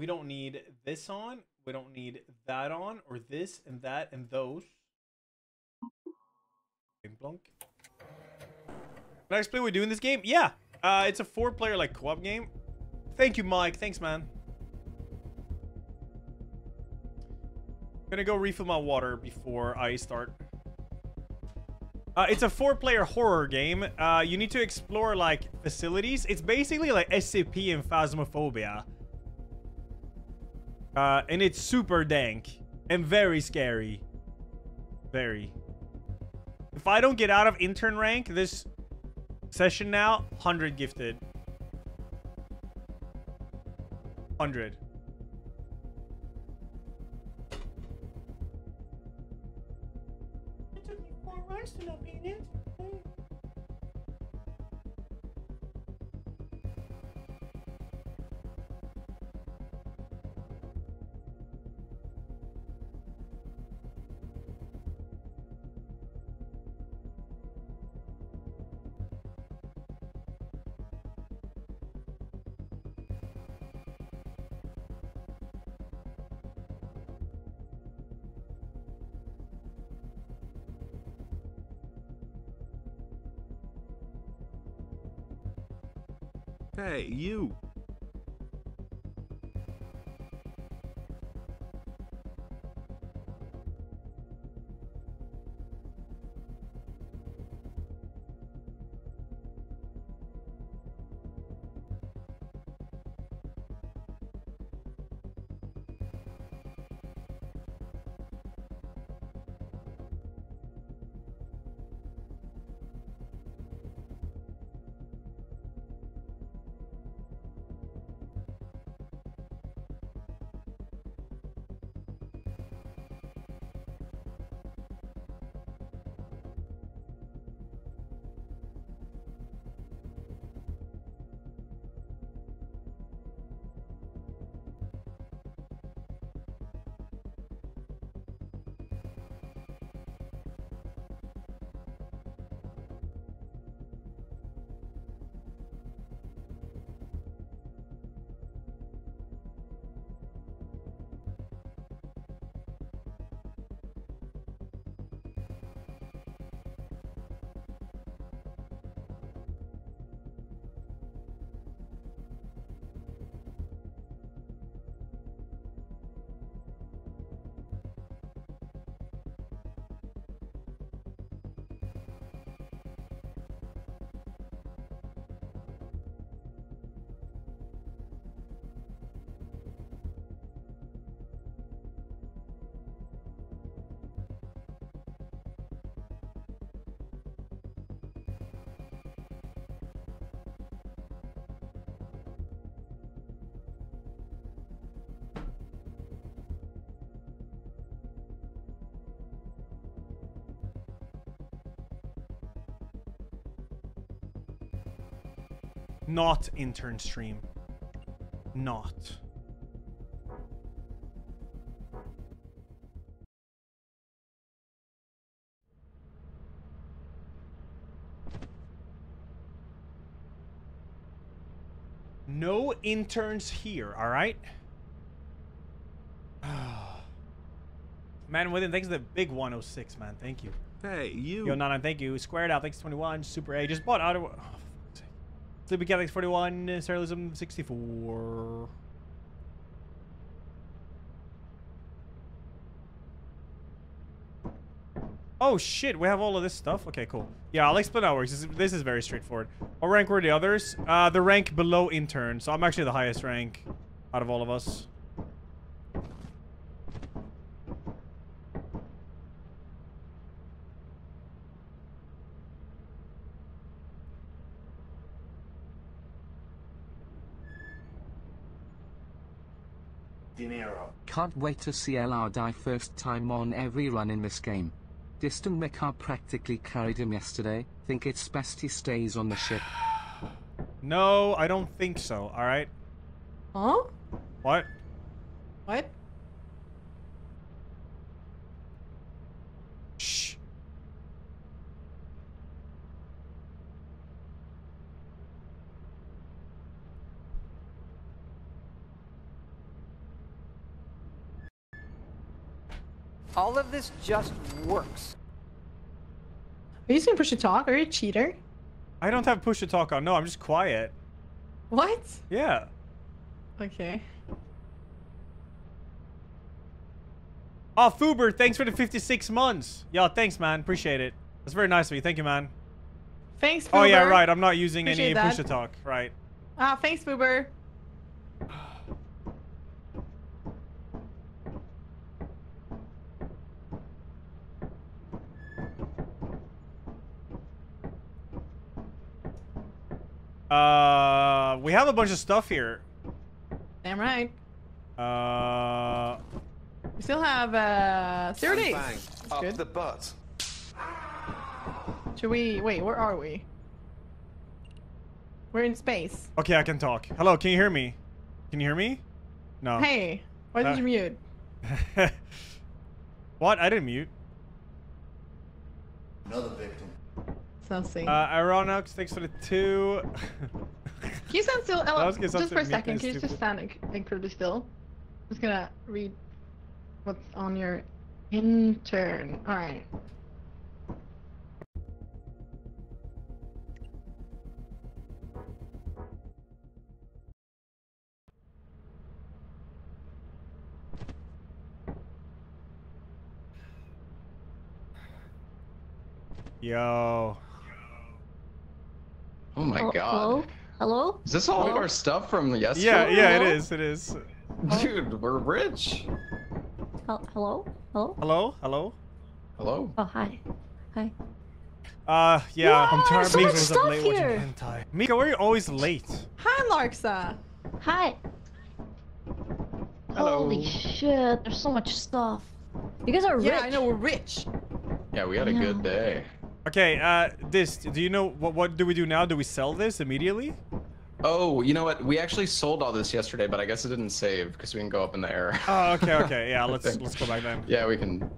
We don't need this on. We don't need that on, or this and that and those. Bing blonk. Can I explain what we do in this game? Yeah. Uh, it's a four-player like co-op game. Thank you, Mike. Thanks, man. Gonna go refill my water before I start. Uh, it's a four-player horror game. Uh, you need to explore like facilities. It's basically like SCP and Phasmophobia. Uh, and it's super dank and very scary. Very. If I don't get out of intern rank this session now, 100 gifted. 100. It took me four runs to not be. Hey, you. Not intern stream. Not. No interns here, all right? man within, thanks to the big 106, man. Thank you. Hey, you. Yo, Nana, thank you. Squared out, thanks 21. Super A. Just bought auto. Oh, Sleepy thanks 41. Serialism 64. Oh shit, we have all of this stuff? Okay, cool. Yeah, I'll explain how it works. This is, this is very straightforward. What rank were the others? Uh, the rank below intern. So I'm actually the highest rank out of all of us. Dinero. Can't wait to see LR die first time on every run in this game. Distant Mekar practically carried him yesterday. Think it's best he stays on the ship. No, I don't think so. All right. Huh? What? What? Shh. All of this just works. Are you using push to talk? Are you a cheater? I don't have push to talk on. No, I'm just quiet. What? Yeah. Okay. Oh, Fuber, thanks for the 56 months. Yeah, thanks, man. Appreciate it. That's very nice of you. Thank you, man. Thanks, Fuber. Oh, yeah, right. I'm not using any Appreciate push to talk. Right. Ah, thanks, Fuber. Uh, we have a bunch of stuff here. Damn right. Uh, We still have uh zero days. Bang. That's Up good. the butt. Should we wait? Where are we? We're in space. okay, I can talk. Hello, can you hear me? Can you hear me? No. Hey, why did Uh, you mute? what? I didn't mute. Another victim. Something. Uh, Aeronox, thanks for the two. Can you stand still, Ella? Just for a second, can you and just stand inc- incredibly still? I'm Just gonna read what's on your intern. Alright. Yo. Oh my Oh, god. Hello? Hello? Is this all of our stuff from yesterday? Yeah, yeah, it Hello? is. It is. Dude, we're rich. Hello? Hello? Hello? Hello? Hello? Oh, hi. Hi. Uh, yeah. Wow, I'm tired. there's so Mika much was up stuff late here. watching hentai. Mika, why are you always late? Hi, Larxa. Hi. Hello. Holy shit, there's so much stuff. You guys are rich. Yeah, I know we're rich. Yeah, we had a good day. Okay, uh, this. Do you know what? What do we do now? Do we sell this immediately? Oh, you know what? We actually sold all this yesterday, but I guess it didn't save because we didn't go up in the air. Oh, okay, okay. Yeah, let's let's go back then. yeah, we can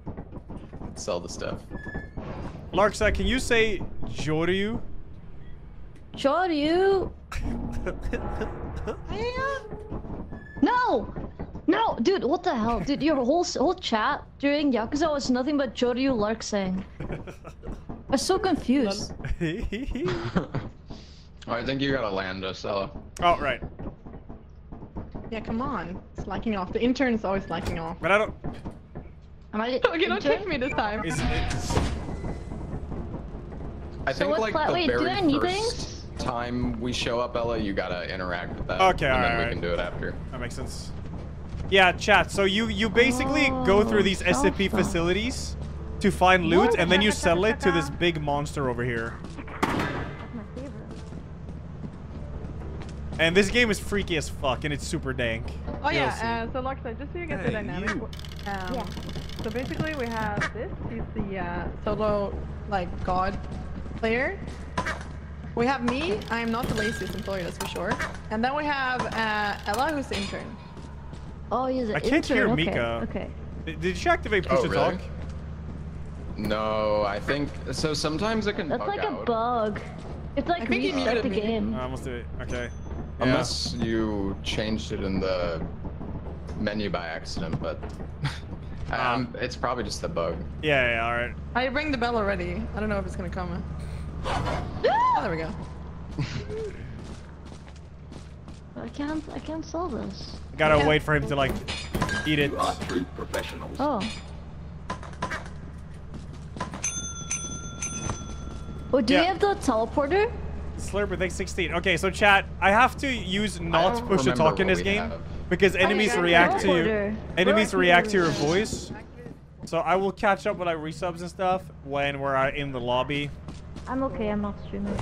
sell the stuff. Larxa, can you say Joryu? Choryu! No! No, dude, what the hell? Dude, your whole whole chat during Yakuza was nothing but Choryu Lark saying. I'm so confused. Oh, I think you gotta land us, Ella. oh, right. Yeah, come on. It's liking off. The intern's always liking off. But I don't. Am I Okay, don't intern? kick me this time. Is it's, I So think what like pla- the wait, do very I need first time we show up, Ella, you gotta interact with that. Okay, and then alright, we alright. can do it after. that makes sense. Yeah, chat. So you you basically go through these Oh, SCP salsa. facilities to find loot, What? and then you sell it to this big monster over here. And this game is freaky as fuck, and it's super dank. Oh You'll yeah, uh, so Larxa, just so you get the dynamic. you. Um, Yeah. So basically we have this, he's the uh, solo, like, god player. We have me, I am not the laziest employee, that's for sure. And then we have uh, Ella, who's the intern. Oh, he's an I can't intern. hear okay. Mika. Okay. Did did she activate push Oh, to really? talk? No, I think so. Sometimes it can That's bug like out. a bug. It's like I think he reset muted the me. game. Uh, must do it. Okay. Yeah. Unless you changed it in the menu by accident, but um, it's probably just a bug. Yeah, yeah, all right. I rang the bell already. I don't know if it's gonna come. oh, there we go. I can't. I can't sell this. Gotta Yeah. wait for him to like eat it. Oh. Oh, do Yeah. we have the teleporter? Slurper, thanks 16. Okay, so chat, I have to use not push to talk in this game have. because enemies react to you. enemies Where react to your voice. So I will catch up with like resubs and stuff when we're uh, in the lobby. I'm okay. I'm not streaming.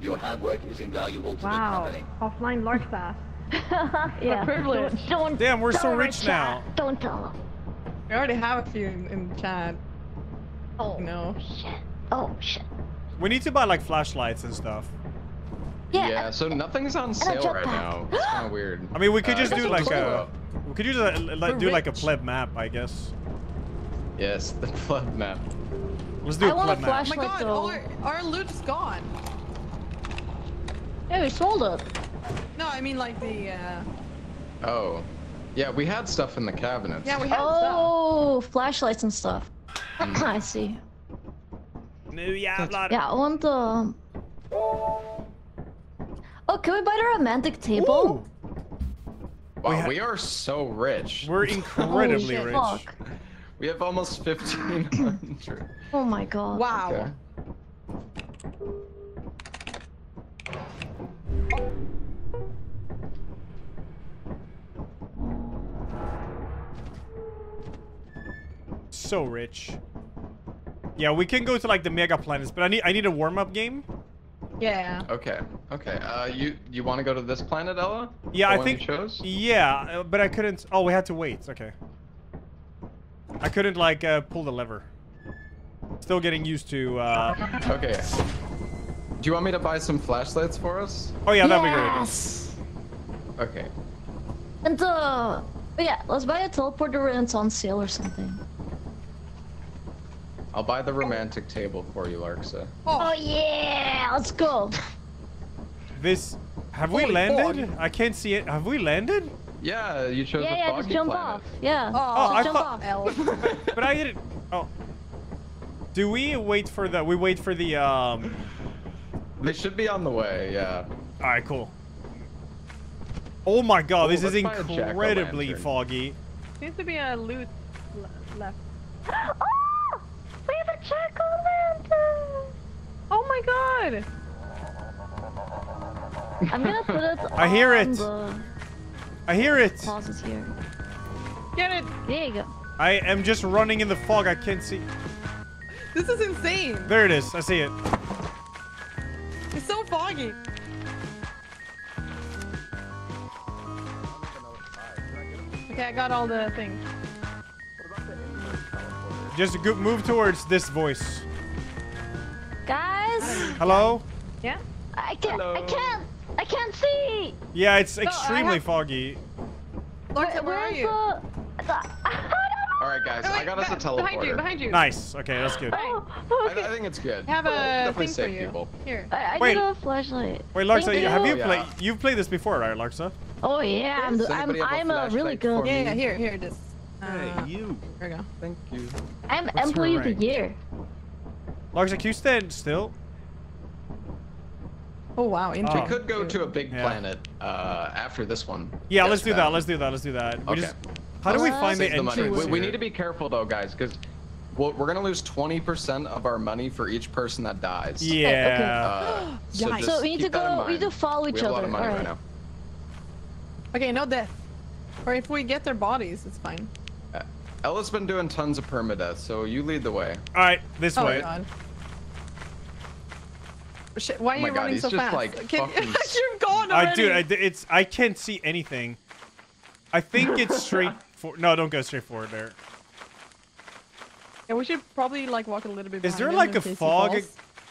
Your hard work is invaluable to Wow, the company. offline Larxa. yeah. privilege. Don't, don't. Damn, we're so tell my rich chat. now. Don't tell him. We already have a few in, in chat. Oh No. shit. Oh shit. We need to buy like flashlights and stuff. Yeah. yeah so nothing's on sale right jetpack. now. It's kind of weird. I mean, we could Uh, just do like a we could use a, like, We're do like a rich. pleb map, I guess. Yes, the flood map. Let's do I a want a pleb map. Oh my flashlight god, all our, our loot's gone. Yeah, we sold it. No, I mean like the, uh, Oh, Yeah, we had stuff in the cabinets. Yeah, we have stuff. Oh, flashlights and stuff. I see. Nu jävlar. Yeah, I want the. Oh, can we buy the romantic table? Ooh, Wow, ha- we are so rich. we're incredibly shit. rich. Fuck. We have almost 1500. Oh my god. Wow. Okay. So rich. Yeah, we can go to like the mega planets, but I need I need a warm up game. Yeah. Okay. Okay. Uh, you you want to go to this planet, Ella? Yeah, The I think. you chose. Yeah, uh, but I couldn't. Oh, we had to wait. Okay. I couldn't like uh, pull the lever. Still getting used to. Uh... Okay. Do you want me to buy some flashlights for us? Oh yeah, that'd be great. yes. Okay. And uh, but yeah, let's buy a teleporter when it's on sale or something. I'll buy the romantic table for you, Larxa. Oh yeah, let's go. This. Have we Holy landed? fog. I can't see it. Have we landed? Yeah, you chose yeah, the yeah, foggy just jump planet. off. Yeah. Oh, just I jump thought- off. But I didn't. Oh. Do we wait for the? We wait for the. Um. They should be on the way. Yeah. All right, cool. Oh my god, Oh, this is let's buy a incredibly foggy. Seems to be a loot le- left. Oh, we have jack o' lantern. Oh my god! I'm gonna put it. I hear it. The I hear it. closet here. Get it! There you go. I am just running in the fog. I can't see. This is insane! There it is. I see it. It's so foggy! Okay, I got all the things. Just go, move towards this voice. Guys, Hello? Yeah? I can't. I can't. I can't see. Yeah, it's I extremely have- foggy. Larsa, where are Where's you? the? the All right, guys. Oh, I got us a teleporter. Behind you, behind you. Nice. Okay, that's good. oh, I, okay. I think it's good. I have We'll a definitely thing for save you. people. Here. I, I Wait. need a flashlight. Wait, Larxa, Thank you, have you you. played? Yeah. You've played this before, right, Larxa? Oh yeah, I'm. Does I'm. anybody have a I'm uh, really good. Yeah, yeah, here, here it is. Uh, you. There we go. Thank you. I'm What's employee of the year. Larxa, can you stand still? Oh wow, We could go to a big Yeah. planet uh, after this one. Yeah, let's do that. Val. Let's do that. Let's do that. We Okay. just. How do we find the Save the money. We, we need to be careful though, guys, because we're, we're gonna lose 20% of our money for each person that dies. Yeah. Uh, so, just So we need to keep that in go. We need to follow each we have a lot other. of money All right right. now. Okay, no death. Or if we get their bodies, it's fine. Ella's been doing tons of permadeath, so you lead the way. All right, this Oh way. my god. Shit, why are Oh my you God, running he's so just, fast? like, Can, fucking you're gone already. I dude, I, it's I can't see anything. I think it's straight for. No, don't go straight forward there. Yeah, we should probably like walk a little bit. Is there him like a fog?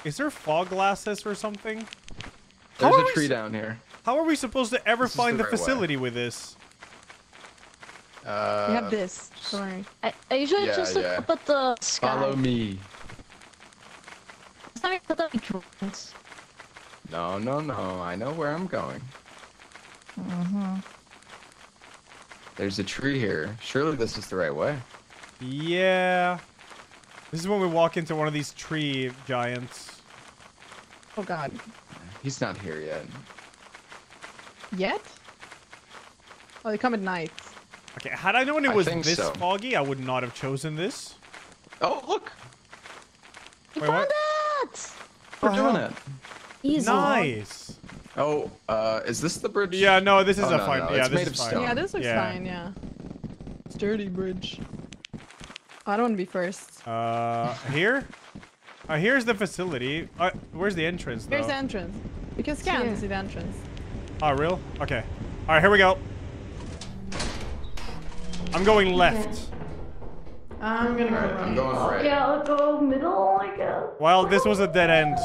Is there fog glasses or something? There's How a tree down here. How are we supposed to ever This find the the, right way. facility with this? Uh, We have this. Don't worry. I, I usually Yeah, just look yeah. up at the sky. Follow me. It's not put up drones. No, no, no. I know where I'm going. Mm-hmm. There's a tree here. Surely this is the right way. Yeah. This is when we walk into one of these tree giants. Oh god. He's not here yet. Yet? Oh, they come at night. Okay, had I known it was this so. foggy, I would not have chosen this. Oh, look! We Wait, found what? it! We're Oh, doing it. Easy. Nice. Oh, uh, is this the bridge? Yeah, no, this is Oh, a no, fine. no, yeah, it's this made is of fine. stone. Yeah, this looks Yeah. fine, yeah. Sturdy bridge. I don't want to be first. Uh, here? Uh, here's the facility. Uh, where's the entrance, though? Here's the entrance. We can scan Here. to see the entrance. Oh, real? Okay. All right, here we go. I'm going left. I'm gonna go Alright, I'm going right. Yeah, I'll go middle, I guess. Well, this was a dead end.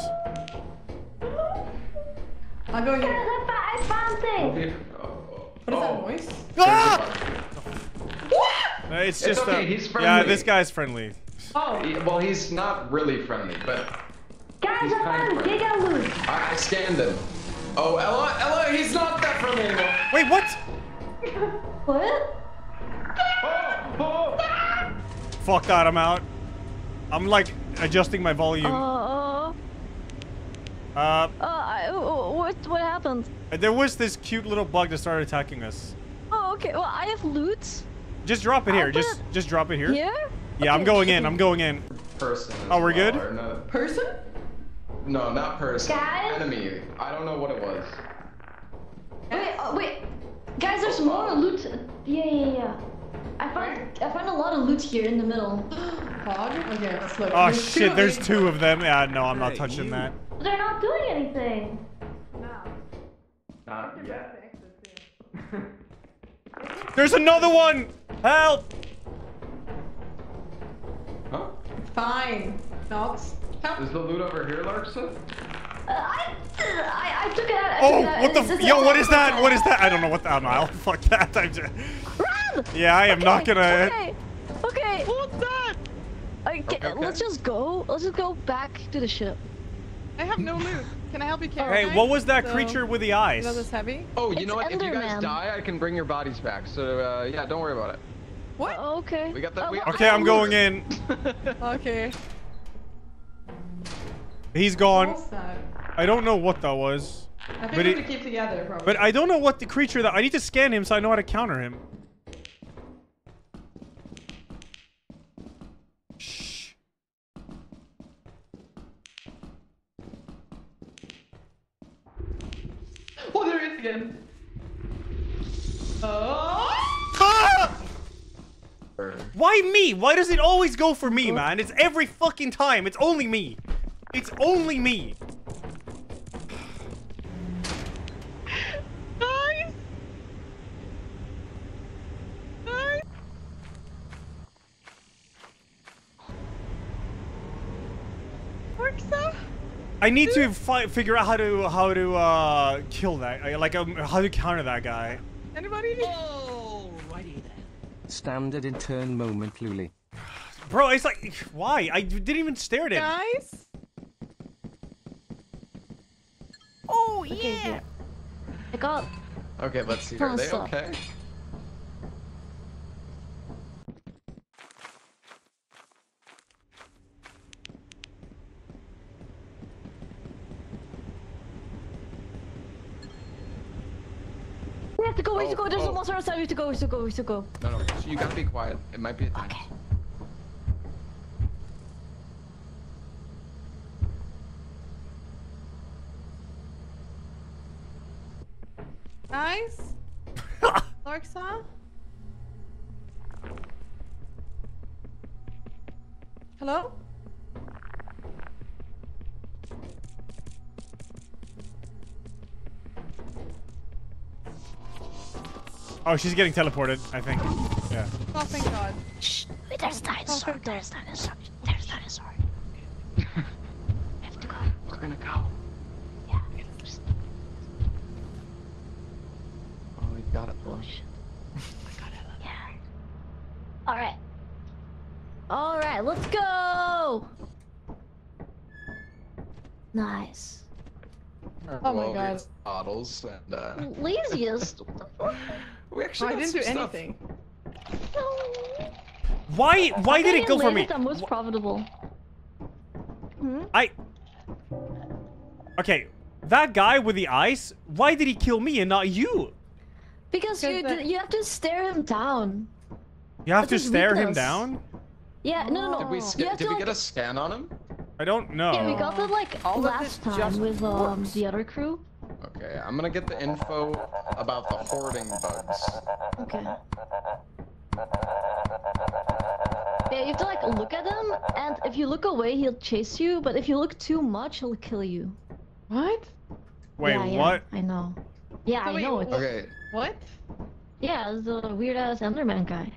I'll go Guys, here. I, fa- I found things. What is that noise? Ah! Uh, It's just okay, uh, he's Yeah, this guy's friendly. Oh, He- well, he's not really friendly, but Guys, He's I kind found of Giga Loot. I, I scanned him. Oh, Ella, Ella, he's not that friendly anymore. Wait, what? What? Fuck that, I'm out. I'm like adjusting my volume. Uh, Uh, uh, I, uh, what, what happened? there was this cute little bug that started attacking us. Oh, okay. Well, I have loot Just drop it here. Just, just drop it here. here. Yeah, I'm Okay, going in. I'm going in. Person. Oh, we're well, good? no- Person? No, not person. Guys? Enemy. I don't know what it was. Wait, uh, wait, guys, there's more loot. Yeah, yeah, yeah. I find I find a lot of loot here in the middle. Pod? Okay, let's look. Oh There's two shit, there's eight- two of them. Yeah, no, I'm not touching that. They're not doing anything. Not yet. There's another one! Help! Huh? Fine. Not. Help. Is the loot over here, Larkson? Uh, I, I I took it out. I Oh, took it out. what the? It's- F- it's- yo, what is that? What is that? I don't know what the. I'm out. Fuck that. I'm just... Run! Yeah, I am not gonna. Okay. Okay. What's that? Okay, Okay, okay. let's just go. Let's just go back to the ship. I have no loot. Can I help you carry? Hey, what was that So- creature with the You eyes? know this heavy? Oh, you It's know what? If you guys die, I can bring your bodies back. So uh, yeah, don't worry about it. What? Oh, okay. We got that- we Okay, I I'm going in. Okay. He's gone. I don't know what that was. I think But we it- keep together, probably. But I don't know what the creature that I need to scan him so I know how to counter him. Oh, there it is again. Oh! Ah! Why me? Why does it always go for me, man? It's every fucking time. It's only me. It's only me. Nice! Nice! Worksa? I need to fi- figure out how to how to uh kill that. Like um, how to counter that guy. Anybody? Standard intern moment, Luli. Bro, it's like why? I didn't even stare at him. Guys? Okay, yeah. I got. Okay, let's see. Are they okay? We have to go. We have to Oh, go. There's oh. oh. a monster outside. We have to go. We have to go. We have to go. No, no. So you gotta be quiet. It might be a Okay. Guys? Larxa? Hello? Oh, she's getting teleported. I think. Yeah. Oh, thank God. Shh. Wait, there's a dinosaur. thank God. There's a dinosaur. There's a dinosaur. we have to go. We're gonna go. Yeah. Oh, we got it. Oh shit. Yeah. All right. All right. Let's go. Nice. Oh my God. Bottles and uh, Laziest. What the fuck? we actually I got didn't some do stuff. anything. No. Why? Why did it go for me? I'm most profitable. Hmm? I. Okay, that guy with the eyes. Why did he kill me and not you? Because Because you the- you have to stare him down. You have That's to his stare him down. Yeah, no, no, no. Did we, sca- did to, we like, get a scan on him? I don't know. Yeah, we got that like All last time just with um works. the other crew. Okay, I'm gonna get the info about the hoarding bugs. Okay. Yeah, you have to like look at him, and if you look away, he'll chase you. But if you look too much, he'll kill you. What? Wait, yeah, yeah, what? I know. Yeah, So I wait, know. It's, Okay, What? Yeah, it's the weird ass Enderman guy.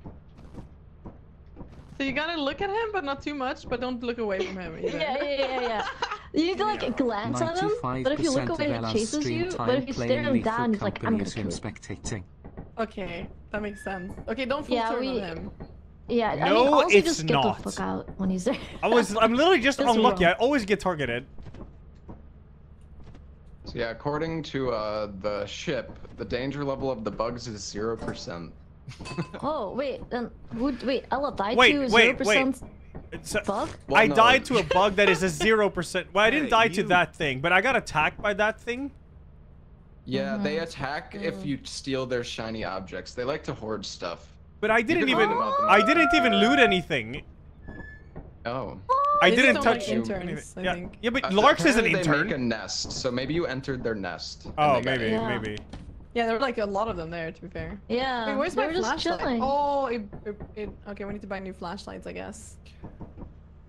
So you gotta look at him, but not too much, but don't look away from him either. Yeah, yeah, yeah, yeah. You need to like glance at him, but if you look 95% of away, he chases you. time But if you stare playing him down, he's like, I'm Company gonna kill him you. spectating. Okay, that makes sense. Okay, don't full Yeah, turn we- on him. Yeah, I mean, also it's just get not. the fuck out when he's there. I was. I'm literally just That's unlucky. I always get targeted. so yeah, according to uh, the ship, the danger level of the bugs is zero percent. Oh wait, then who? Wait, Ella died Wait, to wait, zero wait. percent It's, bug. Well, I no. died to a bug that is a zero percent. Well, I didn't Hey, die to that thing, but I got attacked by that thing. Yeah, they attack if you steal their shiny objects. They like to hoard stuff. But I didn't even. find them out the I didn't even loot anything. Oh. I They didn't touch like you. interns, I yeah, think. yeah, but Uh, Larks is an apparently intern. They make a nest, so maybe you entered their nest. Oh, maybe. Yeah. maybe. Yeah, there were like a lot of them there, to be fair. Yeah, Wait, where's my just flashlight? chilling. Oh, it, it, it, okay, we need to buy new flashlights, I guess.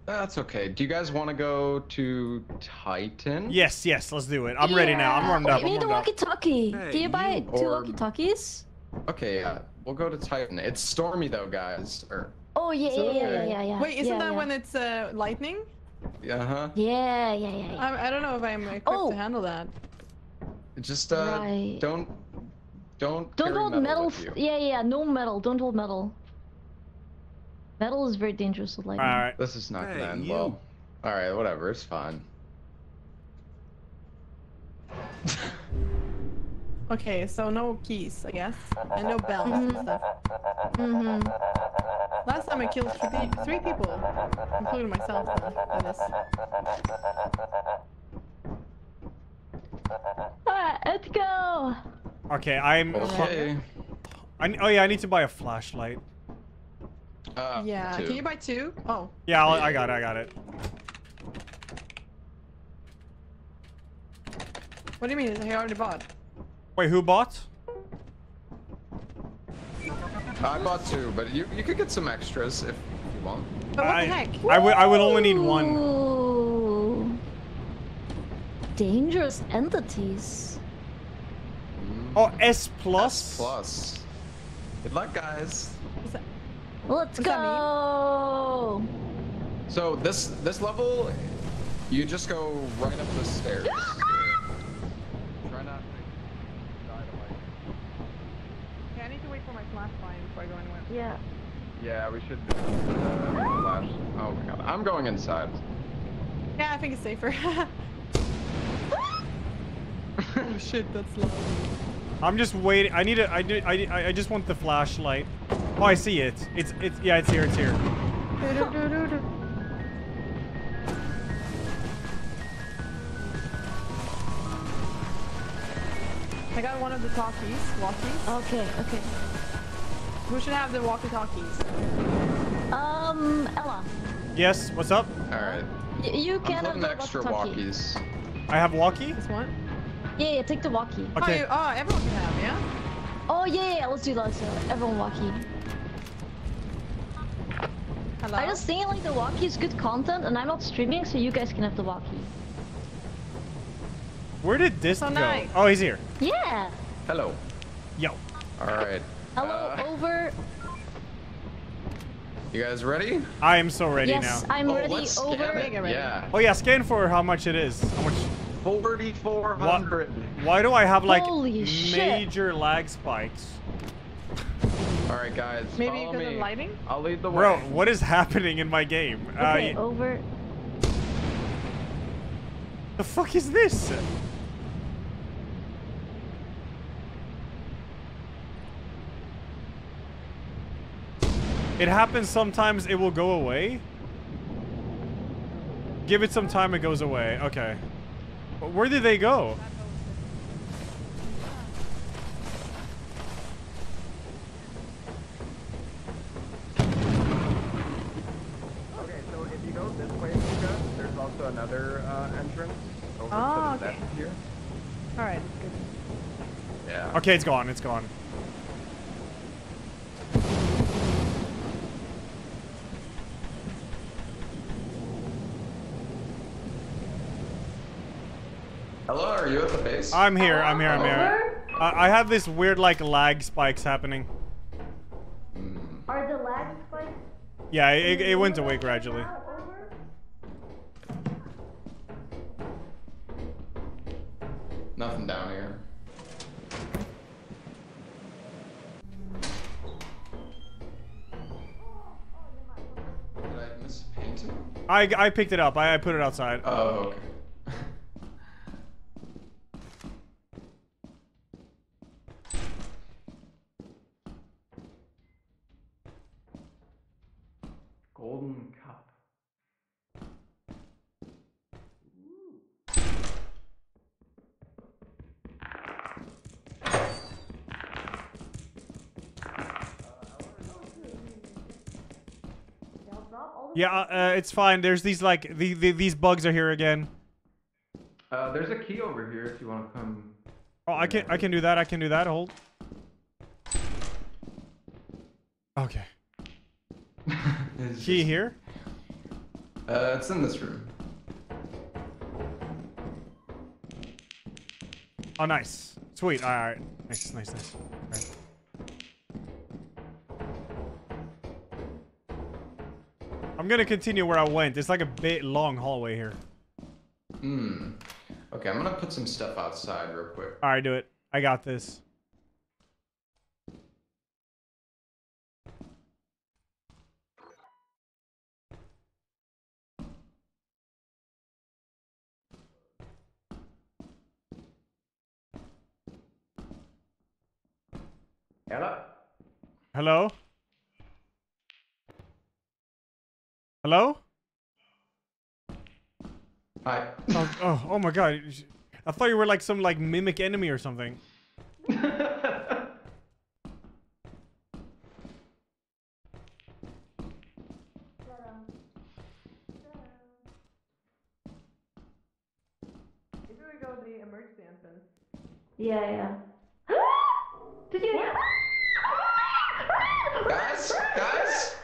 That's okay. Do you guys want to go to Titan? Yes, yes, let's do it. I'm ready now. I'm Yeah. warmed up. we I'm need a walkie-talkie. Hey, Can you buy you- two Or- walkie-talkies? Okay, yeah. We'll go to Titan. It's stormy though, guys. Or, Oh yeah, yeah, yeah, yeah, yeah, yeah. Wait, isn't yeah, that yeah. when it's uh, lightning? uh huh. Yeah, yeah, yeah. yeah. I, I don't know if I'm equipped Oh. to handle that. Just uh, Right. don't, don't. Don't hold metal. with f- you. yeah, yeah, no metal. Don't hold metal. Metal is very dangerous with lightning. All right. This is not Hey, gonna end you. well. All right, whatever. It's fine. Okay, so no keys, I guess, and no bells and stuff. Mm-hmm. Last time I killed three, three people, including myself. uh, by this. Alright, let's go. Okay, I'm. Okay. I, oh yeah, I need to buy a flashlight. Uh, Yeah, two. can you buy two? Oh, Yeah, I'll, I got it. I got it. what do you mean? He already bought. Wait, who bought? I bought two, but you you could get some extras if you want. But what I, the heck? I, would I will only need one. Ooh. Dangerous entities. Oh, S S plus. plus. Good luck, guys. Let's What does that mean? go. So this this level, you just go right up the stairs. Try not to die to lightning. Okay, I need to wait for my flashlight before I go anywhere. Yeah. Yeah, we should uh, flash. Oh my god, I'm going inside. Yeah, I think it's safer. oh shit, that's loud. I'm just waiting. I need a. I do. I, I- I just want the flashlight. Oh, I see it. It's. It's. Yeah, it's here. It's here. I got one of the talkies, walkies. Okay, okay. Who should have the walkie-talkies? Um, Ella, Yes. What's up? All right. y- you I'm can have putting the extra walkie-talkie. walkies. I have walkie. This one? Yeah, yeah, take the walkie. Oh, Okay. you, oh, everyone can have, yeah? Oh yeah, yeah, let's do that. So everyone walkie. Hello? I just think like the walkie is good content, and I'm not streaming, so you guys can have the walkie. Where did this So go? nice. Oh, he's here. Yeah. Hello. Yo. All right. Hello, Uh, over. You guys ready? I am so ready yes, now. I'm oh, ready. Over. it. Yeah. Oh yeah, scan for how much it is. How much? 4,400. Why do I have like Holy shit. major lag spikes? All right, guys. Maybe follow because of lighting? I'll lead the Bro, what is happening in my game? Okay, uh, over. the fuck is this? It happens sometimes, it will go away. Give it some time, it goes away. Okay. But Where did they go? Okay, so if you go this way, Luca, there's also another uh, entrance over Oh, to the okay. left here. Alright, good. Yeah. Okay, it's gone, it's gone. Hello, are you at the base? I'm here, I'm here, I'm here. I I have this weird like lag spikes happening. Hmm. Are the lag spikes? Yeah, it, it went away gradually. Nothing down here. Did I miss painting? I, I picked it up. I, I put it outside. Oh, okay. Yeah, uh, uh, it's fine. There's these like the, the these bugs are here again. Uh, there's a key over here if you want to come. Oh, I can I can do that. I can do that. Hold. Okay. Key just- here. Uh, it's in this room. Oh, nice. Sweet. All right. Nice, nice, nice. All right. I'm gonna continue where I went. It's like a bit long hallway here. Hmm. Okay, I'm gonna put some stuff outside real quick. All right, do it. I got this. Hello. Hello? Hello? Hi. Oh, oh, oh my god. I thought you were like some like mimic enemy or something. Maybe we go the emergency entrance. Yeah, yeah. Did you? guys, guys.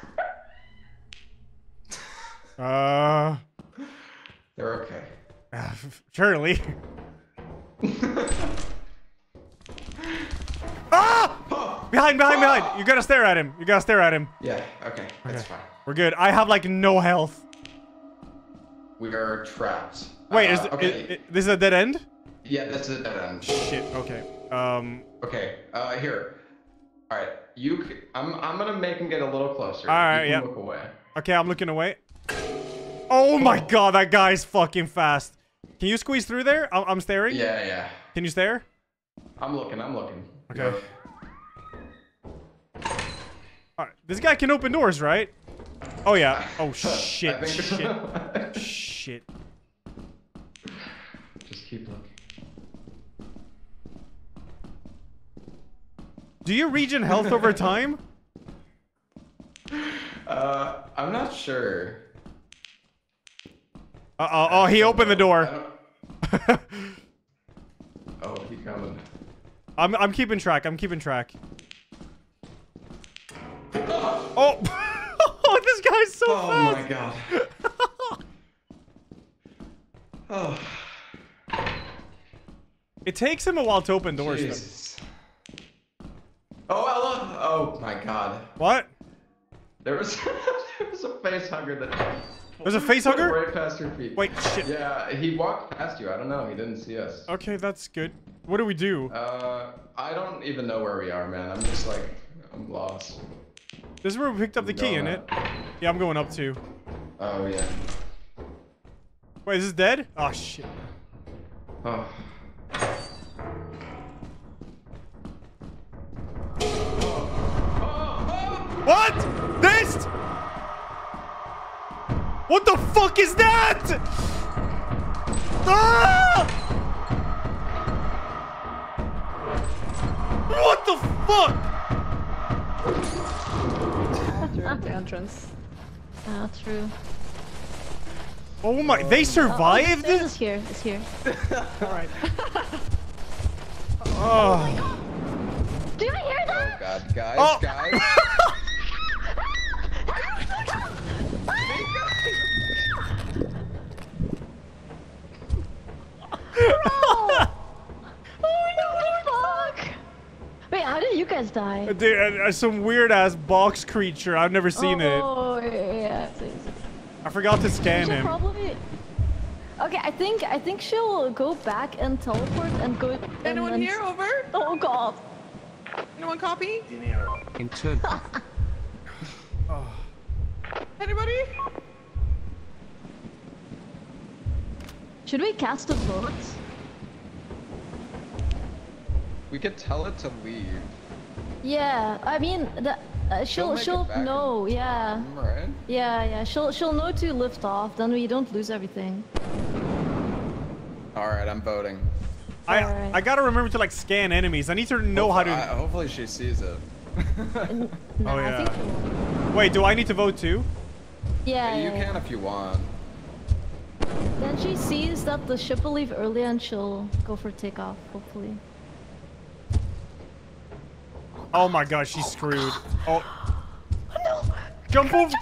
Uh, They're okay. uh, surely. ah! Behind, behind, behind. You gotta stare at him. You gotta stare at him. Yeah. Okay. That's fine. We're good. I have like no health. We are trapped. Wait, Uh, is, okay? is, is this a dead end? yeah, that's a dead end. Shit. Okay. Um. Okay. Uh, here. All right. You. I'm. I'm gonna make him get a little closer. All right, yeah. Look away. Okay, I'm looking away. Oh my god, that guy's fucking fast. Can you squeeze through there? I'm, I'm staring. Yeah. Yeah. Can you stare? I'm looking. I'm looking. Okay. Alright, this guy can open doors, right? Oh yeah. Oh shit. Shit. Shit. Just keep looking. Do you regen health over time? Uh, I'm not sure. Uh oh. Oh, he opened the door. Oh, he coming. I'm I'm keeping track. I'm keeping track. Oh. oh, this guy's so Oh fast. my god. Oh, It takes him a while to open doors. Jesus. Oh, Ella! Oh my god. What? There was there was a face hugger that There's a face hugger? right past your feet. Wait, shit. Yeah, he walked past you. I don't know. He didn't see us. Okay, that's good. What do we do? Uh, I don't even know where we are, man. I'm just like, I'm lost. This is where we picked up the key, Going in it? Yeah, I'm going up too. Oh yeah. Wait, is this dead? Oh shit. Oh. What? This? What the fuck is that? Ah! What the fuck? During the entrance. Ah, true. Oh my, they survived? This is here. It's here. Alright. Oh. Do you hear Oh that? god, guys, Oh. guys. Oh, fuck! Wait, how did you guys die? Dude, uh, uh, some weird ass box creature. I've never seen it. Oh, yeah, yeah, please. I forgot to scan him. probably. Okay, I think I think she'll go back and teleport and go. Anyone then- here? Over? Oh god. Anyone copy? In turn, Anybody? Should we cast a vote? We could tell it to leave. Yeah, I mean, the, Uh, she'll make it she'll back. know. Yeah. Right? Yeah, yeah. She'll she'll know to lift off. Then we don't lose everything. All right, I'm voting. I Alright. I gotta remember to like scan enemies. I need to know how to. I- hopefully she sees it. No, Oh, I yeah. think. Wait, do I need to vote too? Yeah, you yeah, yeah. can if you want. Then she sees that the ship will leave early and she'll go for takeoff, hopefully. Oh my god, she's screwed. Oh. No. Jump over.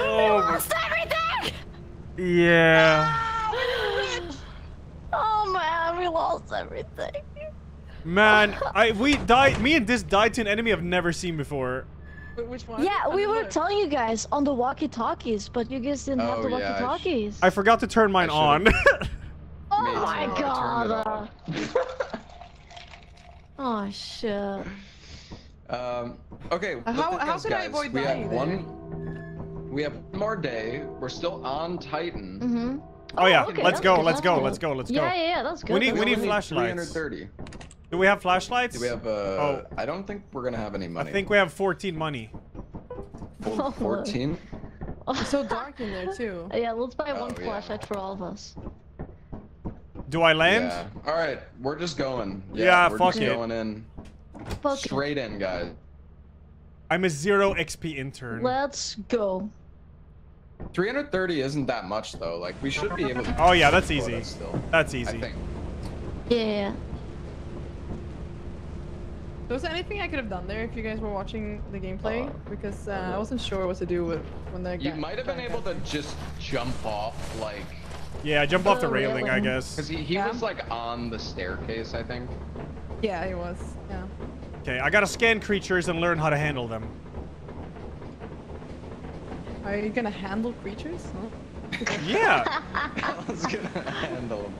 Oh, oh we lost my. Yeah. Oh man, we lost everything. Man, I we died. Me and this died to an enemy I've never seen before. Wait, which one? Yeah, we were telling you guys on the walkie-talkies, but you guys didn't have Oh, the yeah, I sh- walkie-talkies. I forgot to turn mine on. oh Me my too, god. it off. Oh shit. Um, okay. Uh, the how- thing how is, could I guys, avoid we have dying there? one. We have one more day. We're still on Titan. Mm-hmm. Oh yeah, okay, let's that's go. good, Let's go. good. Let's go. Let's Yeah, go. yeah, yeah, that's good. We need- that's we need flashlights. 330. Do we have flashlights? Do we have? Uh, Oh. I don't think we're gonna have any money. I think we have 14 money. Four- 14. It's so dark in there too. Yeah, let's buy Oh, one yeah. flashlight for all of us. Do I land? Yeah. All right, we're just going. Yeah, we're fuck just it. going in. Fuck it. Straight in, guys. I'm a zero XP intern. Let's go. 330 isn't that much though. Like we should be able to. Oh yeah, that's Oh, easy. that's still. That's easy. Yeah. Was there anything I could have done there if you guys were watching the gameplay? Uh, because uh, I wasn't sure what to do with when the You guy- might have been able to just jump off, like, Yeah, jump off the The railing, I guess. because he, he Yeah. was like on the staircase, I think. Yeah, he was. Yeah. Okay, I gotta scan creatures and learn how to handle them. Are you gonna handle creatures? No. Yeah. I was gonna handle him.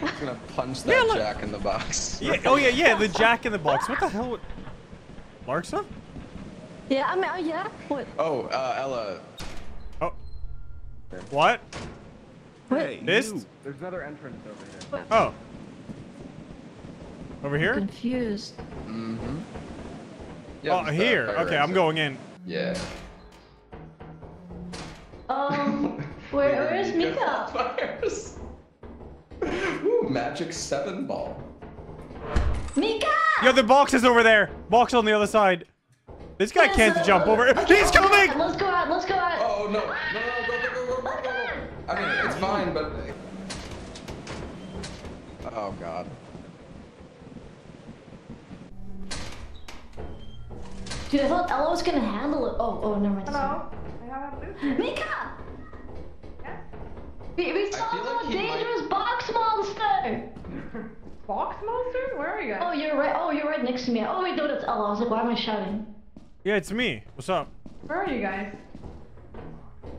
I was gonna punch that Yeah, look. jack in the box. yeah. Oh yeah, yeah. The jack in the box. What the hell? would- Larxa? Yeah, I mean, uh, yeah. What? Oh, uh, Ella. Oh. What? Wait. This? There's another entrance over here. Oh. Over here? Confused. Mm-hmm. oh, here. Okay, I'm going in. Yeah. Um, where, where is Mika? Fires. Ooh, magic seven ball. Mika! Yo, the box is over there. Box on the other side. This guy Yes, can't jump over. okay, He's let's coming! Let's go out. Let's go out. Oh no! No, no, no! Go, go, go, go, go, go! I mean, it's fine, but. Oh god. Dude, I thought Ella was gonna handle it. Oh, oh, never mind. I have a blue. Mika! We, we saw feel like the he might- dangerous box monster! Box monster? Where are you guys? Oh, you're right. Oh, you're right next to me. Oh, wait, no, that's Ella. I was like, why am I shouting? Yeah, it's me. What's up? Where are you guys?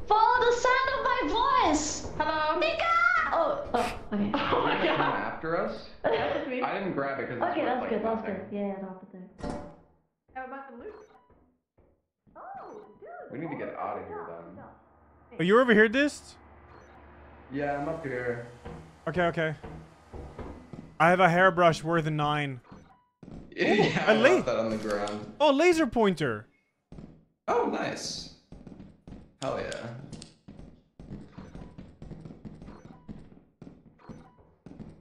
Follow the sound of my voice! Hello. Mika! Oh, oh, okay. Oh my Come god. after us? That's me. I didn't grab it because Okay, that's good. That's good. Yeah, yeah, drop it there. How about the loot? Oh. We need to get out of here then. Oh, you over here, Dist? Yeah, I'm up here. Okay, okay. I have a hairbrush worth a nine. yeah, oh, a I left that on the ground. Oh, laser pointer. Oh, nice. Hell yeah.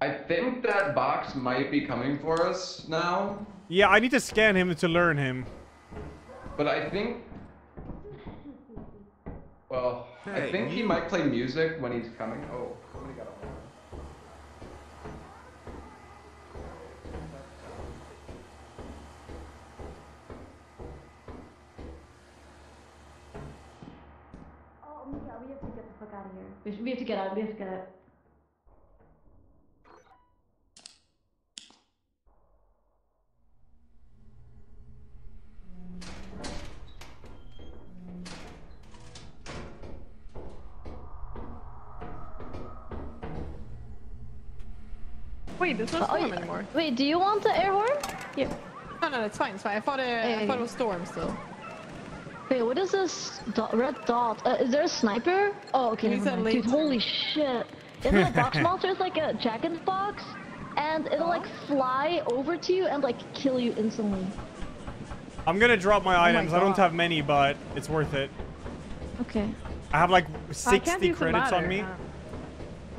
I think that box might be coming for us now, Yeah, I need to scan him to learn him. but I think. Well, I think he might play music when he's coming. Oh, there's no Oh, storm yeah. anymore. Wait, do you want the air horn? Here. No, no, it's fine. It's fine. I thought it. I Okay, thought it was storm still. Wait, what is this dot, red dot? Uh, is there a sniper? Oh, okay. Never mind. Dude, holy shit. Is it a box monster? It's like a Jack in the Box, and it'll like fly over to you and like kill you instantly. I'm gonna drop my items. I don't have many, but it's worth it. Okay. I have like 60 credits on me. Uh,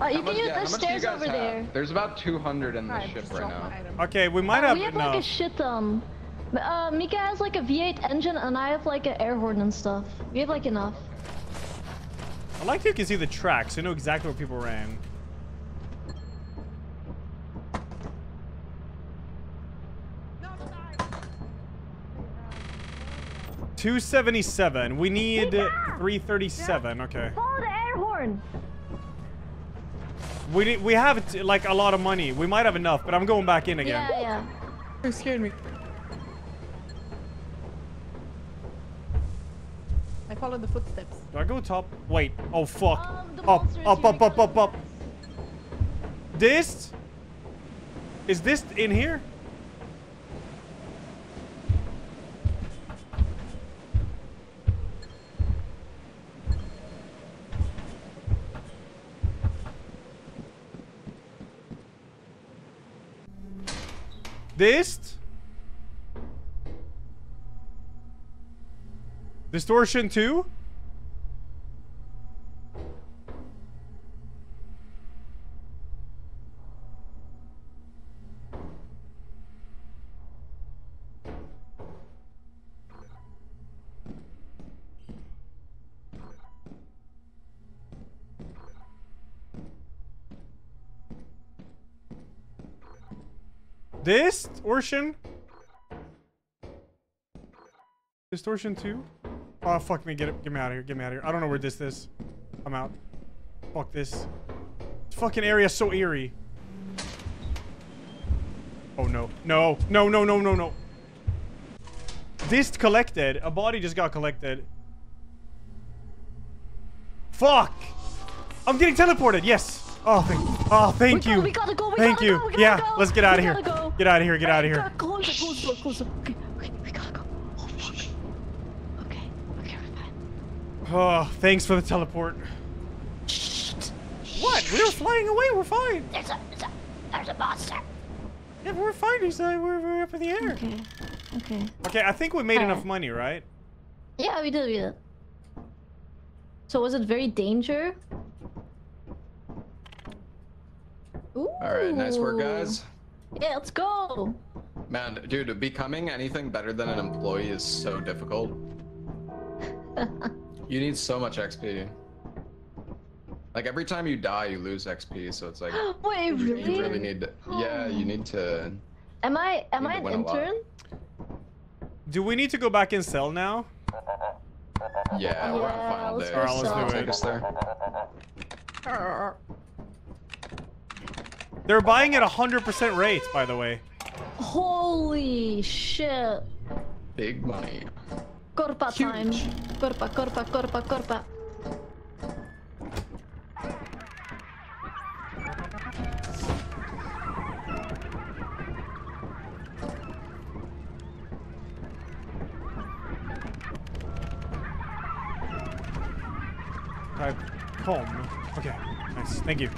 Uh, you How can much- use yeah, the much stairs over have? there. There's about 200 in the alright, ship right now. Okay, we might Uh, have we have enough. like a shit ton. Uh, Mika has like a V8 engine, and I have like an air horn and stuff. We have like enough. I like you can see the tracks. So You know exactly where people ran. Two seventy seven. We need three thirty seven. Okay. Follow the air horn. We we have t- like a lot of money. We might have enough, but I'm going back in again. Yeah, yeah. You scared me. I followed the footsteps. Do I go top? Wait. Oh fuck. Um, the up, up, up, up, up, up. This? Is this in here? Distortion 2? Distortion? Distortion 2? Oh, fuck me. Get it. Get me out of here. Get me out of here. I don't know where this is. I'm out. Fuck this. This fucking area is so eerie. Oh, no. No. No, no, no, no, no. Dist collected. A body just got collected. Fuck! I'm getting teleported. Yes. Oh, thank, oh, thank We you. gotta- we gotta go, we thank gotta you. go, yeah, go. let's get out of here. Gotta go. Get out of here. Get out of Hey, here. Closer, closer, closer. Okay, okay, we gotta go. Oh, fuck. Okay, okay, we're fine. Oh, thanks for the teleport. What? We were flying away. We're fine. There's a, there's a, there's a monster. Yeah, we're fine. He's, uh, we're, we're up in the air. Okay, okay. Okay, I think we made enough Alright. money, right? Yeah, we did, we did. So was it very danger? Ooh. Alright, nice work, guys. Yeah, let's go. Man, dude, becoming anything better than an employee is so difficult. you need so much XP. Like every time you die, you lose XP, so it's like Wait, you really? really need to. Yeah, you need to. Am I am I an win a lot. intern? Do we need to go back in cell now? Yeah, we're on Yeah, final let's day. Alright, let's sell. do Take it. us there. They're buying at 100% rates, by the way. Holy shit. Big money. Corpa time. Huge. Corpa, corpa, corpa, corpa. Type com. Okay, nice. Thank you.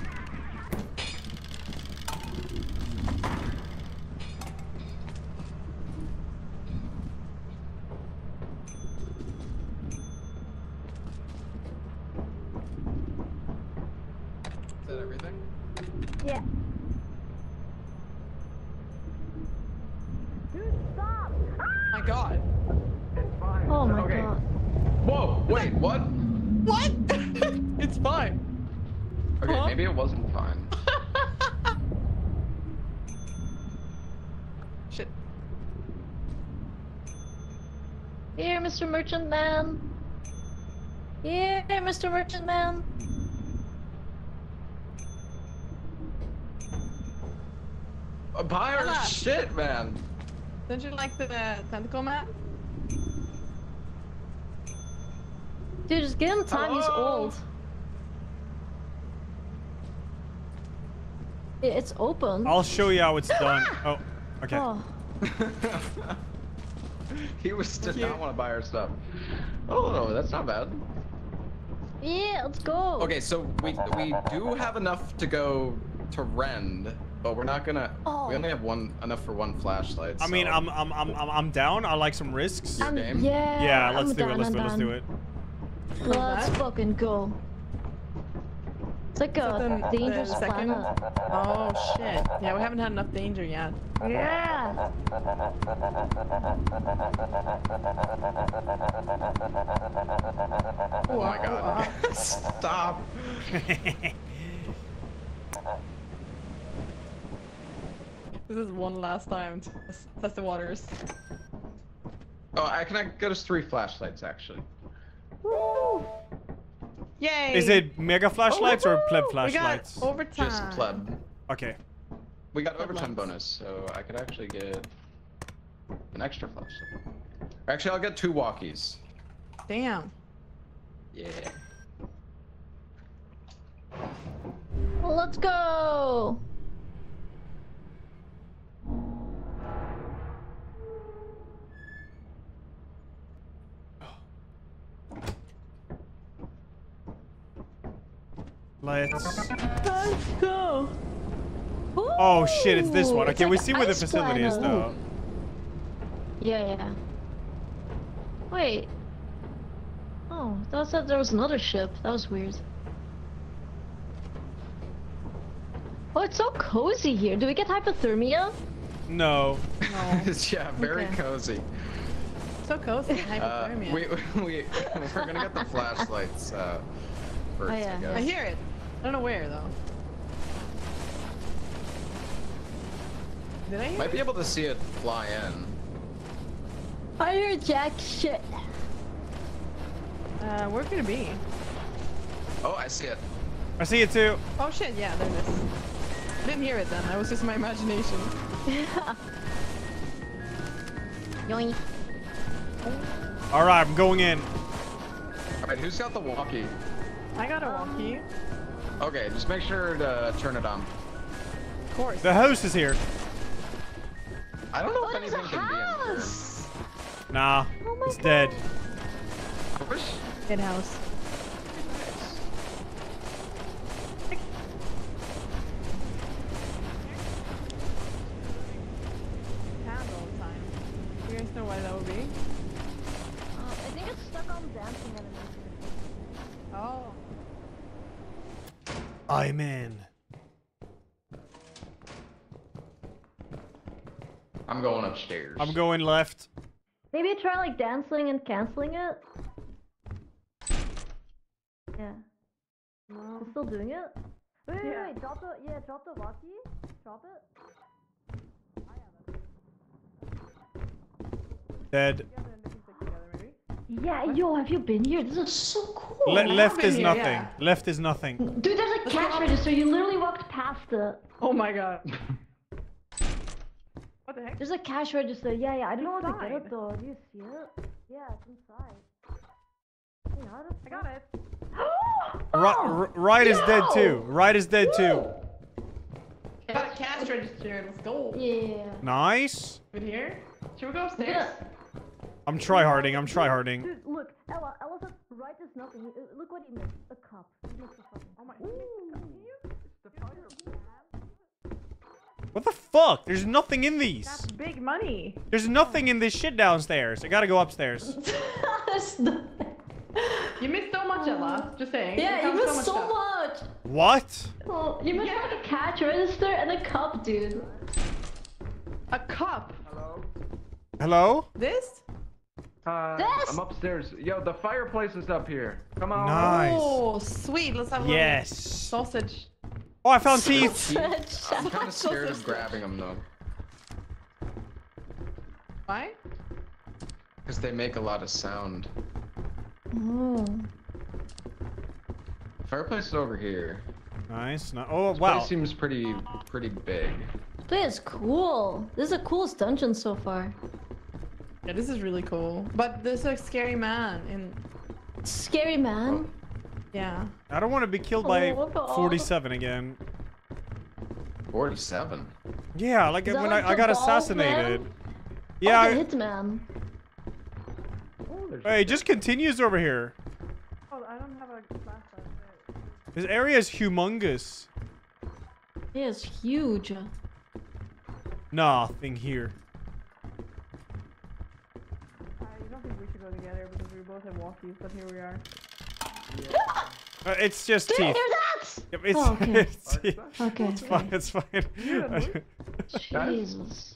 Is that everything? Yeah. My god. Oh my Okay. god. Whoa! Wait, what? What? it's fine. Okay, Huh? maybe it wasn't fine. Shit. Here, Mr. Merchant Man. Here, Mr. Merchant Man. Buy our shit, man. Don't you like the uh, tentacle map? Dude, just give him time, he's old. It's open. I'll show you how it's done. Oh, okay. Oh. he was did not want to buy our stuff. Oh no, that's not bad. Yeah, let's go. Okay, so we we do have enough to go to Rend, but we're not gonna. Oh. We only have one enough for one flashlight. I mean, so- I'm I'm I'm I'm, I'm down. I like some risks. Your I'm- game? Yeah. Yeah, I'm let's do it. Let's do it. Let's do it. Let's fucking go. It's like a the- dangerous the second? planet. Oh shit. Yeah, we haven't had enough danger yet. Yeah. Oh my god. Stop. This is one last time to test- test the waters. Oh, I can I get us three flashlights actually. Woo! Yay! Is it mega flashlights or pleb We flashlights? got overtime. Just pleb. Okay. We got Pleb overtime lights. bonus, so I could actually get an extra flashlight. Actually, I'll get two walkies. Damn. Yeah. Well, let's go. Let's. Let's go. Oh shit! It's this one. Ooh, Okay, it's we like see where the Ice facility is Planet. though. Yeah, yeah. Wait. Oh, I thought that there was another ship. That was weird. Oh, it's so cozy here. Do we get hypothermia? No. No. yeah, very Okay. cozy. so cozy. Uh, Hypothermia. we we we're gonna get the flashlights uh, first. Oh, yeah. I I hear it. I don't know where though. Did I hear Might be able to see it fly in. I hear jack shit. Uh, where could it be? Oh, I see it. I see it too. Oh shit, yeah, there it is. I didn't hear it then. That was just my imagination. Yoink. All right, I'm going in. All right, who's got the walkie? I got a walkie. Okay, just make sure to turn it on. Of course. The host is here. I don't know Oh, if there's a anything can be in here. house. Nah, Oh my it's dead. I wish. In house. I'm going left. Maybe try like dancing and canceling it. Yeah. No. It's still doing it? Wait, wait, Yeah. wait, drop the, yeah, drop the walkie. Drop it. Dead. Together and they can stick together, maybe? Yeah, yo, have you been here? This is so cool. Le- I left is here, nothing. yeah. Left is nothing. Dude, there's a cash register. You literally walked past it. Oh my god. what the heck? There's a cash register. Yeah, yeah. I don't know how to get it though. Do you see it? Yeah, it's inside. Hey, how the I got it. Right, Oh, right is dead too. Right is dead too. Got a cash register. Let's go. Yeah. Nice. Good here. Should we go upstairs? I'm tryharding. I'm tryharding. Dude, look, Ella. Ella said right is nothing. Look what he missed. A cup. He missed a fucking. Oh my. What the fuck? There's nothing in these. That's big money. There's nothing in this shit downstairs. I gotta go upstairs. You missed so much, Ella. Just saying. Yeah, Here you missed so stuff. much. What? Oh, you missed like a cash register and a cup, dude. A cup. Hello? Hello? This? Uh, This- I'm upstairs. Yo, the fireplace is up here. Come on. Nice. Oh, sweet. Let's have a Yes. sausage. Oh, I found teeth. I'm kind of scared of grabbing them though, Why? because they make a lot of sound. Oh. Fireplace is over here. Nice. No oh, This wow. place seems pretty, pretty big. This place is cool. This is the coolest dungeon so far. Yeah, this is really cool. But there's a scary man in. Scary man. Oh. Yeah. I don't want to be killed by Oh, 47 again. 47. Yeah, like when like I, I got assassinated. man? Yeah. Oh, I- the hitman. Oh, there's Hey, just continues over here. Oh, I don't have a flash. This area is humongous. It is huge. Nothing here. I don't think we should go together because we both have walkies, but here we are. Uh, it's just Did you teeth. hear that? Yep, it's, Oh, okay. it's teeth. Okay. It's fine. It's fine. Jesus.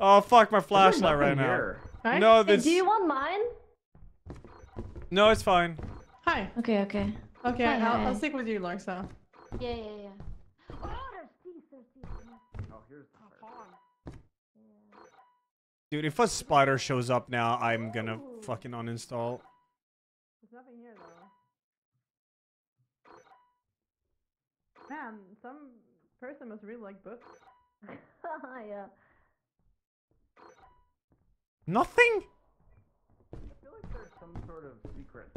oh fuck! My flashlight right nothing now. Right? No, Hey, this. do you want mine? No, it's fine. Hi. Okay, okay. Okay, Hi, I'll, hi. I'll stick with you, Larsa. Yeah, yeah, yeah. Oh, there's teeth, there's teeth. Oh, here's the fire. Dude, if a spider shows up now, I'm gonna fucking uninstall. There's nothing here though. Man, some person must really like books. yeah. Nothing? I feel like there's some sort of secret.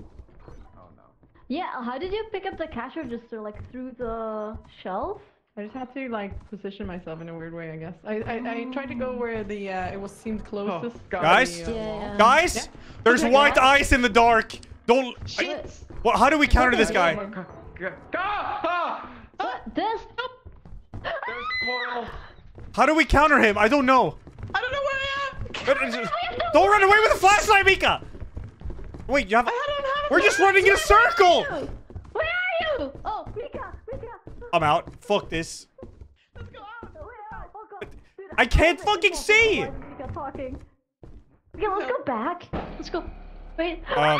Oh no. Yeah, how did you pick up the cash register? Like through the shelf? I just had to like position myself in a weird way, I guess. I I, I tried to go where the uh, it was seemed closest. to God. Guys? the, uh, Yeah. wall. Guys, Yeah. there's Okay, white guys. ice in the dark. Don't. I, Shit. what? How do we counter this guy? okay. Go! Go! Ah! What? This? There's coral. How do we counter him? I don't know. I don't know where I am. But it's just- Don't run away with the flashlight, Mika! Wait, you have. I don't have. a We're just running in a circle! Where are you? Oh, Mika, Mika. I'm out. Fuck this. Let's go out. Where are you? Dude, I can't have fucking it. see! Mika talking. Okay, let's go back. Let's go. Wait. Um.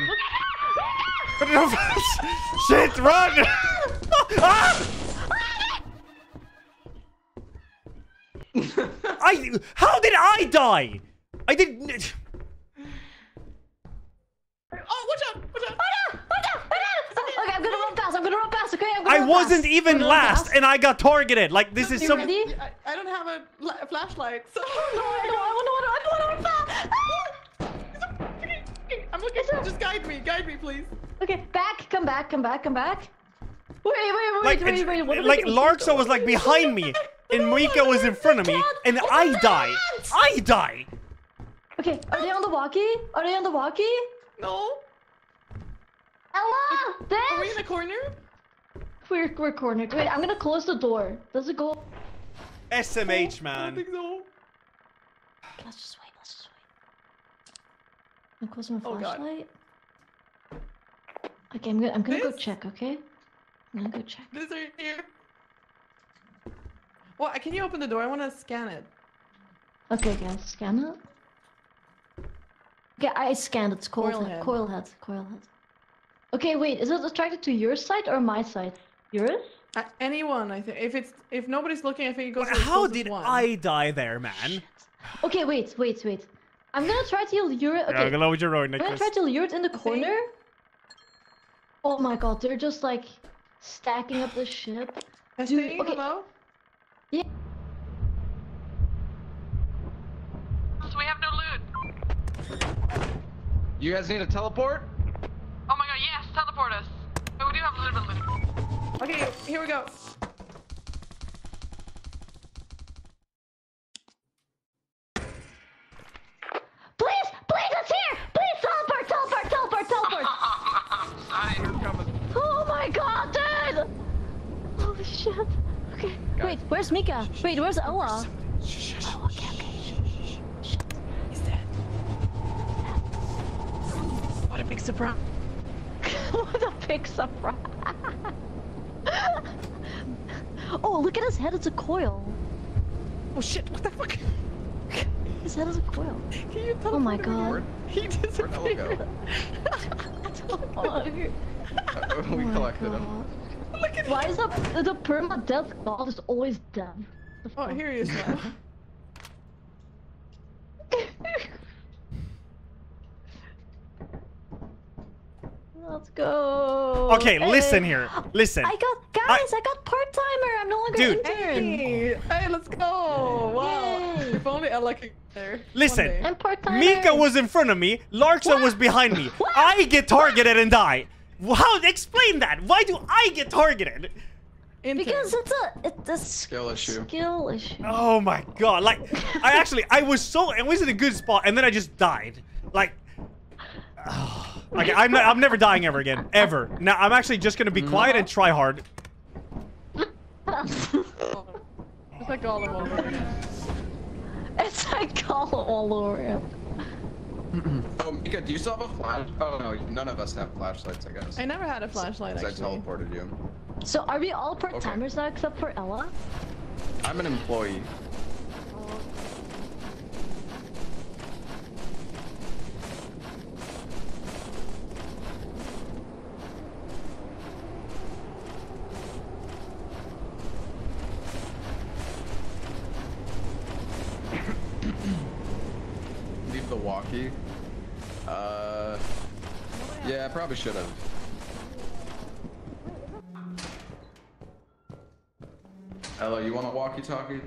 Shit, run! ah! I. How did I die? I didn't. Oh, watch out! Watch out! Okay, I'm gonna run fast. I'm gonna run fast. Okay, I'm gonna I run wasn't fast. even I'm gonna run last, fast. and I got targeted. Like this is You some. ready? I, I don't have a flashlight, so. No, I know. I wanna, I wanna, I wanna run fast. Okay, okay, I'm looking. Just guide me, guide me, please. Okay, back. Come back. Come back. Come back. Wait, wait, wait, Like, wait, it's- wait. What like doing? Larxa was like behind me, and Mika was in front of me, and I die. I die. Okay, are they on the walkie? Are they on the walkie? No. Ella, Are we in this? a corner? We're we're cornered. Wait, I'm gonna close the door. Does it go? SMH, I don't man. think so. Let's just wait. Let's just wait. I'm closing my Oh, God. flashlight. Okay, I'm gonna I'm gonna go check. Okay, I'm gonna go check. This right here. Well, can you open the door? I want to scan it. Okay, guys, scan it. Okay, I scanned. It's coil, Coil head. head. Coil head. Coil head. Okay, wait. Is it attracted to your side or my side? Yours? Uh, anyone, I think. If it's if nobody's looking, I think it goes. to the How did one. I die there, man? Okay, wait, wait, wait. I'm gonna try to lure it. Yeah, Okay, I'm gonna with your road, I'm gonna try to lure it in the corner. Oh my god, they're just like stacking up the shit. I Dude, okay. hello. Yeah. So we have no loot. You guys need a teleport? Oh my god, yes, teleport us. But we do have a little bit of loot. Okay, here we go. Where's Mika? Wait, where's Ella? Oh, okay, okay. He's dead. What a big surprise. what a big surprise. oh, look at his head, it's a coil. Oh shit, what the fuck? His head is a coil. Can you teleport Oh my god. again? He Where'd Ella go? disappeared. Oh, uh, we oh my collected him. God. Why is the, the perma-death god is always dead? Oh, here he is now. Let's go. Okay, listen here. Listen. I got guys. I, got part timer. I'm no longer Dude. intern. hey, hey, let's go. Wow. Yay. If only Ella could get there. Listen. I'm part timer. Mika was in front of me. Larxa was behind me. I get targeted and die. How? Explain that. Why do I get targeted? Intern. because it's a it's a Skill issue. Skill issue. Oh my god! Like, I actually, I was so, I was in a good spot, and then I just died. Like, Okay, I'm, not, I'm never dying ever again. Ever. Now, I'm actually just gonna be quiet and try hard. It's like all over again. It's like all, all over him. Um, oh, Mika, do you still have a flash? Oh no, none of us have flashlights, I guess. I never had a flashlight 'Cause I actually. teleported you. So are we all part-timers now except for Ella? I'm an employee. Leave the walkie. Uh, yeah, I probably should have. Hello, you want a walkie-talkie?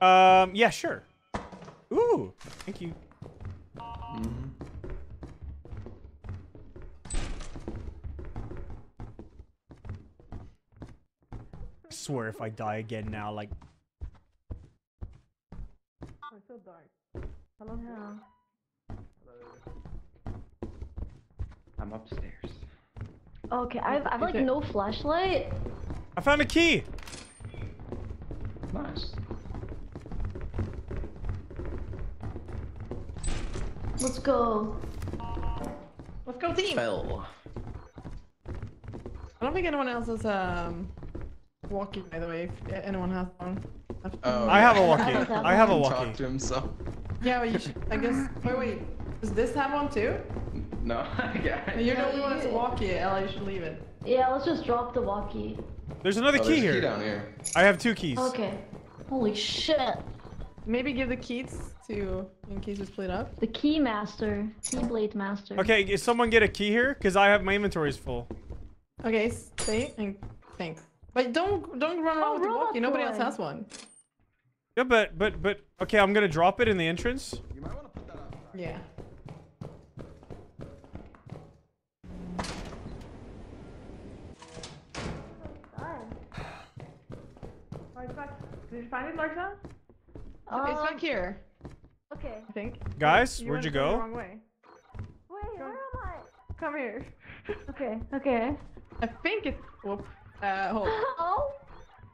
Um, yeah, sure. Ooh, thank you. I swear if I die again now, like, Oh, it's so dark. Hello. Yeah. I'm upstairs. Okay, I've, I've like Okay. no flashlight. I found a key. Nice. Let's go. Let's go team. Fell. I don't think anyone else is um walkie by the way. If anyone has one. Oh, I have a walkie. I have I have a Talk walkie. to himself. Yeah, but you should. I guess. Wait, wait. Does this have one too? No, yeah. You're the only one that's a walkie. Ella, you should leave it. Yeah, let's just drop the walkie. There's another Oh, key there's a here. key down here. I have two keys. Okay. Holy shit. Maybe give the keys to in case it's split up. The key master. Keyblade master. Okay, is someone get a key here? Cause I have my inventory is full. Okay, stay and think. But don't don't run around Oh, with the walkie. Nobody else has one. Yeah, but but but okay, I'm gonna drop it in the entrance. You might want to put that outside. Yeah. Oh, it's back. Did you find it, Larsa? it's back here, Okay. I think. Guys, You where'd you went the go? wrong way. Wait, where am I? Come here. Okay, okay. I think it's. Whoop. Uh, hold. Oh.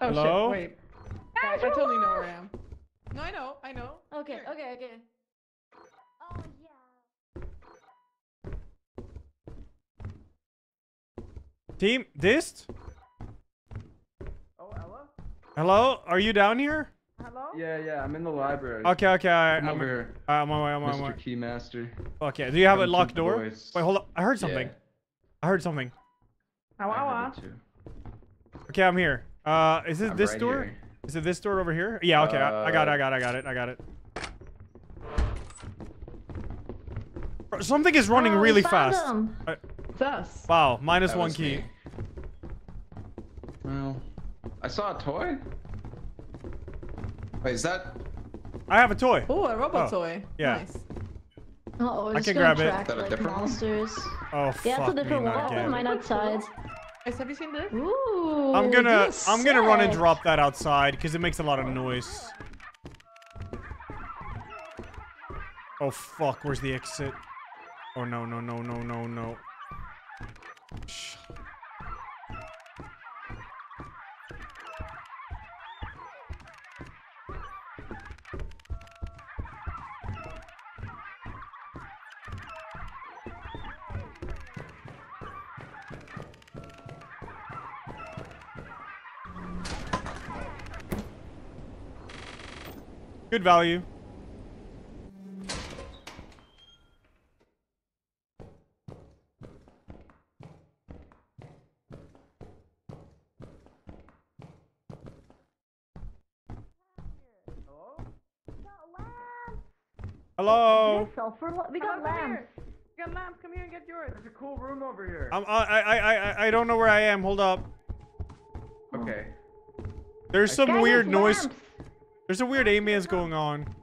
Oh Hello? shit! Wait. I, I totally know where I am. No, I know. I know. Okay, okay, okay. Oh yeah. Team, Dist? Ella? Hello? Are you down here? Hello. Yeah, yeah, I'm in the library. Okay, okay. I, Come I'm, over here, I'm on my way. I'm on my way. Mr. Keymaster. Okay. Do you have a Come to locked door? voice. Wait, hold up. I heard something. Yeah, I heard something. Ow, I ow, heard ow. Okay, I'm here. Uh, is it I'm this right door? here. Is it this door over here? Yeah. Okay. I, I got it. Uh, I got it. I got it. I got it. Something is running Oh, really fast. him. Uh, It's us. wow. Minus That one key. me. Well, I saw a toy. Wait, is that? I have a toy. Oh, a robot Oh, toy. yeah. Nice. Oh, I it's can gonna grab it. track, Is that a like, different one? monsters. Oh Yeah, fuck it's a different me, one. not again. mine outside. Guys, have you seen this? Ooh. I'm gonna I'm gonna run and drop that outside because it makes a lot of noise. Oh fuck, where's the exit? Oh no no no no no no. Shh. Good value. Hello. Sulfur We got come lamps. We got lamps. Come here and get yours. There's a cool room over here. I'm, I, I, I, I- I don't know where I am. Hold up. okay. There's some Guys, weird noise. lamps. There's a weird aliens going on.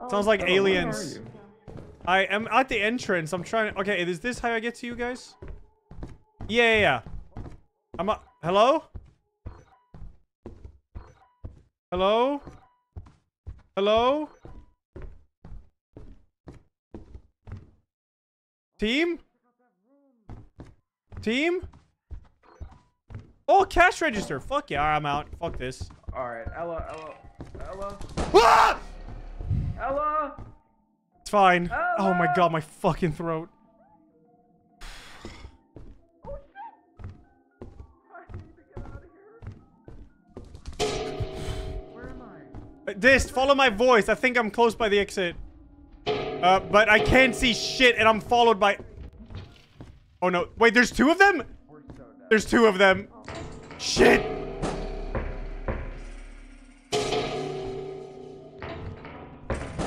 Oh, Sounds like Oh, aliens. I am at the entrance. I'm trying. To... Okay, is this how I get to you guys? Yeah, yeah. yeah. I'm. A, hello. Hello. Hello. Team. Team? Oh, cash register. Fuck yeah, I'm out. Fuck this. Alright, Ella, Ella, Ella, Ah! Ella! It's fine. Oh my god, my fucking throat. Dist, follow my voice. I think I'm close by the exit. Uh, but I can't see shit and I'm followed by... Oh no. Wait, there's two of them? There's two of them. Shit.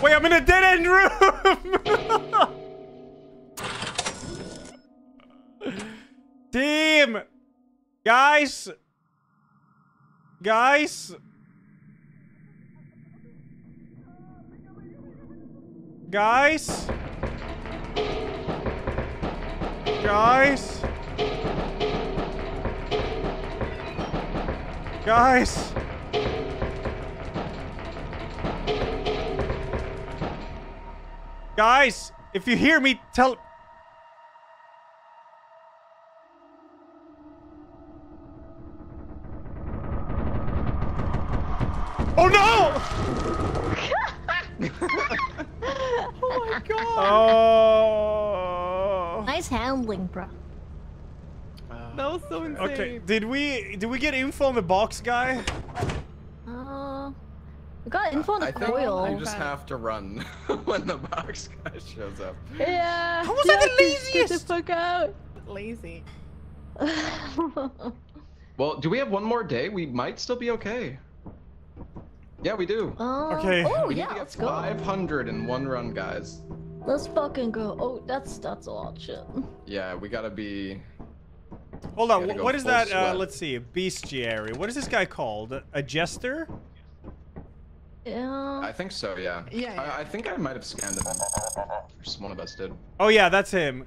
Wait, I'm in a dead end room. Team. Guys. Guys. Guys. Guys. Guys. Guys, if you hear me, tell. Oh no! Oh my god. Oh. Nice handling, bro. That was so insane. Okay, did we did we get info on the box guy? We got info on the I think coil. you just have to run when the box guy shows up. Yeah. How was I the yeah, Get the laziest? fuck out. Lazy. Well, do we have one more day? We might still be okay. Yeah, we do. Um, Okay. Oh we need yeah, to get let's go. 500 in one run, guys. Let's fucking go. Oh, that's that's a lot of shit. Yeah, we gotta be. Hold on, Gotta wh- go what is full that? Uh, let's see, bestiary. What is this guy called? A jester? Yeah. I think so, yeah. Yeah, yeah. I, I think I might have scanned him. Just one of us did. Oh yeah, that's him.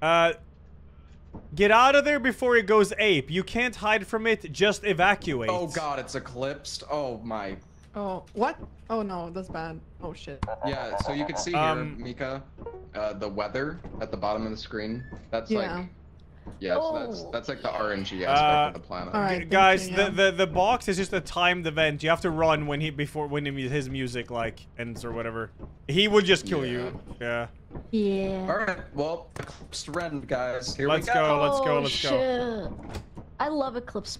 Uh, get out of there before it goes ape. You can't hide from it. Just evacuate. Oh god, it's eclipsed. Oh my. Oh, what? Oh no, that's bad. Oh shit. Yeah, so you can see Um, here, Mika, uh, the weather at the bottom of the screen. That's Yeah. like. Yeah, so that's Oh. that's like the RNG aspect Uh, of the planet. all right. Guys, you, the, yeah. the the box is just a timed event. You have to run when he before when his music like ends or whatever. He would just kill you. Yeah. Yeah. All right, well, eclipsed Rend, guys. Here Let's we go. go. Let's go. Oh, Let's go. shit. I love Eclipse.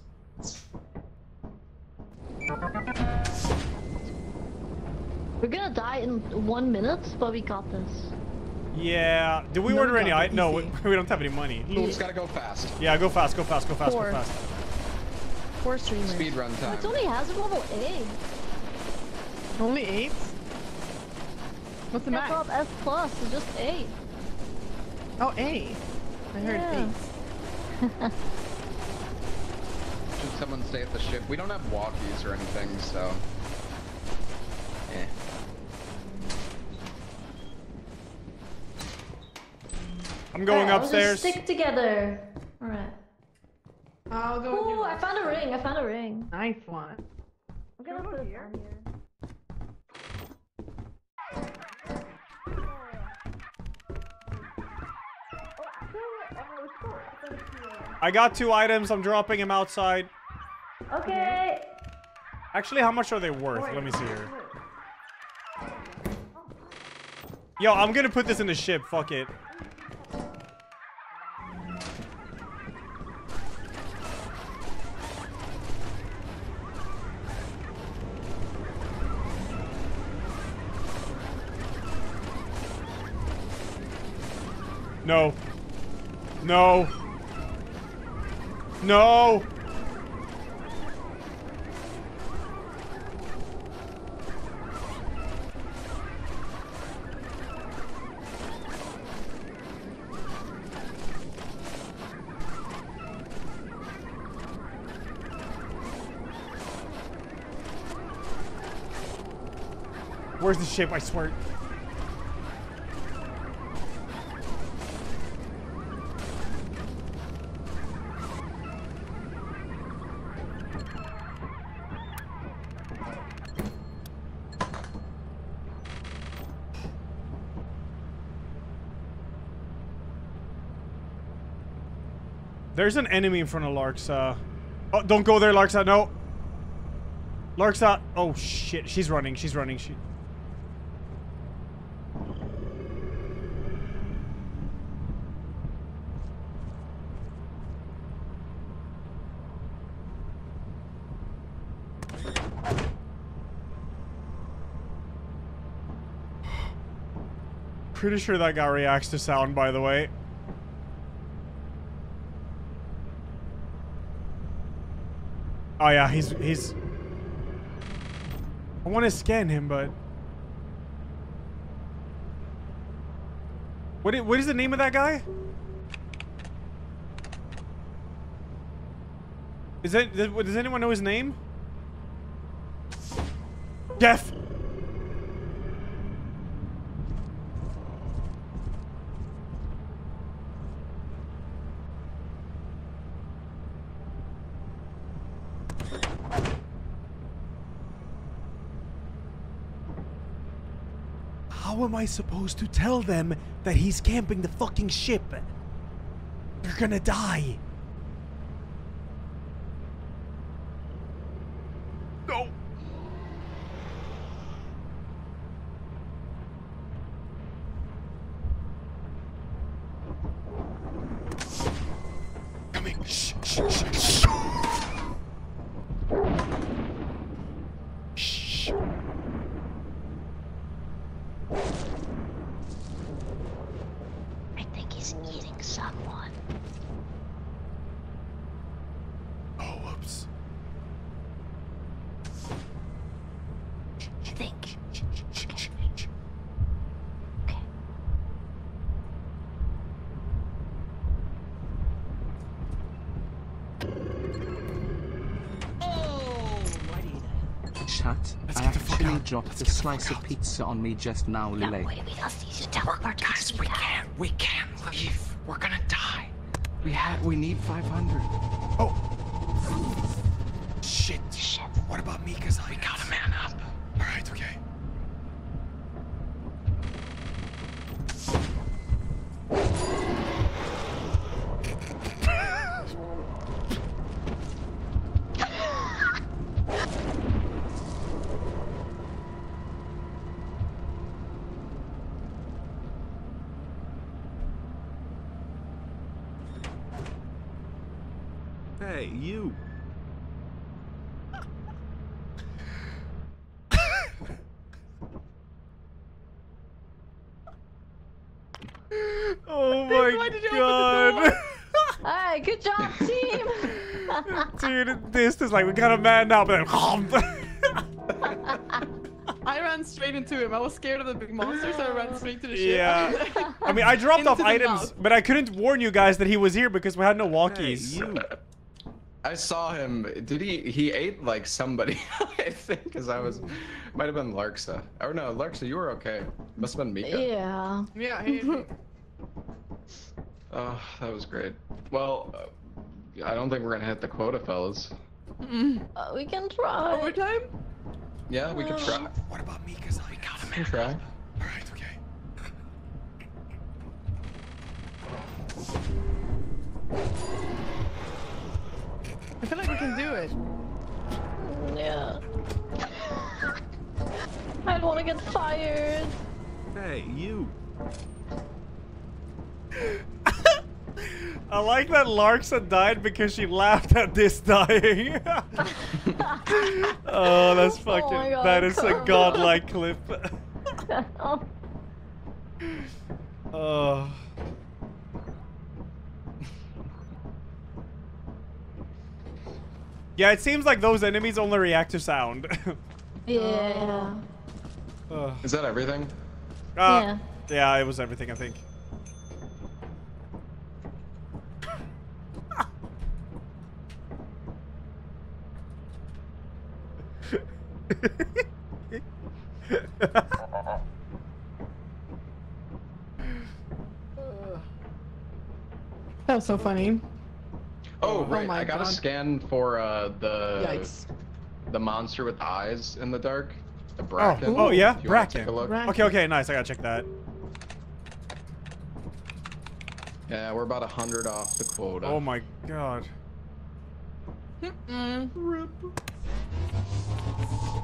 We're gonna die in one minute, but we got this. Yeah. Did we No, order any? no, I no, we, we don't have any money. You just gotta go fast. Yeah, go fast. Go fast. Go fast. Four. Go fast. Four streamers. Speed run time. It only has a level A. Only eight? What's the It's max? not S plus, it's just A. Oh, A. I heard Yeah. eight. Should someone stay at the ship? We don't have walkies or anything, so. I'm going Alright, let's just upstairs. Stick together. Alright. I'll go with Ooh, you. I found a ring. I found a ring. Nice one. I'm gonna put it down here. I got two items. I'm dropping them outside. Okay. Actually, how much are they worth? Let me see here. Yo, I'm gonna put this in the ship. Fuck it. No. No. No. Where's the ship? I swear. There's an enemy in front of Larxa. Oh, don't go there, Larxa. No. Larxa. Oh, shit. She's running. She's running. She... Pretty sure that guy reacts to sound, by the way. Oh yeah, he's he's. I want to scan him, but. what what is the name of that guy? Is that does, anyone know his name? Jeff. How am I supposed to tell them that he's camping the fucking ship? You're gonna die. No. Coming. Shh, shh, shh, shh. Shh. I think he's eating someone. Oh, whoops. I think. Chat, I actually dropped a slice of pizza on me just now, Lily. Wait, we lost these teleporters. Guys, we can't. We can't leave. We're gonna die. We have. We need 500. Oh. Shit. Shit. What about Mika's items? We gotta man up. Alright, okay. Hey, you. Oh why my did you open the god. Alright, good job, team. Dude, is like, we got a man now, but then. I ran straight into him. I was scared of the big monster, so I ran straight to the ship. Yeah. I mean, I dropped off items, mouth. but I couldn't warn you guys that he was here because we had no walkies. you. I saw him. Did he? He ate like somebody. I think, because I was. Might have been Larxa. Or no, Larxa, you were okay. Must have been Mika. yeah. Yeah, he, Oh, that was great. Well, uh, I don't think we're gonna hit the quota, fellas. Uh, we can try. overtime? Yeah, we could try. What about Mika's items? We can try. Alright, okay. I feel like we can do it. Yeah. I don't want to get fired. Hey, you. I like that Larxa died because she laughed at this dying. oh, that's fucking. my God, that is a Carl. godlike clip. oh, Oh. Yeah, it seems like those enemies only react to sound. yeah. Ugh. Is that everything? Uh, yeah, it was everything, I think. That was so funny. Oh, right. my I got a scan for uh, the Yikes. the monster with eyes in the dark. The bracken. oh, yeah? If you wanna take Bracken. Bracken. Okay, okay, nice. I gotta check that. Yeah, we're about a hundred off the quota. Oh my god. Mm. Oh,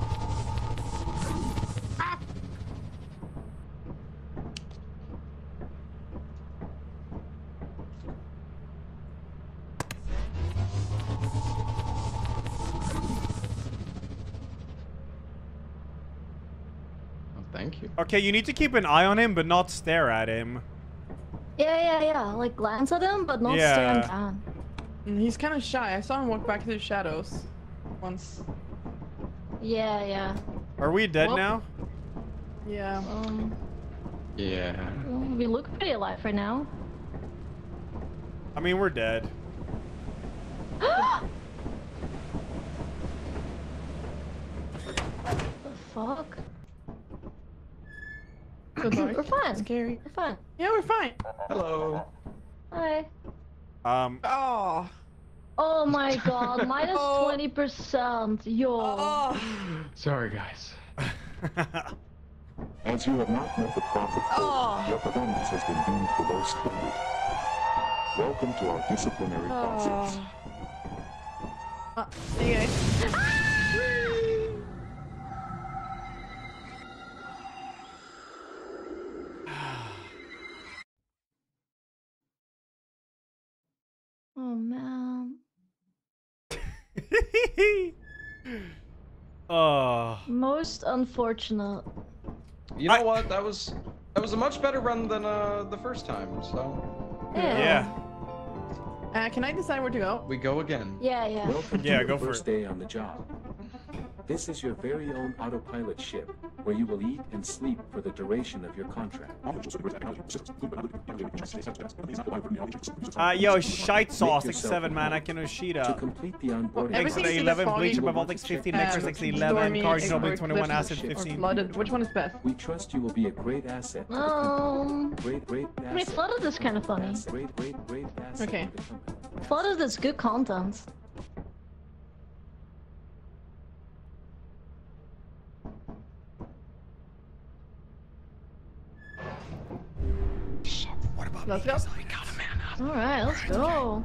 Okay, you need to keep an eye on him, but not stare at him. Yeah, yeah, yeah. Like glance at him, but not stare him Yeah. down. Mm, He's kind of shy. I saw him walk back through the shadows once. Yeah, yeah. Are we dead Well- now? Yeah. Um, Yeah. we look pretty alive right now. I mean, we're dead. the fuck? So dark. We're fine. Scary. We're fine. Yeah, we're fine. Hello. Hi. Um, Oh. Oh my god, minus Oh. 20%. Yo. Oh. Sorry, guys. As you have not met the profit Oh. your performance has been deemed below standard. Welcome to our disciplinary process. Oh. Uh, see you guys. Oh man. oh. Most unfortunate. You know what? That was that was a much better run than uh the first time. So Yeah. Yeah. Uh, can I decide where to go? we go again. Yeah, yeah. Welcome Yeah, to go your for first it. day on the job. This is your very own autopilot ship, where you will eat and sleep for the duration of your contract. Uh, yo, shite sauce, Make X7 yourself mana, at home. To complete the onboarding Everything process. 11, bleach foggy, above all 15, uh, extra 11, stormy, cards or 21, eclipse, acid 15. flooded. Which one is best? we trust you will be a great asset to the Um, company. Great, great I mean, asset. flooded is kind of funny. Great, great, great asset Okay. to. Flooded is good content. Let's go. Alright, let's go.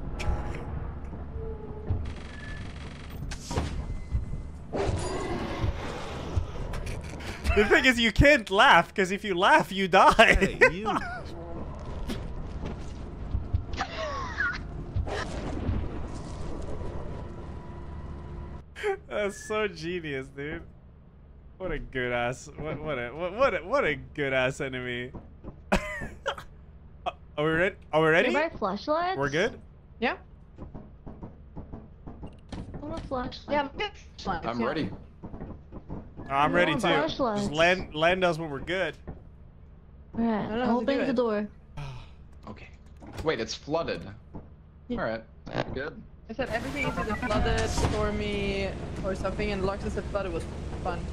The thing is, you can't laugh, because if you laugh, you die. Hey, you. That's so genius, dude. What a good ass. What what a what what a, what a good ass enemy. Are we ready? Are we ready? Can I buy flashlights? We're good. Yeah. I want a flashlight. Yeah. good. Fine, I'm yeah. ready. I'm ready want too. flashlights. Just land land us when we're good. Alright, don't I'm how to do opening the door. Okay. Wait, it's flooded. Yeah. All right. Good. I said everything is either flooded, stormy, or something, and Lux said flooded was fun.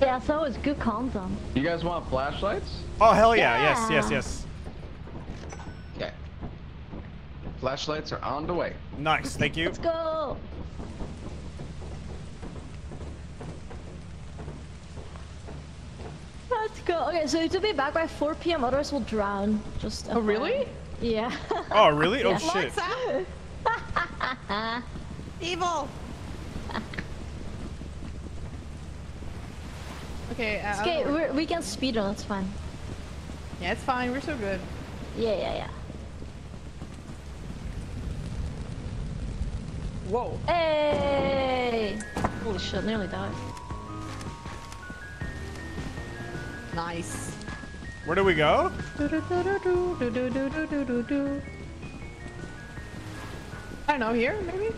Yeah, so it's good content. You guys want flashlights? Oh hell yeah! Yes yes yes. Okay. Flashlights are on the way. Nice. Thank you. Let's go! Let's go. Okay, so you have to be back by 4 p.m. Others will drown. Just. Oh, really? Yeah. Oh really? Oh Yeah. shit. Evil! okay, uh, okay, we're, we can speedrun. That's fine. yeah, it's fine. We're so good. Yeah, yeah, yeah. Whoa. Hey! Holy shit! Nearly died. Nice. Where do we go? I don't know, here, maybe?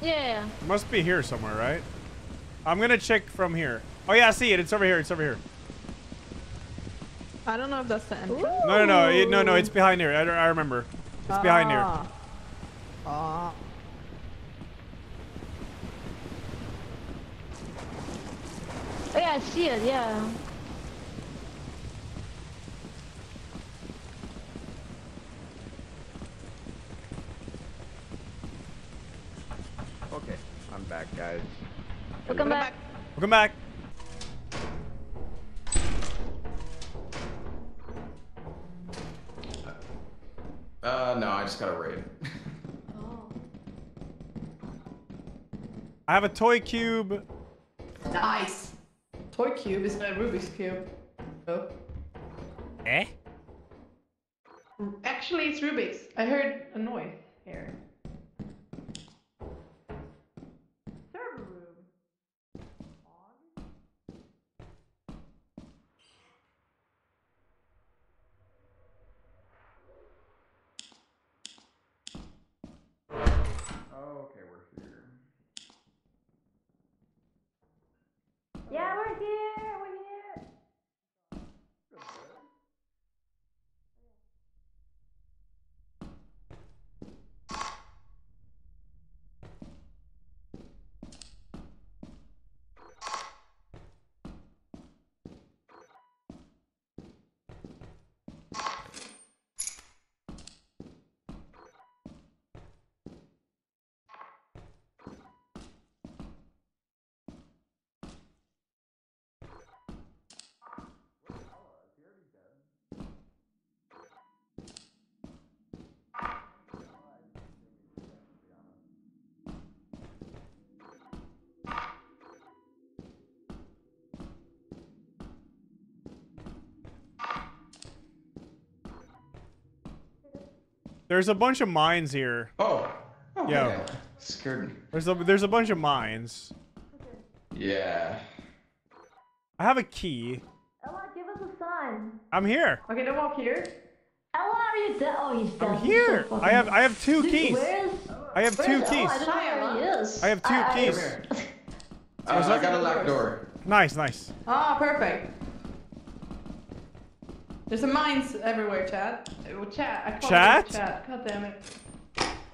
Yeah. Must be here somewhere, right? I'm gonna check from here. Oh yeah, I see it. It's over here. It's over here. I don't know if that's the entrance. No no no it, no no. It's behind here. I, I remember. It's behind here. Ah. Ah. Oh yeah, I see it. Yeah. Okay, I'm back, guys. Welcome back. Welcome back. Uh, no, I just got a raid. I have a toy cube. Nice. Toy cube is a Rubik's cube. Oh. Eh? Actually, it's Rubik's. I heard a noise here. Server room. Oh, okay, we're here. Yeah, we're here. There's a bunch of mines here. Oh. oh Yeah. yeah. Scared me. There's a there's a bunch of mines. Yeah. I have a key. Ella, give us a sign. I'm here. Okay, don't walk here. Ella, are you dead? Oh, he's dead. I'm He's so here. I have I have two Dude, keys. Where is? I have two keys. Oh, I don't know where he is. I have two I- keys. Uh, I got a locked door. Nice, nice. Ah, perfect. There's a mines everywhere, chat. Uh, Chat. I call it Chat? Chat. God damn it.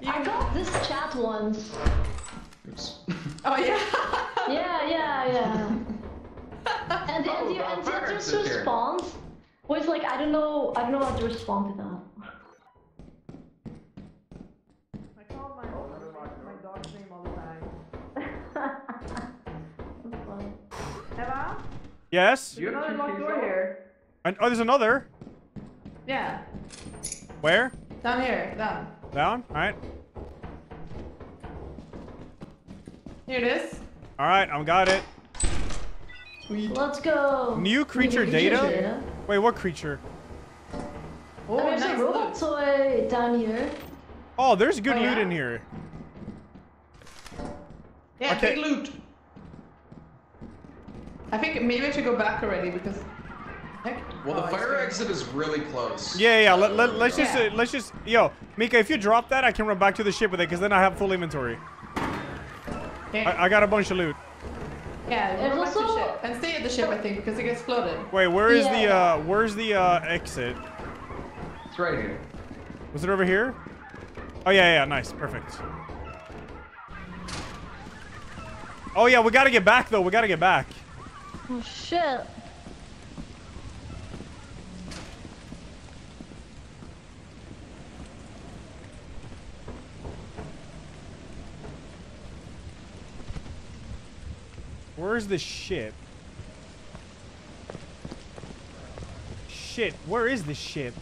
I got this chat once. Oops. Oh yeah. Yeah, yeah, yeah. and the, and the, Oh, and the Pirates just is here. response was like, I don't know, I don't know how to respond to that. I call my, my dog's name all the time. That's funny. Ella? Yes. You have Another two locked door here. And, oh, there's another. Yeah. Where? Down here. Down. Down. All right. Here it is. All right. I'm got it. Let's go. New creature data? data. Wait, what creature? Oh, There's nice a robot loot. toy down here. Oh, there's good Oh, loot in here. Yeah, Okay. big loot. I think maybe I should go back already because. Heck. Well, the Oh, fire exit is really close. Yeah, yeah. Let, let, let's just Yeah. uh, let's just yo, Mika. If you drop that, I can run back to the ship with it, cause then I have full inventory. Okay. I, I got a bunch of loot. yeah, There's we're back to the also- ship and stay at the ship I think because it gets flooded. Wait, where is the uh where's the uh exit? It's right here. Was it over here? Oh yeah, yeah, nice, perfect. Oh yeah, we gotta get back though. We gotta get back. Oh shit. Where's the ship? Shit, where is the ship?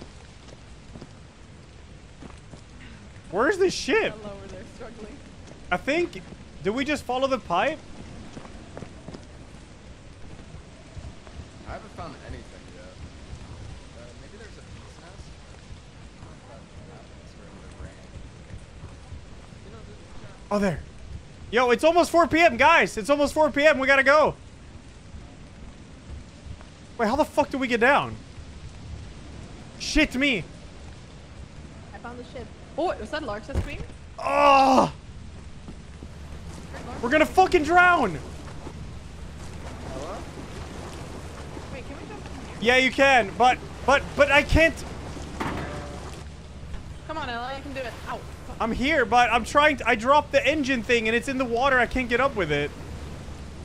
Where's the ship? over there struggling. I think. Did we just follow the pipe? I haven't found anything yet. Uh, maybe there's a bee's nest. That happens during the rain. You know, the- Oh, there. Yo, it's almost 4 p.m., guys. It's almost 4 p.m. We gotta go. Wait, how the fuck did we get down? Shit me. I found the ship. Oh, was that Lark's scream? Oh! We're gonna fucking drown. Hello? Wait, can we jump from here? Yeah, you can, but but but I can't. Come on, Ella, you can do it. Ow. I'm here, but I'm trying. To, I dropped the engine thing, and it's in the water. I can't get up with it.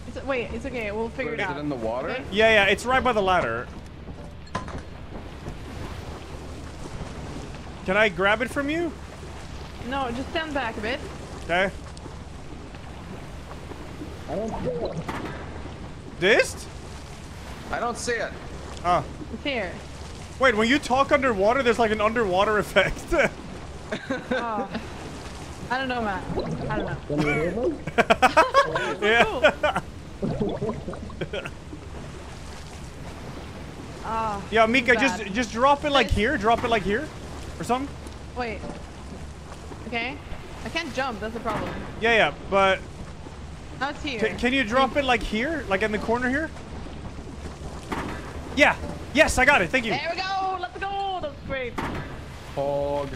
It's, wait, it's okay. We'll figure Is it it out. in the water? Okay? Yeah, yeah, it's right by the ladder. Can I grab it from you? No, just stand back a bit. Okay. I don't see it. This? I don't see it. Oh. It's here. Wait, when you talk underwater, there's like an underwater effect. Oh. I don't know, Matt. I don't know. Can you hear them? Yeah. Ah. Yeah, Mika, just just drop it like here. Drop it like here, or something. Wait. Okay. I can't jump. That's the problem. Yeah, yeah. But Now it's here. can you drop it like here, like in the corner here? Yeah. Yes, I got it. Thank you. There we go. Let's go. That's great. Hog.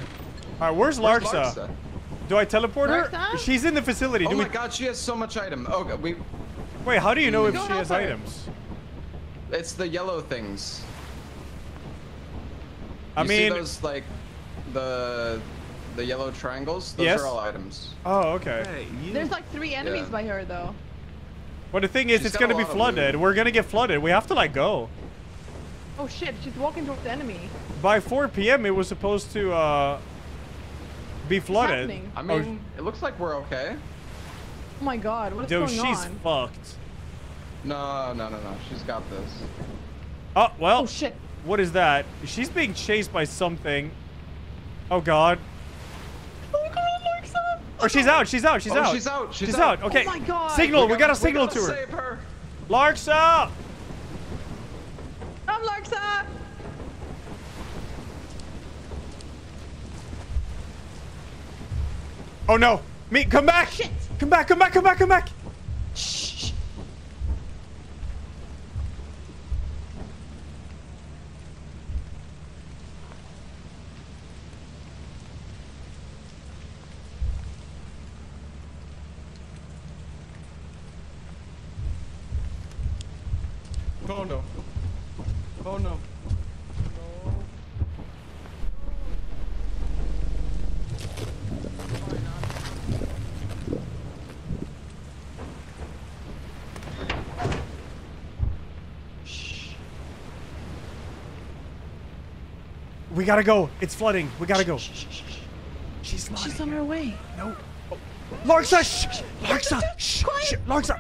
All right, where's Where's Larxa? Larxa? Do I teleport her? She's in the facility. Oh Do my we? god, she has so much item. Oh, God, we. Wait, how do you know if she has her. items? It's the yellow things. I You mean, see those like the the yellow triangles? Those Yes. are all items. oh, okay. Hey, you. There's like three enemies Yeah. by her though. Well, the thing is, She's it's got a gonna be flooded. We're gonna get flooded. We have to like go. Oh shit, she's walking towards the enemy. By 4 p.m., it was supposed to uh be flooded. happening? I Oh, mean, it looks like we're okay. Oh my god, what's Dude, going she's fucked. No, no, no, no. She's got this. Oh, well, Oh shit. what is that? She's being chased by something. Oh, God. Oh god, Larxa. Oh, she's out. She's out. She's oh, out. she's out. She's, She's out. Okay. Oh my God. Signal. We, gotta, we signal gotta to her. Save her. Larxa! I'm Larxa. Oh, no. Me, come back. Shit. Come back. Come back. Come back. Come back. Shh. Oh no. Oh no. We gotta go. It's flooding. We gotta go. She's flooding. She's on her way. No. Oh. Larxa! Shh! Larxa! Shh! Shh! Larxa!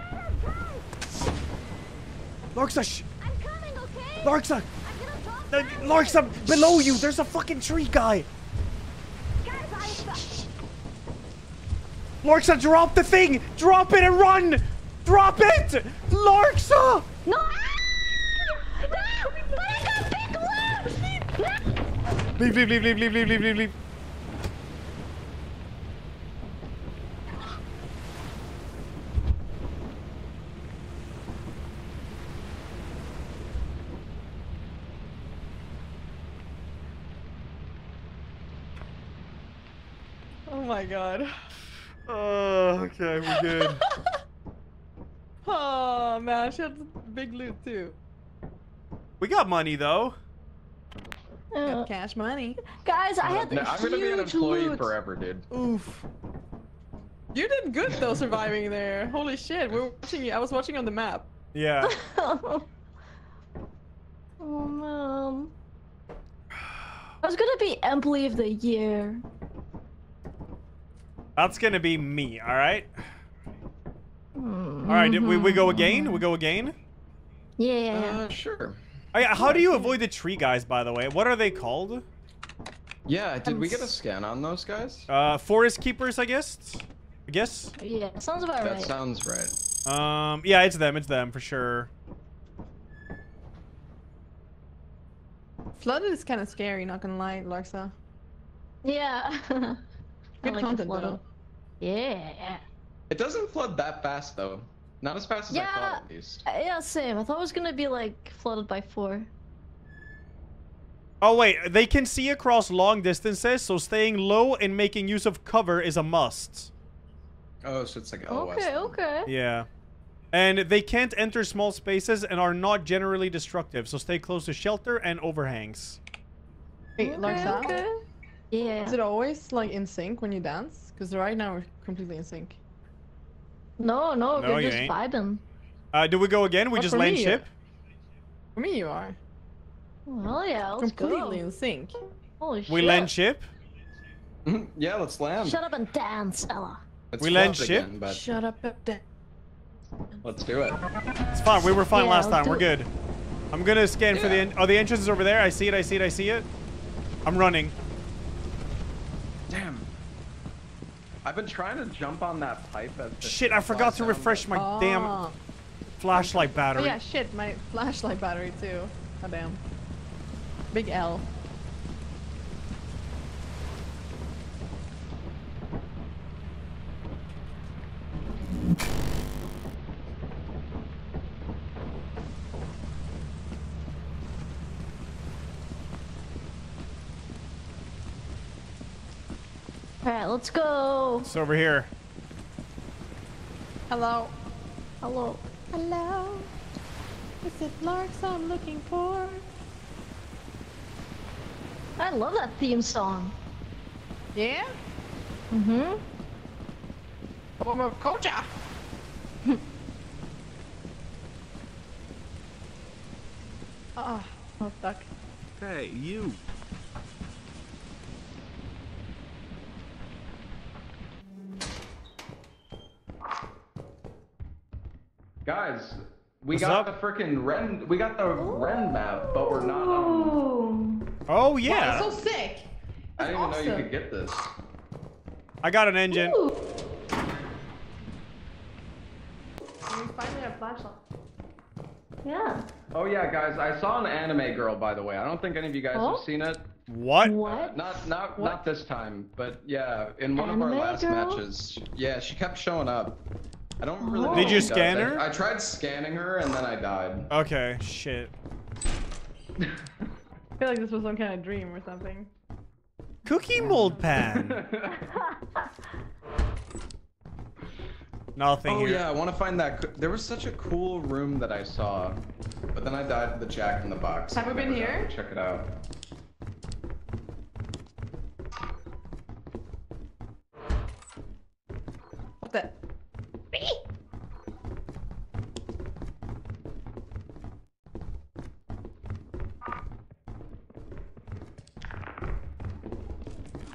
Larxa! Shh! I'm coming, okay? Larxa! I'm gonna drop. Larxa! Below you! There's a fucking tree guy! Guys, I... Larxa, drop the thing! Drop it and run! Drop it! Larxa! No! Ah! No! Leave, leave, leave, leave, leave, leave, leave, leave, leave. Oh my god. Oh, okay, we're good. Oh man, she had big loot too. we got money, though. Uh, Got cash money. guys, I had No, a I'm gonna be an employee loot. forever, dude. Oof. You did good though, surviving there. Holy shit, we were watching. You. I was watching on the map. Yeah. oh man. I was gonna be employee of the year. That's gonna be me, alright? Hmm. Alright, did we, we go again? We go again? Yeah, yeah, yeah. Uh, sure. Oh, how do you avoid the tree guys, by the way? What are they called? Yeah, did we get a scan on those guys? Uh, forest keepers, I guess? I guess? yeah, sounds about That right. That sounds right. Um, yeah, it's them, it's them, for sure. Flooded is kind of scary, not gonna lie, Larxa. Yeah. Good like content though. Yeah. It doesn't flood that fast though. Not as fast as I Yeah. thought at least. Uh, Yeah, same. I thought it was gonna be like flooded by four. Oh, wait, they can see across long distances, so staying low and making use of cover is a must. Oh, so it's like LOS. Okay, then. okay. Yeah. And they can't enter small spaces and are not generally destructive, so stay close to shelter and overhangs. Wait, Okay, Larxa. okay. Yeah. Is it always like in sync when you dance? Because right now we're completely in sync. No, no, No, we're just ain't. vibing. Uh, do we go again? We But just land me, ship? For me, you are Well, yeah, let's completely go. in sync. Holy shit. We land ship? Mhm, yeah, let's land. Shut up and dance, Ella. It's We land ship? Again, but Shut up, up, down. let's do it. It's fine. We were fine Yeah, last time. We're good. I'm gonna scan for the... En oh, the entrance is over there. I see it, I see it, I see it. I'm running. Damn. I've been trying to jump on that pipe as Shit, I forgot to refresh my Oh. damn flashlight battery. Oh battery. yeah, shit, my flashlight battery too. Oh damn. Big L. Alright, let's go. It's over here. Hello. Hello. Hello. Is it Larks I'm looking for? I love that theme song. Yeah? Mm-hmm. Form of culture. Ah, I'm stuck. Hey, you. Guys, we What's got up? the freaking Rend. We got the Rend map, but we're not. Um, Oh Yeah. yeah, so sick. I didn't even know you could get this. I got an engine. Ooh. We finally have flashlight. Yeah. Oh yeah, guys, I saw an anime girl by the way. I don't think any of you guys Oh? have seen it. What? What? Not not What? not this time, but yeah, in one of our last girl? matches. Yeah, she kept showing up. I don't really. Oh. know Did you scan her? I, tried scanning her and then I died. Okay, shit. I feel like this was some kind of dream or something. Cookie mold pan. Nothing oh here. yeah, I want to find that. There was such a cool room that I saw, but then I died to the Jack in the Box. Have we been here? Check it out. The?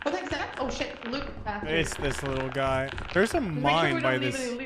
What the heck's that? Oh shit, loot. Ah. It's this little guy. There's a Just make sure mine by don't leave this.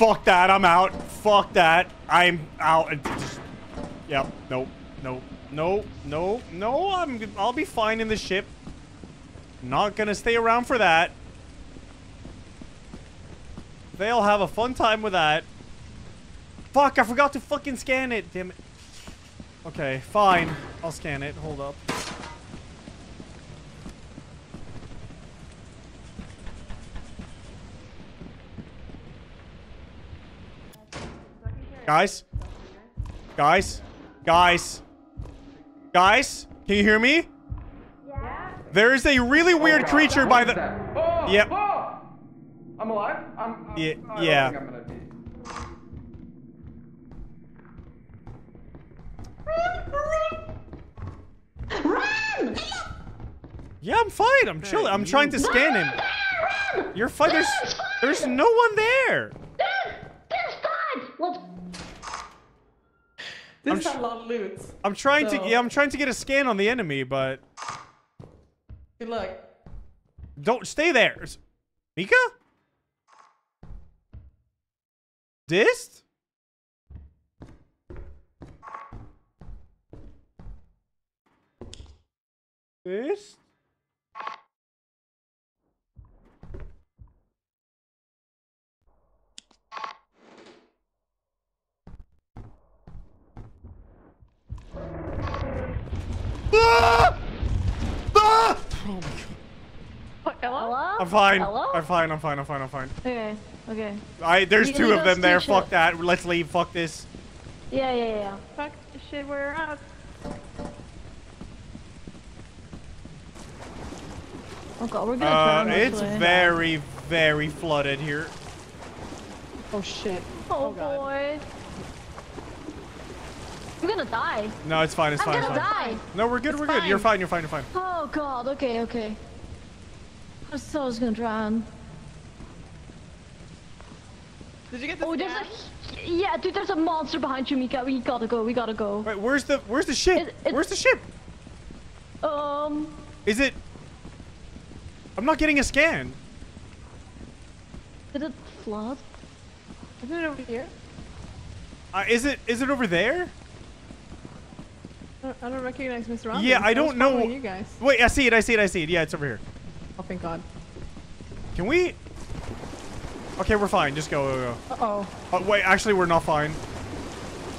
Fuck that. I'm out. Fuck that. I'm out. Yep. Nope. Nope. No. No. No. I'm. I'll be fine in the ship. Not gonna stay around for that. They'll have a fun time with that. Fuck! I forgot to fucking scan it. Damn it. Okay. Fine. I'll scan it. Hold up. Guys? Guys? Guys? Guys? Can you hear me? Yeah. There is a really oh, weird Oh, God, creature by the... Oh, Yep. oh! I'm alive. I'm. I'm Yeah, I don't yeah. think I'm gonna be. Run! Yeah, I'm fine. I'm chilling. I'm trying to scan him. You're fine. There's, there's no one there. There's God! Let's This I'm is a lot of loot. I'm trying to... Yeah, I'm trying to get a scan on the enemy, but... Good luck. Don't stay there. Mika? Dist? Dist? Ah! Ah! Oh my god. What, Ella? Ella? I'm fine. Ella? I'm fine. I'm fine. I'm fine. I'm fine. Okay. Okay. I there's two of them there. Shit. Fuck that. Let's leave. Fuck this. Yeah, yeah, yeah. Fuck the shit. We're out. Oh god, we're gonna uh, drown. It's actually. very, very flooded here. Oh shit. Oh, oh boy. I'm gonna die. No, it's fine. It's I'm fine. It's gonna fine. die. No, we're good. It's we're good. You're fine. fine. You're fine. You're fine. Oh god, okay, okay. I thought I was gonna drown. Did you get the Oh, there's a... Yeah, dude, there's a monster behind you, Mika. We gotta go, we gotta go. Wait, where's the Where's the ship? It- it- where's the ship? Um... Is it? I'm not getting a scan. Did it flood? Isn't it over here? Uh, is it? Is it over there? I don't, recognize Mr. Robbins. Yeah, I don't know. You guys. Wait, I see it. I see it. I see it. Yeah, it's over here. Oh, thank God. Can we? Okay, we're fine. Just go. go, go. Uh oh. Oh, wait, actually, we're not fine.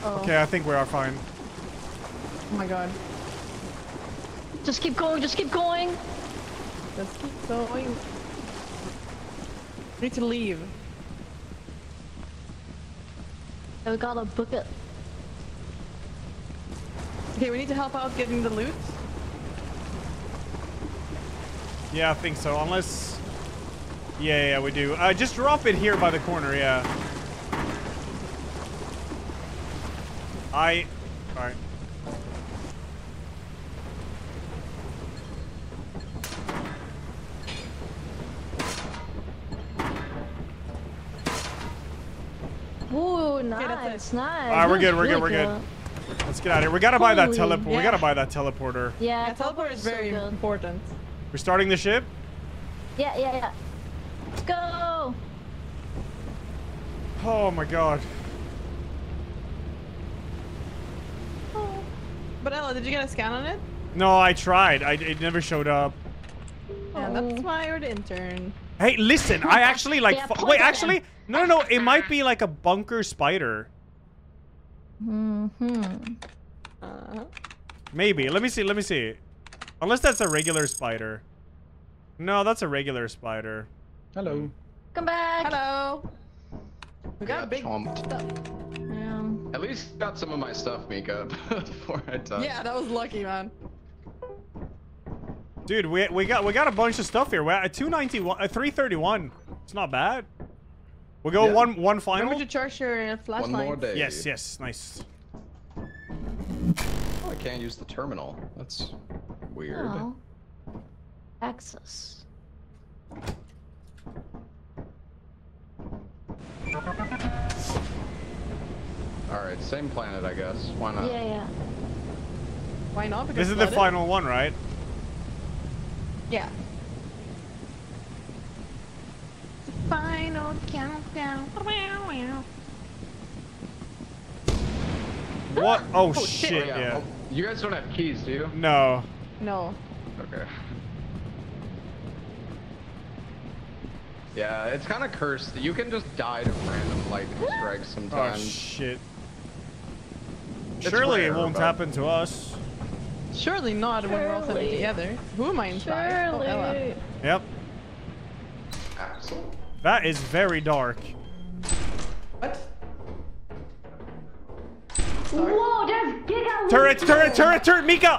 Oh. Okay, I think we are fine. Oh my God. Just keep going, just keep going. Just keep going. We need to leave. Yeah, we gotta book it. Okay, we need to help out getting the loot. Yeah, I think so. Unless. Yeah, yeah, we do. Uh, just drop it here by the corner. Yeah. I. All right. Ooh, that's nice, it. nice. All right, we're good. We're good. We're good. Let's get out of here. We gotta buy that Holy- teleport. We gotta buy that teleporter. Yeah, Yeah, teleport is very good. important. We're starting the ship. Yeah, yeah, yeah. Let's go. Oh my god. But Ella, did you get a scan on it? No, I tried. I, it never showed up. Yeah, Oh. that's why you're the intern. Hey, listen. I actually like. Yeah, wait, actually, no, no, no. It might be like a bunker spider. Mm-hmm. Uh, Maybe. Let me see. Let me see. Unless that's a regular spider. No, that's a regular spider. Hello. Come back. hello. We got Yeah, a big chomped. stuff. Yeah. At least got some of my stuff, Mika, before I died. Yeah, that was lucky, man. Dude, we we got we got a bunch of stuff here. We're at 291, uh, 331. It's not bad. We'll go Yeah. one one final. Remember to charge your uh, flashlight. One more day. Yes, yes, nice. Oh, I can't use the terminal. That's weird. Oh. Access. Alright, same planet, I guess. Why not? Yeah, yeah. Why not? Because This is the final one, right? Yeah. Final countdown. What? Oh, Oh, shit, shit. Oh, yeah. Oh, you guys don't have keys, do you? No. No. Okay. Yeah, it's kind of cursed. You can just die to random lightning strikes oh, sometimes. Oh, shit. It's Surely it won't but- happen to us. Surely not when we're all sitting together. Who am I inside? Oh, Ella. Yep. Axel? That is very dark. What? Whoa, there's Giga Turret, turret, turret, turret, Mika!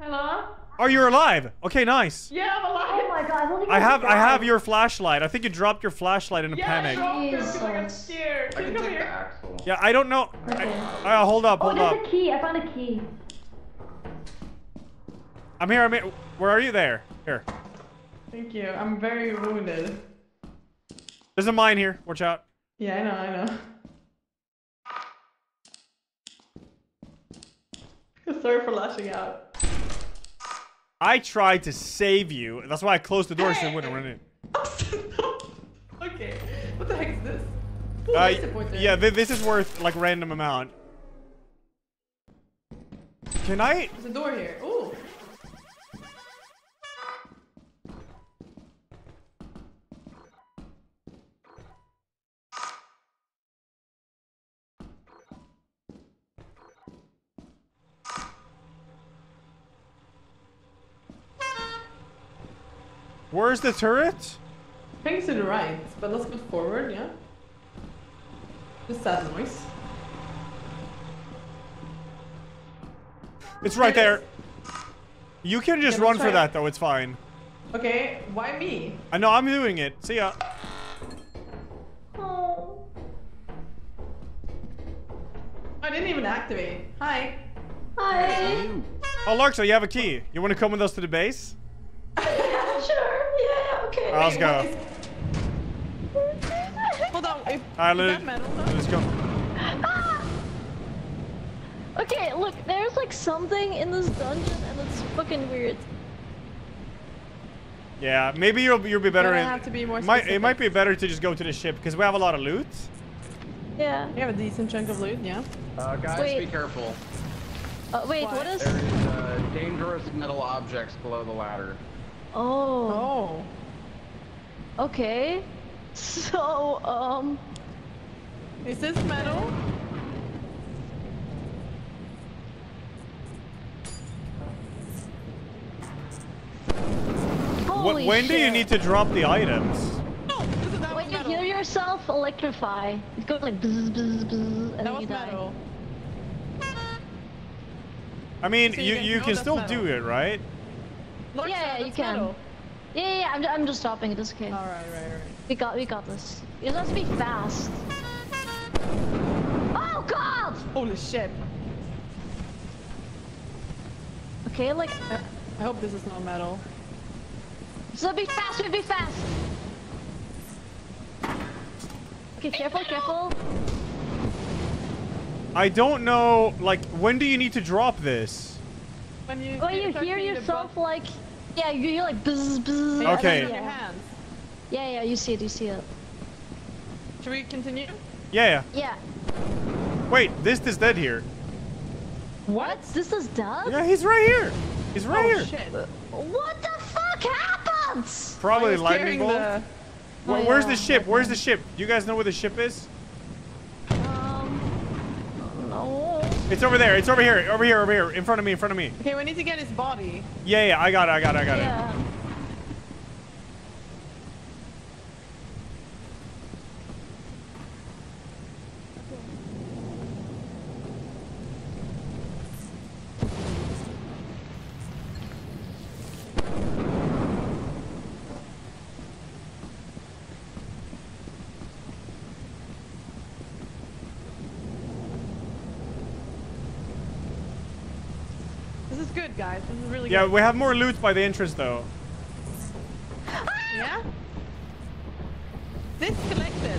Hello? Oh, you're alive. Okay, nice. Yeah, god, I have I have your flashlight. I think you dropped your flashlight in a panic. Jesus. scared. I can take the Axel. Yeah, I don't know. Okay. I, uh, hold up, Oh, hold up. there's a key. I found a key. I'm here. I'm here. Where are you? There. Here. Thank you. I'm very wounded. There's a mine here. Watch out. Yeah, I know, I know. Sorry for lashing out. I tried to save you. That's why I closed the door so you wouldn't run in. okay. What the heck is this? Uh, yeah, th this is worth like random amount. Can I? There's a door here. Ooh. Where's the turret? I think it's to the right, but let's go forward, yeah? Just that noise. It's right There it there. You can just Yeah, run for it. that though. It's fine. Okay, why me? I know I'm doing it. See ya. Oh. I didn't even activate. Hi. Hi. You. Oh, Larxa, you have a key. You want to come with us to the base? sure. Yeah. Okay. Let's go. what is- Hold on. If, Alright, is let- that metal though? let's go. Ah! Okay, look, there's like something in this dungeon and it's fucking weird. Yeah, maybe you'll you'll be better in. have to be more might, it might be better to just go to the ship because we have a lot of loot. Yeah. You have a decent chunk of loot, yeah? Uh, guys, Wait. be careful. Uh, wait, What? what is? There is uh, dangerous metal objects below the ladder. Oh. Oh. Okay. So, um. Is this metal? Holy when do you need to drop the items? No, this is, that was When you metal. heal yourself, electrify. It goes like bzz, bzz, bzz, and that then was you die. metal. I mean, So you you you, can- can still metal. do it, right? Look, Yeah, that's yeah, you can. metal. Yeah, yeah, yeah, I'm, I'm just stopping it. It's okay. Alright, right, right. We got, we got this. It has to be fast. Oh God! Holy shit. Okay, like, I hope this is not metal. so be fast, be fast. Okay, careful, careful. I don't know. Like, when do you need to drop this? When you, When you hear yourself like, yeah, you hear like bzz, bzz. Okay. on your hands. Yeah, yeah, you see it, you see it. Should we continue? Yeah, Yeah. yeah. Wait, this is dead here. What? This is done? Yeah, he's right here. He's right oh here. shit. What the fuck happens? Probably I lightning bolt. the- Wh- Oh, Where's yeah, the ship? Where's the ship? You guys know where the ship is? Um, no. It's over there. It's over here. Over here. Over here. In front of me. In front of me. Okay, we need to get his body. Yeah, yeah. I got it. I got it. I got it. Yeah. This is good, guys. This is really Yeah, good. we have more loot by the entrance though. Ah! Yeah? This collected.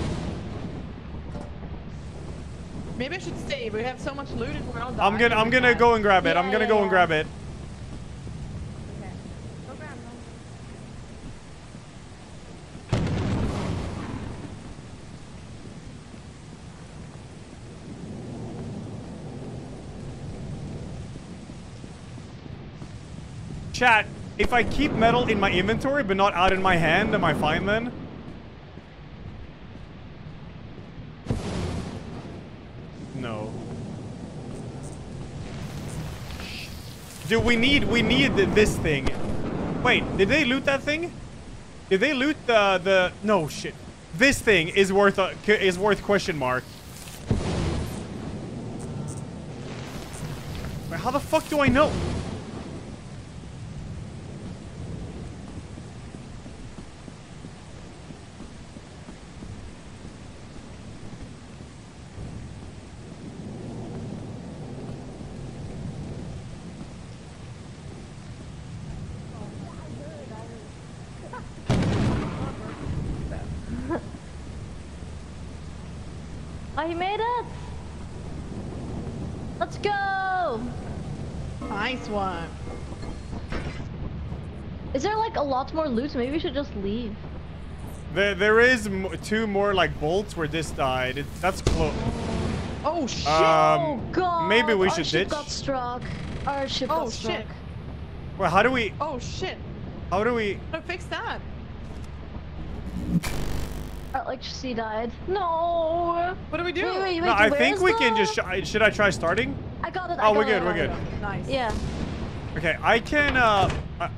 Maybe I should stay. We have so much loot if we're all I'm gonna I'm gonna go and grab it. I'm gonna yeah, go and grab it. Chat, if I keep metal in my inventory but not out in my hand, am I fine then? No. Dude, we need we need th- this thing. Wait, did they loot that thing? Did they loot the the no shit? This thing is worth a is worth question mark. Wait, how the fuck do I know? I made it. Let's go. Nice one. Is there like a lot more loot? Maybe we should just leave. There there is m two more like bolts where this died. It, that's close. Oh shit. Um, oh god. maybe we Our should ship ditch. got struck. Our ship Oh, got struck. shit. Well, how do we oh shit. how do we? How do I fix that? Our electricity died. No. What do we do? Wait, wait, wait. No, I think is we can just. Sh should I try starting? I got it. I Oh, got we're it, good, I we're good. it. Oh, Nice. Yeah. Okay, I can. Uh, I,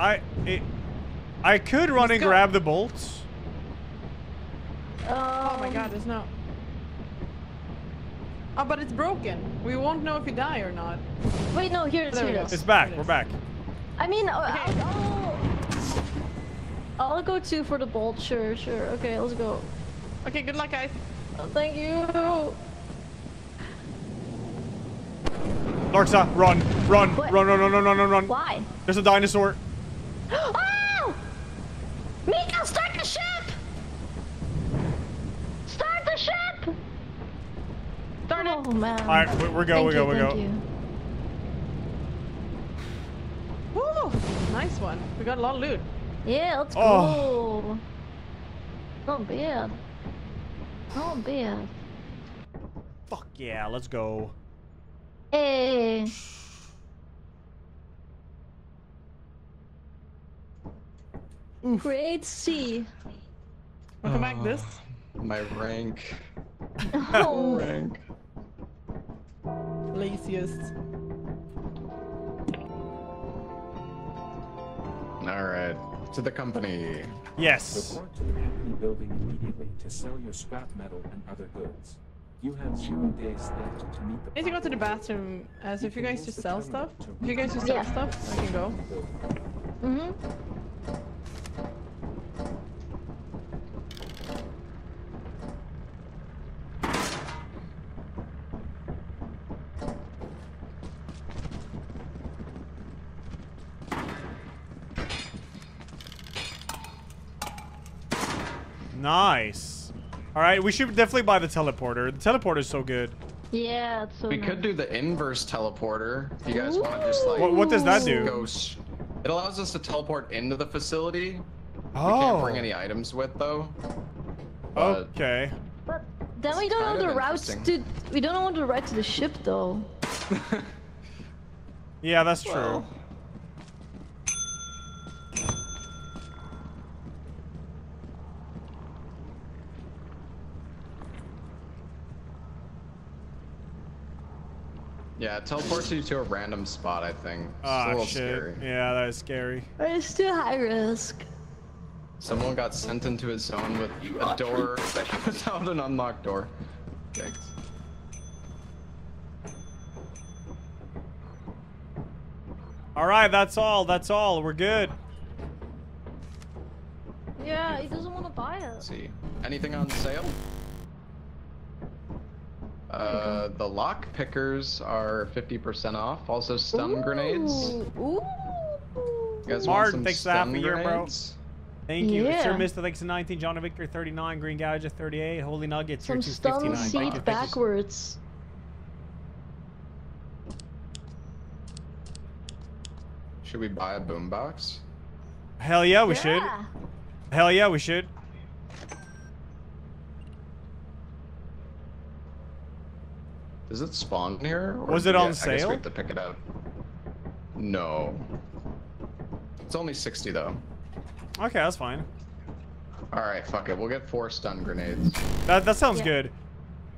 I it, I could run and go. grab the bolts. Oh my god, there's no. Oh, but it's broken. We won't know if you die or not. Wait, no, here it is. Here it go. is. It's back. It We're back. I mean, uh, Okay. I'll, I'll, I'll go two for the bolt. Sure, sure. Okay, let's go. Okay, good luck, guys. Oh, thank you. Larxa, run, run, What? run, run, run, run, run, run, run. Why? There's a dinosaur. Oh! Mika, start the ship! Start the ship! Darn it. Oh man. All right, we- we're go, Thank we you, go, we thank go. you. Woo! Nice one. We got a lot of loot. Yeah, let's Oh. go. Not bad. Not bad. Fuck yeah, let's go. Hey. Great C. Welcome back, uh, this. My rank. Oh. Rank. Laziest. Alright. To the company. Yes. Report to the company building immediately to sell your scrap metal and other goods. You have zero days left to meet the. I need to go to the bathroom. As if you guys just sell stuff. If you guys just sell Yeah. stuff, I can go. Mm-hmm. Nice. All right, we should definitely buy the teleporter. The teleporter is so good. Yeah, it's so We nice. could do the inverse teleporter if you guys want to just like. What, what does that do? Go it allows us to teleport into the facility. Oh. We can't bring oh. any items with though. But Okay. But then we don't know the routes to. We don't know the route to the ship though. Yeah, that's true. Well. Yeah, it teleports you to a random spot, I think. It's a Ah, shit. scary. Yeah, that is scary. But It's still high risk. Someone got sent into a zone with You a door true professional. without an unlocked door. Yikes. All right, that's all. That's all. We're good. Yeah, he doesn't want to buy it. Let's see. Anything on sale? Uh, the lock pickers are 50% off. Also, stun grenades. Ooh. You guys Martin, want some thanks for half stun a year, bro. grenades? Thank you. Sir Yeah. Mister, thanks to 19. John Victor, 39. Green Gouge, 38. Holy Nuggets, Some you're stun 259. Thank seed backwards. Should we buy a boombox? Hell yeah, we should. Hell yeah, we should. Does it spawn here? Was do it we- on I guess sale? we have to pick it up. No. It's only 60 though. Okay, that's fine. Alright, fuck it. We'll get four stun grenades. That that sounds Yeah. good.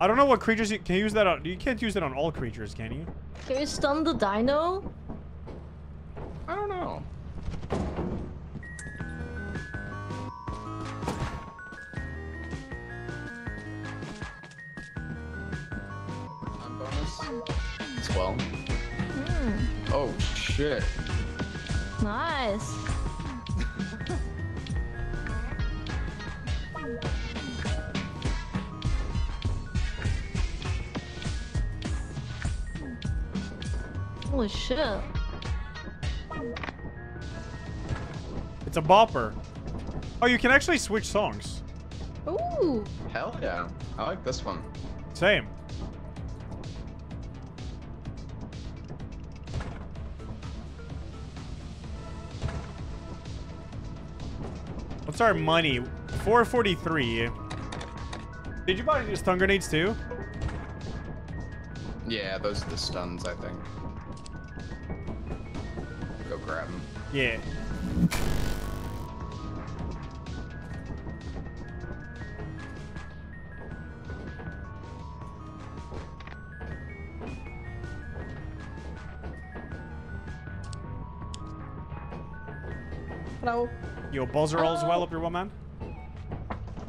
I don't know what creatures you can you use that on. You can't use it on all creatures, can you? Can you stun the dino? I don't know. Time bonus? 12. Hmm. Oh, shit. Nice. Holy shit. It's a bopper. Oh, you can actually switch songs. Ooh. Hell yeah. I like this one. Same. What's our money? 443. Did you buy your stun grenades too? Yeah, those are the stuns, I think. Go grab them. Yeah. Hello. Yo, buzzer all's Hello. well up your one man?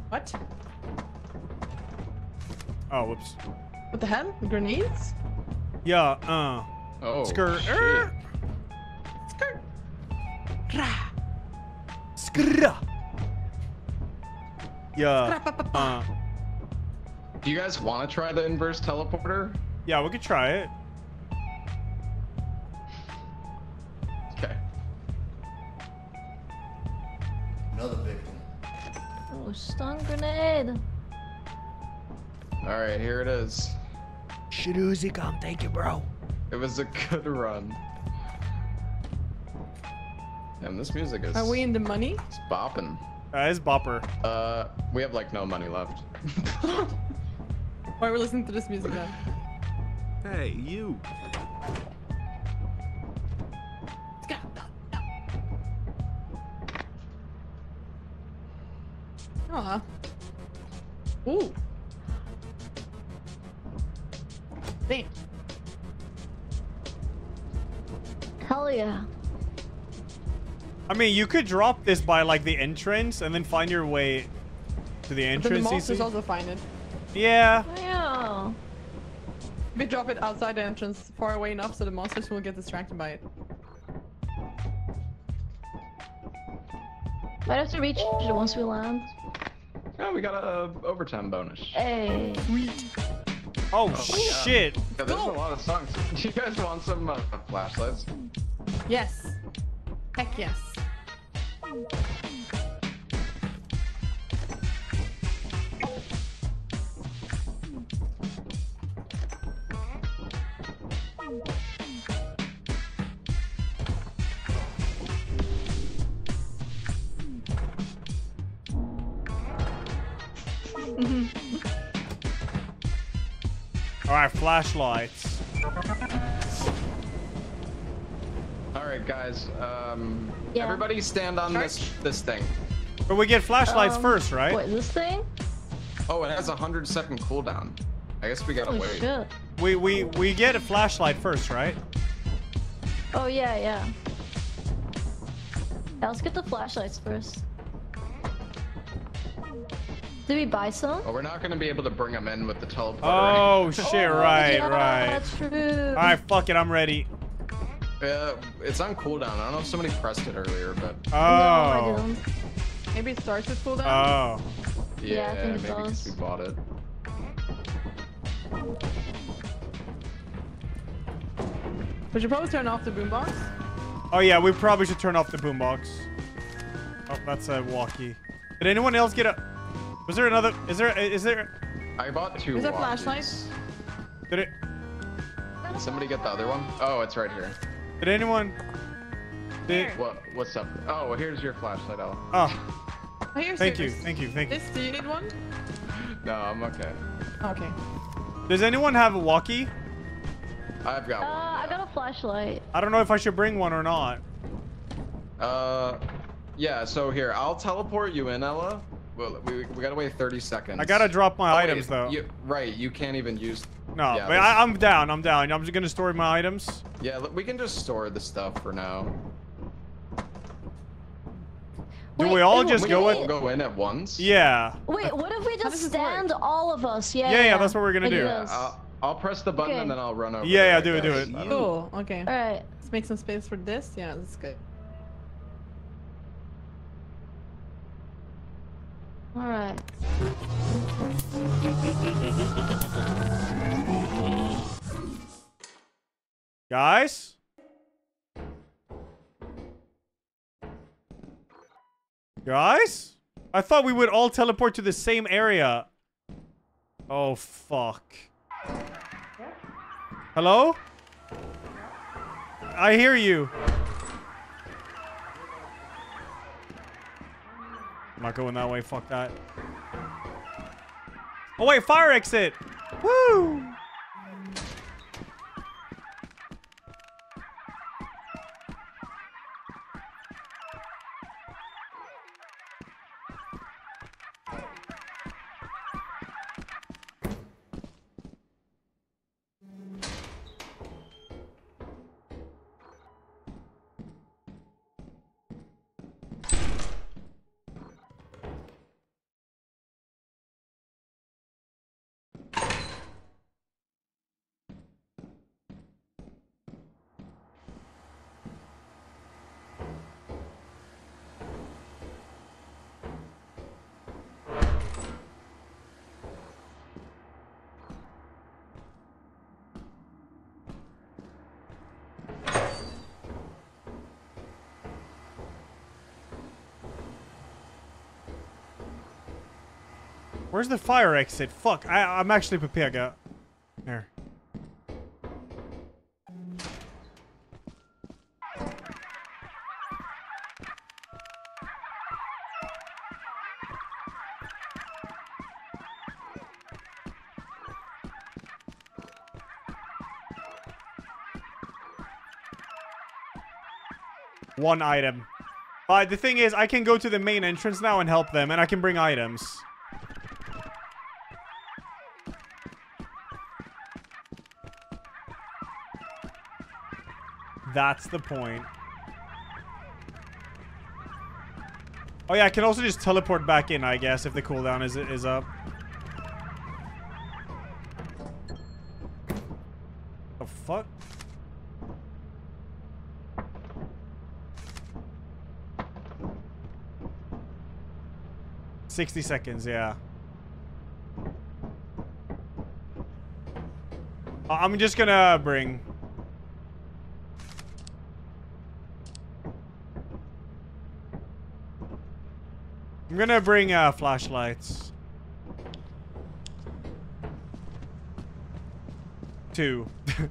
What? Oh, whoops. What the hell? Grenades? Yeah, uh. Oh, Skirt. shit. Skirt. Rah. Skra. Yeah. Uh. Do you guys want to try the inverse teleporter? Yeah, we could try it. Another big one. Oh, stun grenade. All right, here it is. Shiruzi, come take it, bro. It was a good run. And this music is Are we in the money? it's bopping. It's Bopper. Uh, we have like no money left. Why are we listening to this music then? Hey, you. Aw. Ooh. Damn. Hell yeah. I mean, you could drop this by like the entrance and then find your way to the But the entrance. monsters also find it. Yeah. Yeah. We drop it outside the entrance far away enough so the monsters will get distracted by it. Might have to reach it once we land. Oh, we got a overtime bonus. Hey. Oh, my God. shit. Yeah, there's a lot of songs. Do you guys want some uh, flashlights? Yes. Heck yes. All right, flashlights. All right, guys. Um, Yeah. everybody stand on this this thing. But we get flashlights Um, first, right? Wait, this thing? Oh, it has a hundred second cooldown. I guess we gotta Holy wait. shit. We we we get a flashlight first, right? Oh, yeah, yeah. Yeah, let's get the flashlights first. Did we buy some? Oh, we're not gonna be able to bring them in with the teleporter. Oh shit! Right, yeah, right. That's true. All right, fuck it. I'm ready. Uh, it's on cooldown. I don't know if somebody pressed it earlier, but Oh. didn't. Maybe it starts with cooldown. Oh. yeah, Yeah, I think it maybe 'cause does. we bought it. we should probably turn off the boombox. Oh yeah, we probably should turn off the boombox. Oh, that's a walkie. Did anyone else get a? Was there another? Is there? Is there? I bought two. Is that walkies. flashlights? Did it? Did somebody get the other one? Oh, it's right here. Did anyone? Did? What? What's up? Oh, here's your flashlight, Ella. Oh, Oh, here's thank you, thank you, thank you. This, do you need one? No, I'm okay. Okay. Does anyone have a walkie? I've got Uh, one. I got a flashlight. I don't know if I should bring one or not. Uh, yeah. So here, I'll teleport you in, Ella. Well, we, we gotta wait 30 seconds. I gotta drop my Oh, wait, items though. You, right, you can't even use. no, yeah, but I, I'm down. I'm down. I'm just gonna store my items. Yeah, we can just store the stuff for now. Do Wait, we all just We go all in? go in at once. Yeah. Wait, what if we just does work? stand all of us? Yeah, Yeah, yeah, that's what we're gonna do. this. I'll, I'll press the button Okay. and then I'll run over. Yeah, there, yeah, do it, do it. Cool. Okay. Alright. Let's make some space for this. Yeah, that's good. Alright. Guys? Guys? I thought we would all teleport to the same area. Oh, fuck. Hello? I hear you. I'm not going that way. Fuck that. Oh, wait. Fire exit. Woo! Where's the fire exit? Fuck, I, I'm actually Pepega. Here. One item. But the thing is, I can go to the main entrance now and help them, and I can bring items. That's the point. Oh yeah, I can also just teleport back in, I guess, if the cooldown is is up. The fuck? Sixty seconds, yeah. I'm just gonna bring. I'm gonna bring uh, flashlights. Two.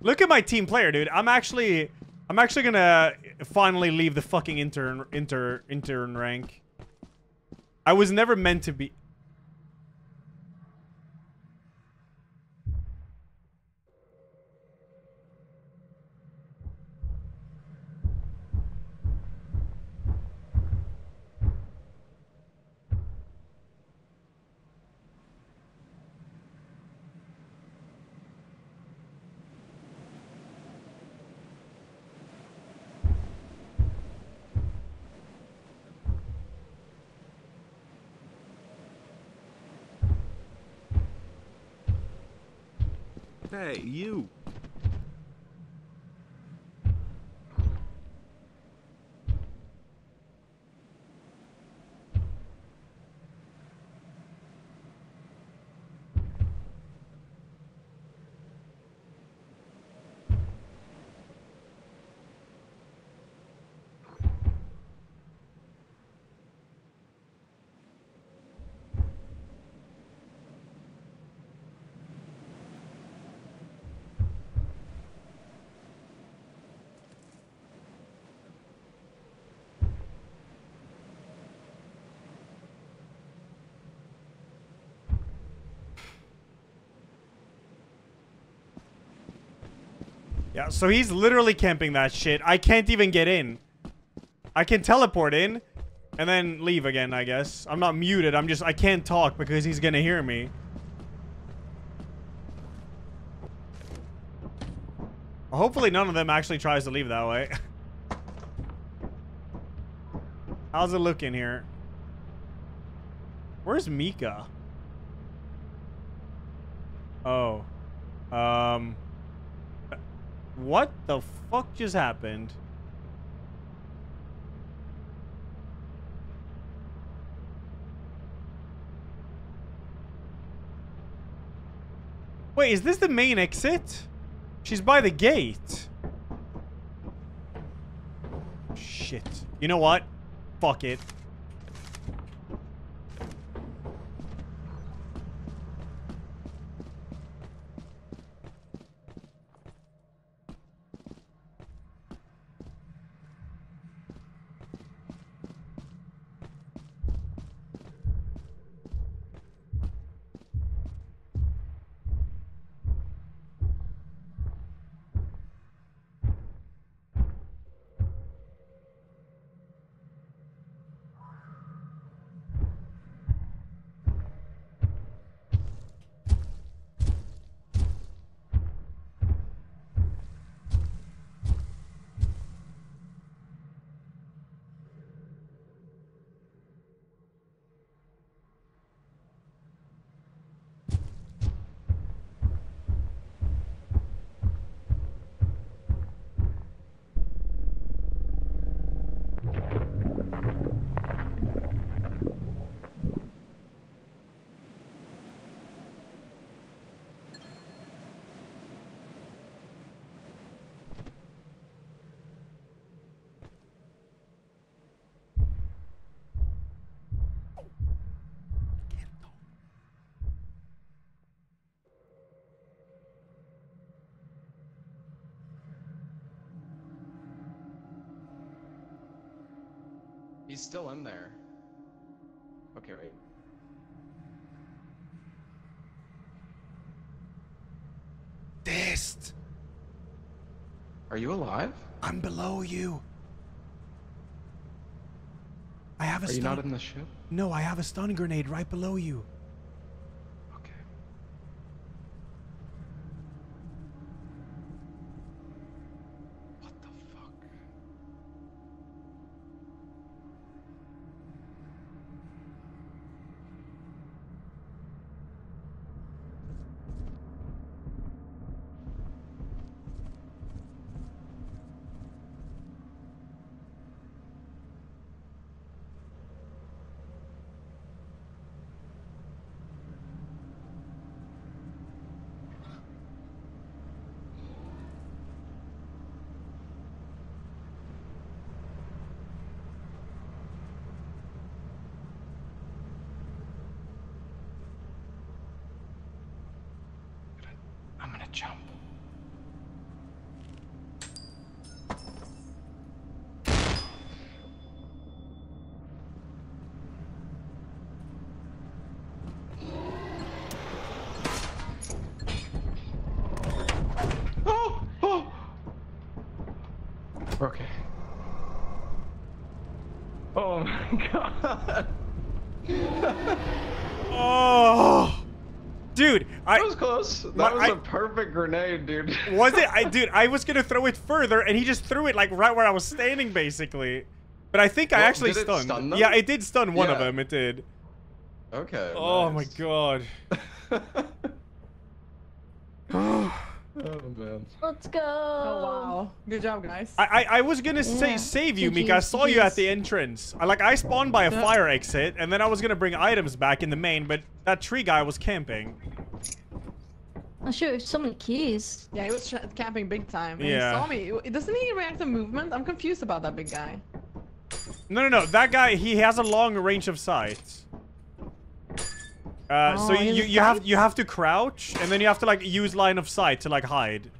Look at my team player, dude. I'm actually, I'm actually gonna finally leave the fucking intern, inter, intern rank. I was never meant to be. Hey, you. Yeah, so he's literally camping that shit. I can't even get in. I can teleport in and then leave again, I guess. I'm not muted. I'm just, I can't talk because he's gonna hear me. Hopefully none of them actually tries to leave that way. How's it looking here? Where's Mika? Oh. Um... What the fuck just happened? Wait, is this the main exit? She's by the gate. Shit. You know what? Fuck it. He's still in there. Okay, wait. Dist! Are you alive? I'm below you. I have a Are you not in the ship? No, I have a stun grenade right below you. Okay. What the fuck? I'm gonna jump. Oh! Oh! Okay. Oh my god. Oh! Dude, I That was close. That My- was I- a perfect grenade, dude. was it? I dude, I was gonna throw it further, and he just threw it like right where I was standing, basically. But I think I actually stunned. stun yeah, it did stun one of them. It did. Okay. Oh my god. Oh man. Let's go. Oh wow. Good job, guys. I, I I was gonna say Yeah. save you, GG's, Mika. I saw you at the entrance. I, like I spawned by a Yeah. fire exit, and then I was gonna bring items back in the main, but that tree guy was camping. Oh, shoot, so many keys. Yeah, he was camping big time. And Yeah. He saw me. Doesn't he react to movement? I'm confused about that big guy. No, no, no. That guy, he has a long range of sight. Uh, so Oh, he has you you have you have to crouch, and then you have to like use line of sight to like hide.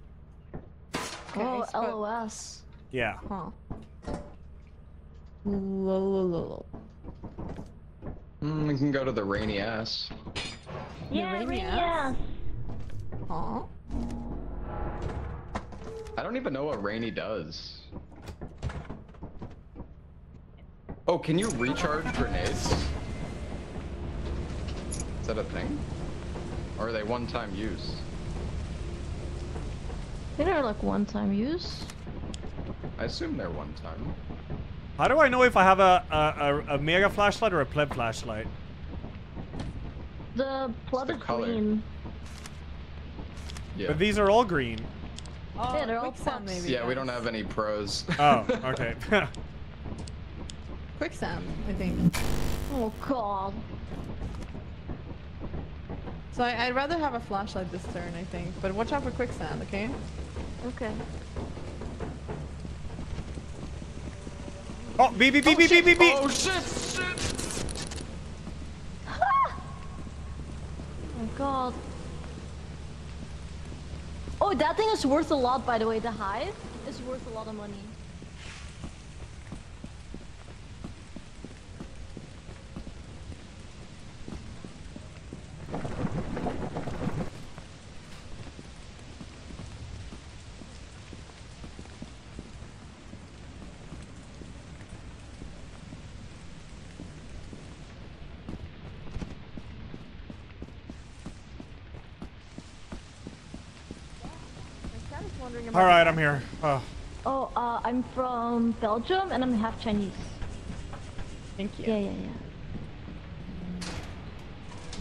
Oh, so- LOS. Yeah. Huh. Mm, we can go to the rainy ass. Yeah, Uranium. Huh? I don't even know what rainy does. Oh, can you recharge grenades? Is that a thing? Or are they one-time use? They are like one-time use. I assume they're one-time. How do I know if I have a a, a, a mega flashlight or a pleb flashlight? The plug the is color. green. Yeah. But these are all green. Oh, Yeah, they're all quicksand maybe. yeah, we don't have any pros. Oh, okay. Quicksand, I think. Oh god. So I, I'd rather have a flashlight this turn, I think. But watch out for quicksand, okay? Okay. oh, beep beep beep beep beep beep beep. oh shit! Shit! Oh god. Oh, that thing is worth a lot, by the way. The hive is worth a lot of money. All right, I'm here. Oh. Oh, uh, I'm from Belgium and I'm half Chinese. Thank you. Yeah, yeah,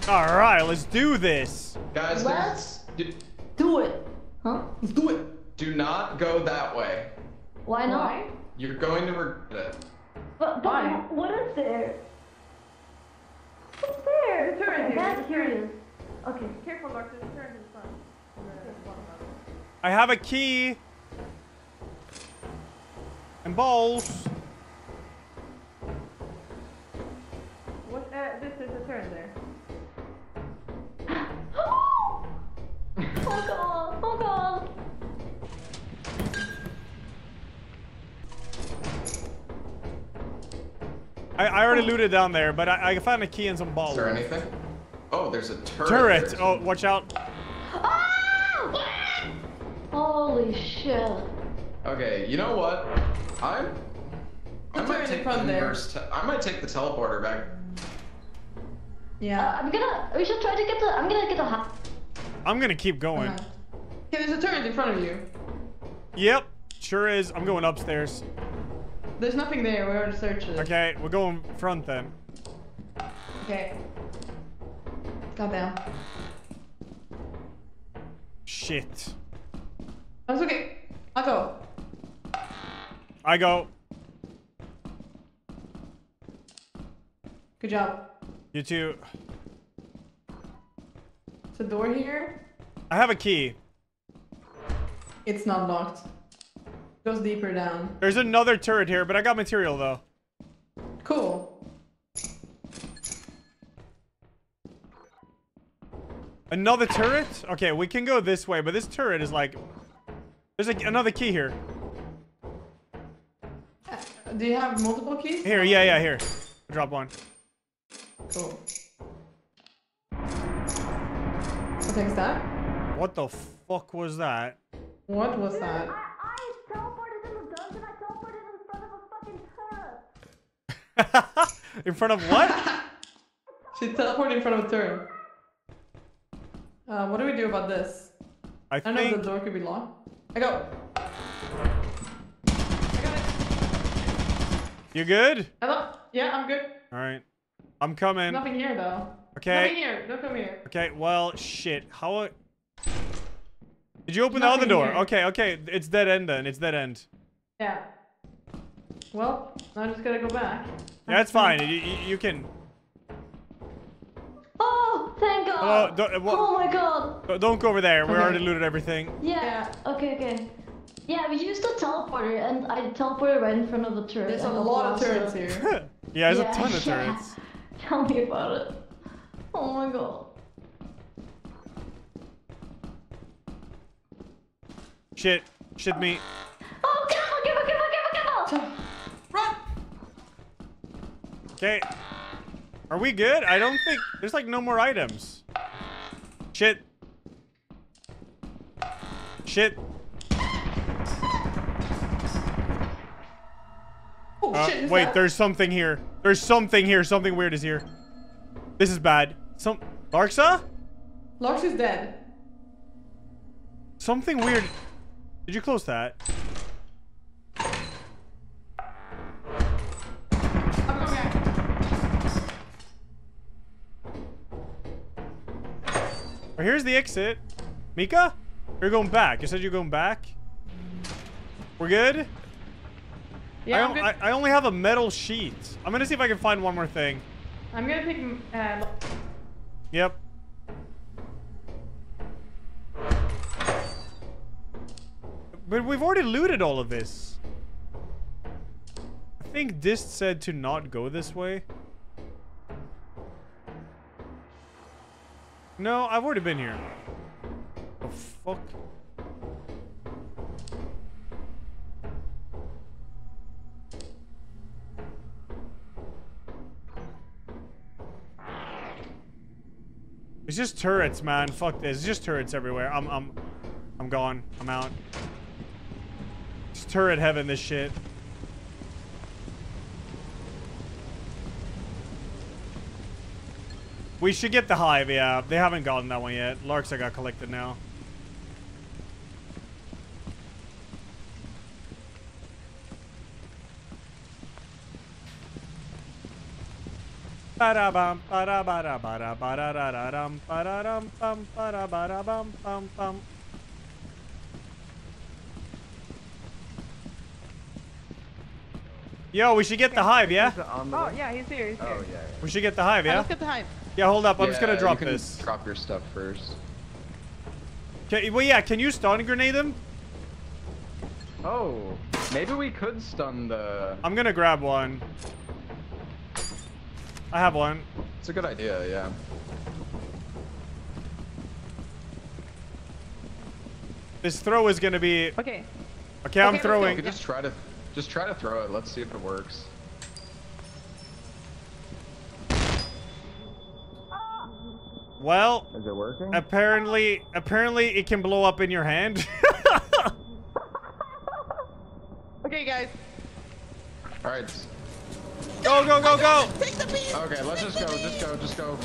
yeah. All right, let's do this. Guys, Let's do, do it. Huh? let's do it. Do not go that way. Why not? You're going to regret it. But, but what is there? What's there? The turret okay, here, that's the curious. Okay. Careful, Mark. There's a turret in front. I have a key. And balls. What? Uh, this is a turret there. oh god! Oh god! I, I already looted down there, but I, I found a key and some balls. Is there anything? Oh, there's a turret. Turret. there, Oh, watch out. Holy shit. Okay, you know what? I'm. I The might turret in take there. Te- I might take the teleporter back. Yeah. Uh, I'm gonna. We should try to get the. I'm gonna get the. Ha- I'm gonna keep going. Uh-huh. Okay, there's a turret in front of you. Yep, sure is. I'm going upstairs. There's nothing there. We already searched it. Okay, we're going front then. Okay. Goddamn. Shit. That's okay. I'll go. I go. Good job. You two. It's a door here. I have a key. It's not locked. Goes deeper down. There's another turret here, but I got material though. Cool. Another turret? Okay, we can go this way, but this turret is like... There's like another key here. Uh, do you have multiple keys? Here, yeah, yeah, here. Drop one. Cool. What takes that? What the fuck was that? What was that? I teleported in the dungeon. I teleported in front of a fucking turret. In front of what? She teleported in front of a turret. Uh, what do we do about this? I I don't know if the door could be locked. I go. I got it. You good? Hello? Yeah, I'm good. Alright. I'm coming. Nothing here though. Okay. Nothing here. Don't come here. Okay, well, shit. How... I- Did you open the other door? here. Okay, okay. It's dead end then. It's dead end. Yeah. Well, I'm just gonna go back. Yeah, it's fine. You, you, you can... Oh, thank Oh, God. don't, what, Oh my God. don't- don't go over there. We Okay. already looted everything. Yeah. Yeah. Okay. Okay. Yeah, we used the teleporter, and I teleported right in front of the turret. There's a and it lot of was, uh, turrets here. yeah, there's Yeah, a ton of yeah. turrets. Tell me about it. Oh my God. Shit. Shit me. Oh, careful, careful, careful, careful, careful. Run! Okay. Are we good? I don't think... There's like no more items. Shit. Shit. Oh Uh, shit! wait, that? there's something here. There's something here. Something weird is here. This is bad. Some... Larxa? Lars is dead. Something weird. Did you close that? Oh, here's the exit. Mika? You're going back. You said you're going back? We're good? Yeah, I, I'm good. I, I only have a metal sheet. I'm gonna see if I can find one more thing. I'm gonna pick. Uh, Yep. But we've already looted all of this. I think Dist said to not go this way. No, I've already been here. Fuck. It's just turrets, man. Fuck this. It's just turrets everywhere. I'm, I'm, I'm gone. I'm out. It's turret heaven, this shit. We should get the hive, yeah. They haven't gotten that one yet. Larks I got collected now. Yo, we should get the hive, yeah? oh yeah, he's here. He's here. Oh yeah. We should get the hive, Yeah, yeah? let's get the hive. Yeah, hold up. I'm just gonna drop you can this. Drop your stuff first. Okay, well, yeah, can you stun grenade them? Oh, maybe we could stun the. I'm gonna grab one. I have one. It's a good idea, yeah. This throw is gonna be. Okay. Okay, I'm Okay, let's. You throwing. could just try to, just try to throw it. Let's see if it works. Well, Is it working? apparently, apparently it can blow up in your hand. Okay, guys. All right. go, go, go, go! Take the beam! Okay, let's just go. Just go. Just go.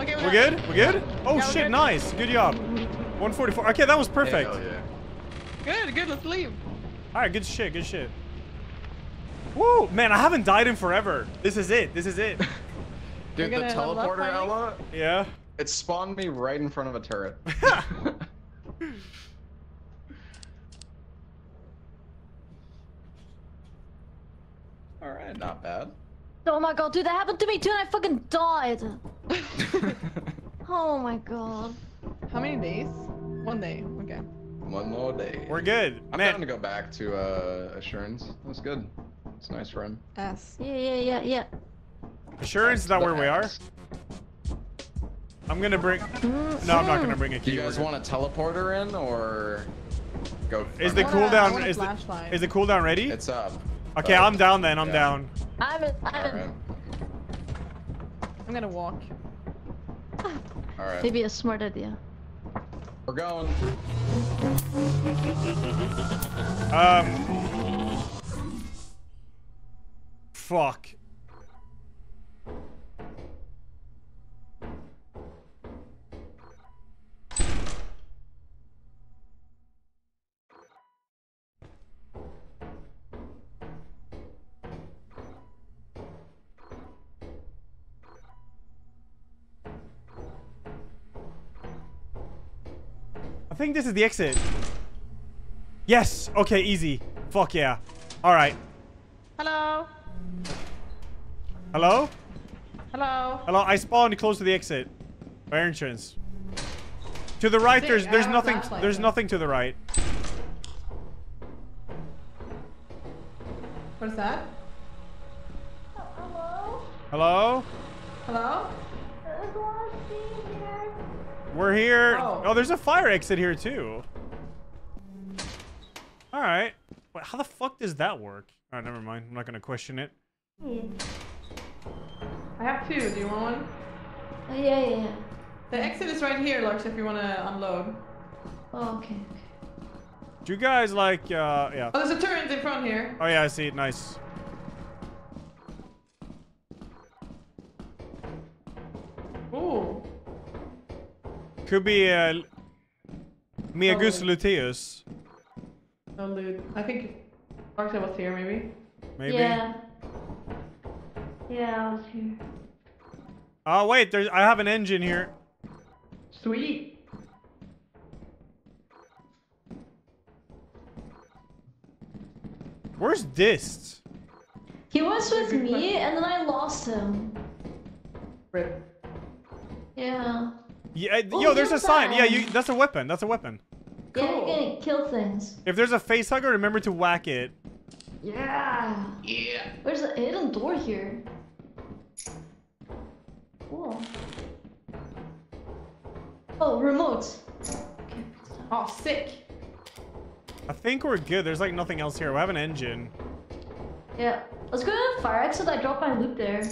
Okay, We're good? We're good? Oh Yeah, shit, good. nice. Good job. 144. Okay, that was perfect. Hell yeah. Good, good. Let's leave. Alright, good shit, good shit. Woo! Man, I haven't died in forever. This is it. This is it. Dude, the gonna level up teleporter, finally? Ella, Yeah. it spawned me right in front of a turret. All right, not bad. Oh my god, dude, that happened to me too and I fucking died. oh my god. How many days? One day. Okay. One more day. We're good. I'm down to go back to uh, assurance. That's good. It's a nice for him. S. Yeah, yeah, yeah, yeah. assurance is not where we are. I'm gonna bring... No, I'm not gonna bring a key. Do you guys want a teleporter in or go? Is the I there? wanna- I cooldown... a Is the, is the cooldown ready? It's up. Okay, but- I'm down then. I'm yeah. down. I'm in, I'm right. I'm gonna walk. All right. Maybe a smart idea. We're going. Um... Fuck. I think this is the exit. Yes. Okay, easy. Fuck yeah. All right. Hello. Hello? Hello. Hello, I spawned close to the exit. By entrance. To the right, there's there's nothing there's then. nothing to the right. What is that? Hello? Hello? Hello? We're here. Oh. Oh, there's a fire exit here too. All right. Wait, how the fuck does that work? All right, never mind. I'm not gonna question it. I have two. Do you want one? Oh, yeah, yeah, yeah. The exit is right here, Lux, if you want to unload. Oh, okay, okay. Do you guys like? uh Yeah. Oh, there's a turret in front here. Oh yeah, I see it. Nice. Ooh. Could be uh, Miagus Oh. luteus. No loot. I think Lux was here, maybe. Maybe. Yeah. Yeah, I was here. Oh wait, there's. I have an engine here. Sweet. Where's Dist? He was with me and then I lost him. Rip. Yeah. Yeah, Oh, yo, there's a you're sign. Yeah, you. That's a weapon. That's a weapon. Yeah, Cool. you're gonna kill things. If there's a face hugger, remember to whack it. Yeah. Yeah. There's a hidden door here. Cool. Oh, remote. Okay. Oh, sick. I think we're good. There's like nothing else here. We have an engine. Yeah. Let's go to the fire exit. I dropped my loot there.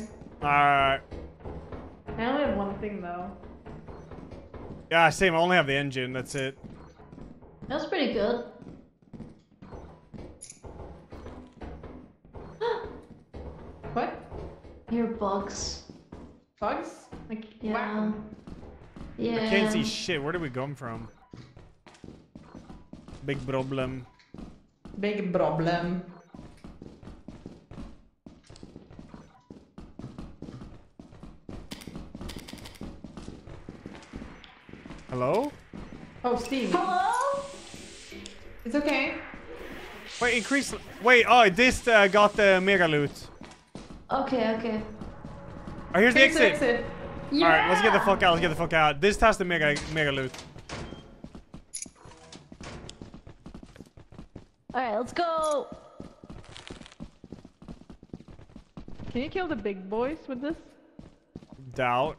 Alright. I only have one thing though. Yeah, same. I only have the engine. That's it. That's pretty good. What? Your bugs. Bugs? Like Yeah. whack 'em. Yeah. I can't see shit. Where did we come from? Big problem. Big problem. Hello? Oh, Steve. Hello? It's okay. Wait, increase. Wait, oh, this uh, got the mega loot. Okay, okay. Oh, here's the Here's the exit. exit. Yeah. Alright, let's get the fuck out. Let's get the fuck out. This has the mega mega loot. Alright, let's go. Can you kill the big boys with this? Doubt.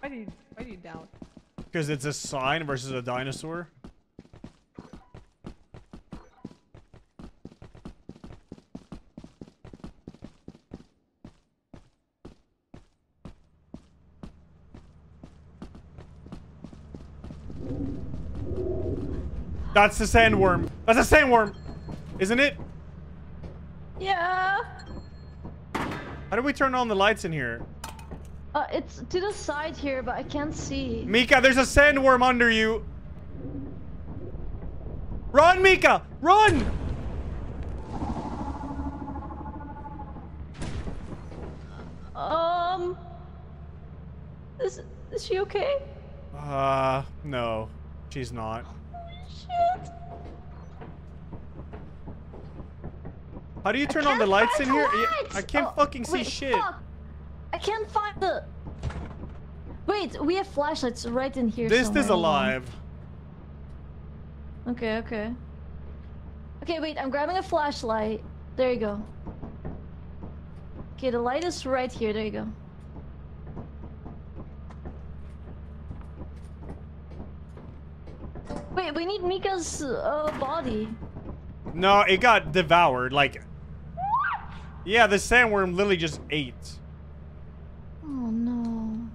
Why do you, why do you doubt? Because it's a sign versus a dinosaur. That's the sandworm. That's a sandworm. Isn't it? Yeah. How do we turn on the lights in here? Uh, it's to the side here, but I can't see. Mika, there's a sandworm under you. Run, Mika! Run! Um. Is is she okay? Uh, no. She's not. Shit. How do you turn on the lights in find here? lights! I can't Oh, fucking see wait, shit. fuck. I can't find the. Wait, we have flashlights right in here. This is alive. Okay, okay. Okay, wait, I'm grabbing a flashlight. There you go. Okay, the light is right here. There you go. Wait, we need Mika's uh, body. No, it got devoured. Like, yeah, the sandworm literally just ate. Oh no.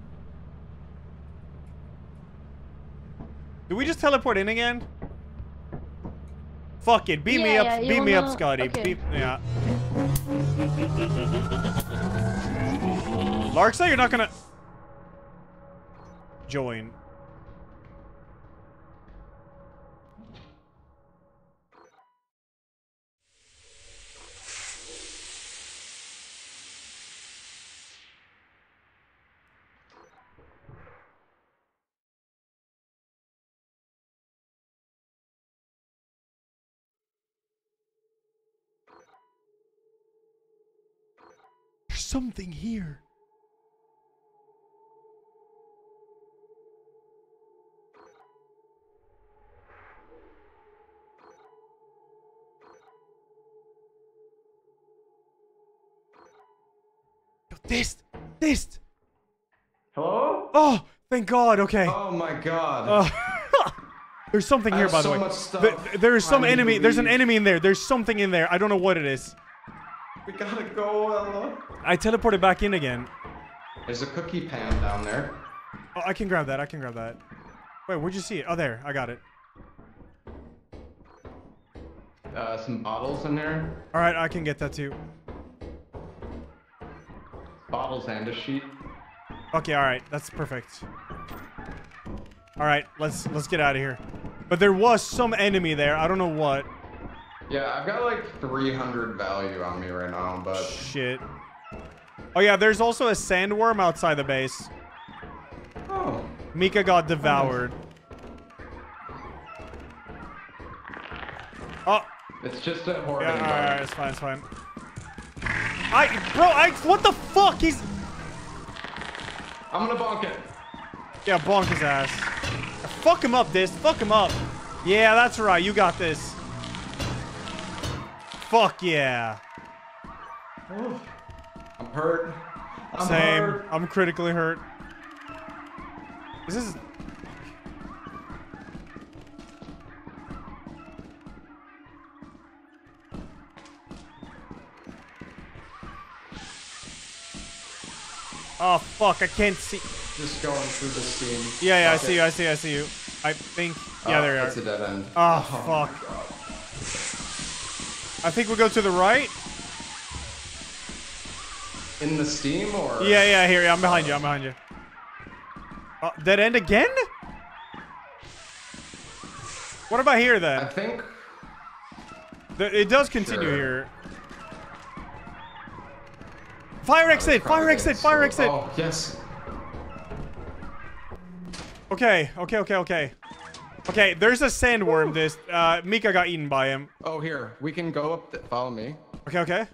Did we just teleport in again? Fuck it. Beam me up. yeah, beam me up, Scotty. okay. Beam, yeah. Larxa, you're not gonna join. Something here. This, this. Hello? Oh, thank God. Okay. Oh my god. Uh, there's something here, by the way. much stuff. Th- there's some I need to enemy. There's an enemy in there. There's something in there. I don't know what it is. we gotta go, Ella. I teleported back in again. There's a cookie pan down there. Oh, I can grab that. I can grab that. Wait, where'd you see it? Oh, there. I got it. Uh, some bottles in there. All right, I can get that too. Bottles and a sheet. Okay, all right. That's perfect. All right, let's let's get out of here. But there was some enemy there. I don't know what. Yeah, I've got like 300 value on me right now, but Shit. Oh yeah, there's also a sandworm outside the base. oh, Mika got devoured. Oh, it's just a hoarding. yeah, alright, right, it's fine, it's fine. I, bro, I, what the fuck? He's, I'm gonna bonk it. yeah, bonk his ass. Fuck him up, this. Fuck him up. Yeah, that's right. You got this. Fuck yeah. I'm hurt. I'm Same. hurt. I'm critically hurt. This is. Oh fuck! I can't see. Just going through the steam. Yeah, yeah, I see you. I see. you, I see you. I think. Yeah, Oh, there you It's a are. dead end. Oh, oh my fuck. I think we go to the right. In the steam or? Yeah, yeah. Here, yeah, I'm behind you. I'm behind you. Oh, dead end again? What about here then? I think. Th- It does continue Sure. here. Fire exit! Fire exit! so- Fire exit! Oh yes. Okay, okay, okay, okay. Okay, there's a sandworm. This uh, Mika got eaten by him. Oh here, we can go up. follow me. Okay, okay.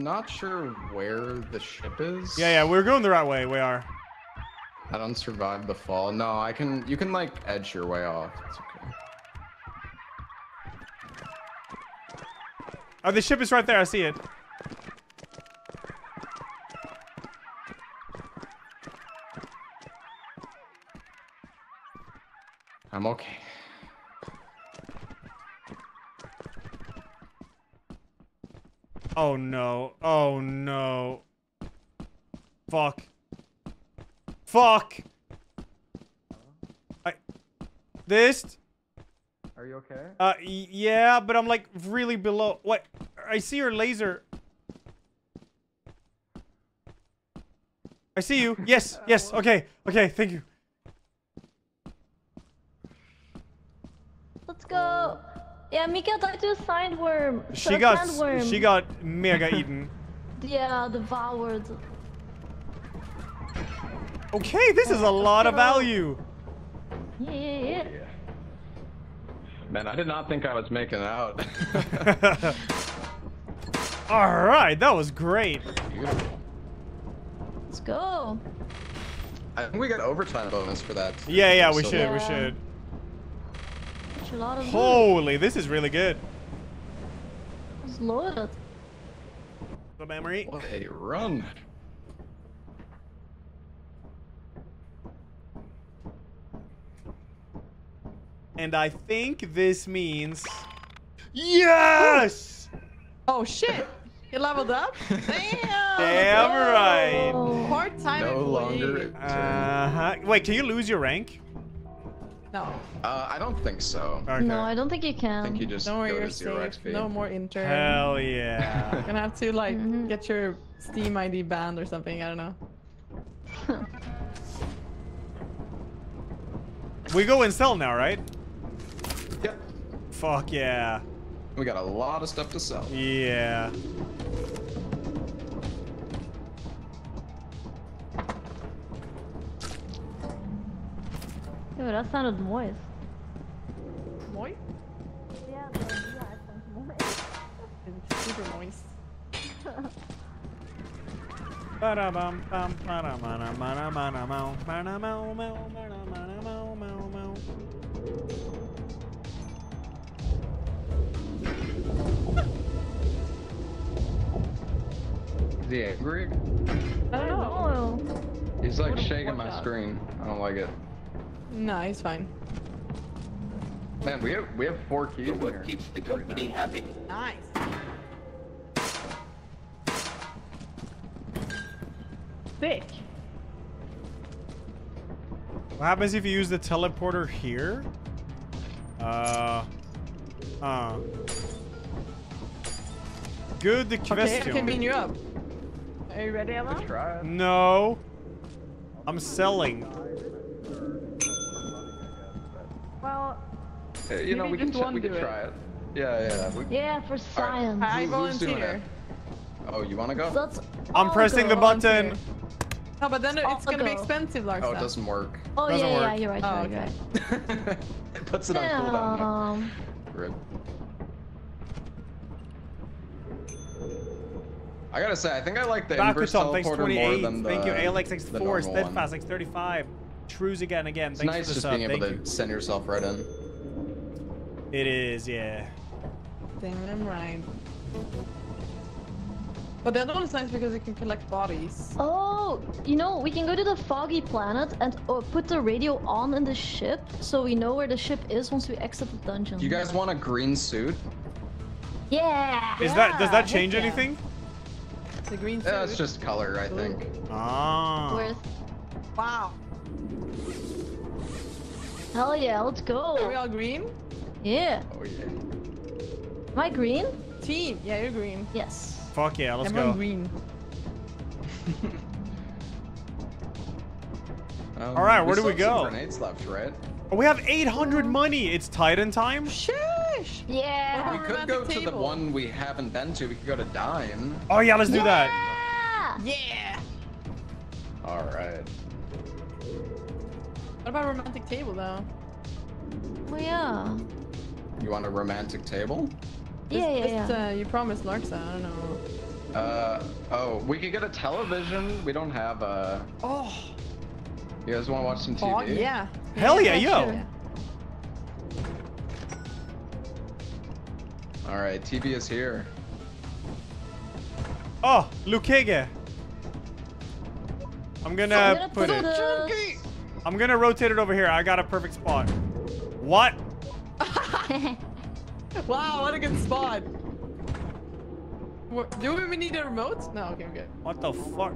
I'm not sure where the ship is. Yeah, yeah, we're going the right way. We are. I don't survive the fall. No, I can. You can like edge your way off. It's okay. Oh, the ship is right there. I see it. I'm okay. Oh no. Oh no. Fuck. Fuck. I. This. Are you okay? Uh, y- yeah, but I'm like really below. What? I see your laser. I see you. Yes, yes. Okay, okay. Thank you. Let's go. Yeah, Mika died to a sandworm. She got. sandworm. She got mega eaten. Yeah, devoured. Okay, this is a lot of value. Yeah, yeah, yeah. Man, I did not think I was making it out. All right, that was great. Beautiful. Let's go. I think we got overtime bonus for that. Yeah, yeah, we So- should. We should. That's a lot of loot. Holy, this is really good. It's loaded. The memory. What a run. And I think this means. Yes! Oh shit! You leveled up? Damn! Damn right. Oh. Hard time No employee. longer. Uh huh. Wait, can you lose your rank? No. Uh, I don't think so. Okay. No, I don't think you can. I think you just Don't worry, go you're to zero safe. XP. No more intern. Hell yeah. You're gonna have to like Mhm. get your Steam ID banned or something. I don't know. we go in sell now, right? Yep. Fuck yeah. We got a lot of stuff to sell. Yeah. Ew, that sounded moist. Moist? Yeah, the yeah, moist. It's super moist. Mow, mow. Is he angry? I don't know. He's like shaking my screen. I don't like it. No, he's fine. Man, we have we have four keys Your in keeps the company happy. Nice. Sick. What happens if you use the teleporter here? Uh. Uh. Good The. Okay, I question. can beam you up. Are you ready, Ella? Try. No. I'm selling. Well, Uh, you know, we can, try- we can it. try it. Yeah, yeah. We, yeah, for science. I Who- who's doing volunteer. it? oh, you want to go? That's. I'm I'll pressing the go. button. No, but then it's gonna be expensive, Larxa. Oh, it doesn't work. Oh yeah, Doesn't yeah, work. you're right. Oh, you're right, right. it puts it on cooldown. Damn. Rip. I gotta say, I think I like the inverse Bakuton, teleporter more 28. than the. Thank you, ALX, the thanks 4. normal one. Steadfast, thanks 35. Trues again, again. It's Thanks nice for the just sub. being able Thank to you. send yourself right in. It is, yeah. Damn right. But the other one is nice because you can collect bodies. Oh, you know, we can go to the foggy planet and uh, put the radio on in the ship, so we know where the ship is once we exit the dungeon. Do you guys want a green suit? Yeah. Is that does that change yeah. anything? The green Yeah, it's just color, I think. Ah. Worth. Wow. Hell yeah, let's go. Are we all green? Yeah. Oh yeah. Am I green? Team. Yeah, you're green. Yes. Fuck yeah, let's go. Everyone go. green. Um, All right, where do we go? Grenades left, right? Oh, we have 800 money. It's Titan time. Shush! Yeah. We could go the to the one we haven't been to. We could go to Dine. Oh yeah, let's do that. Yeah. Yeah! All right. What about romantic table though? Oh yeah. You want a romantic table? Yeah, yeah, Just, yeah. uh, you promised Larxa, I don't know. Uh oh, we could get a television. We don't have a. Oh, You guys want to watch some TV? oh yeah. Hell yeah, yeah, yo. sure. All right, TV is here. Oh, Lukege. I'm gonna, I'm gonna put put it. The- I'm gonna rotate it over here. I got a perfect spot. What? Wow, what a good spot. What, do we need a remote? No, okay, okay. What the fuck?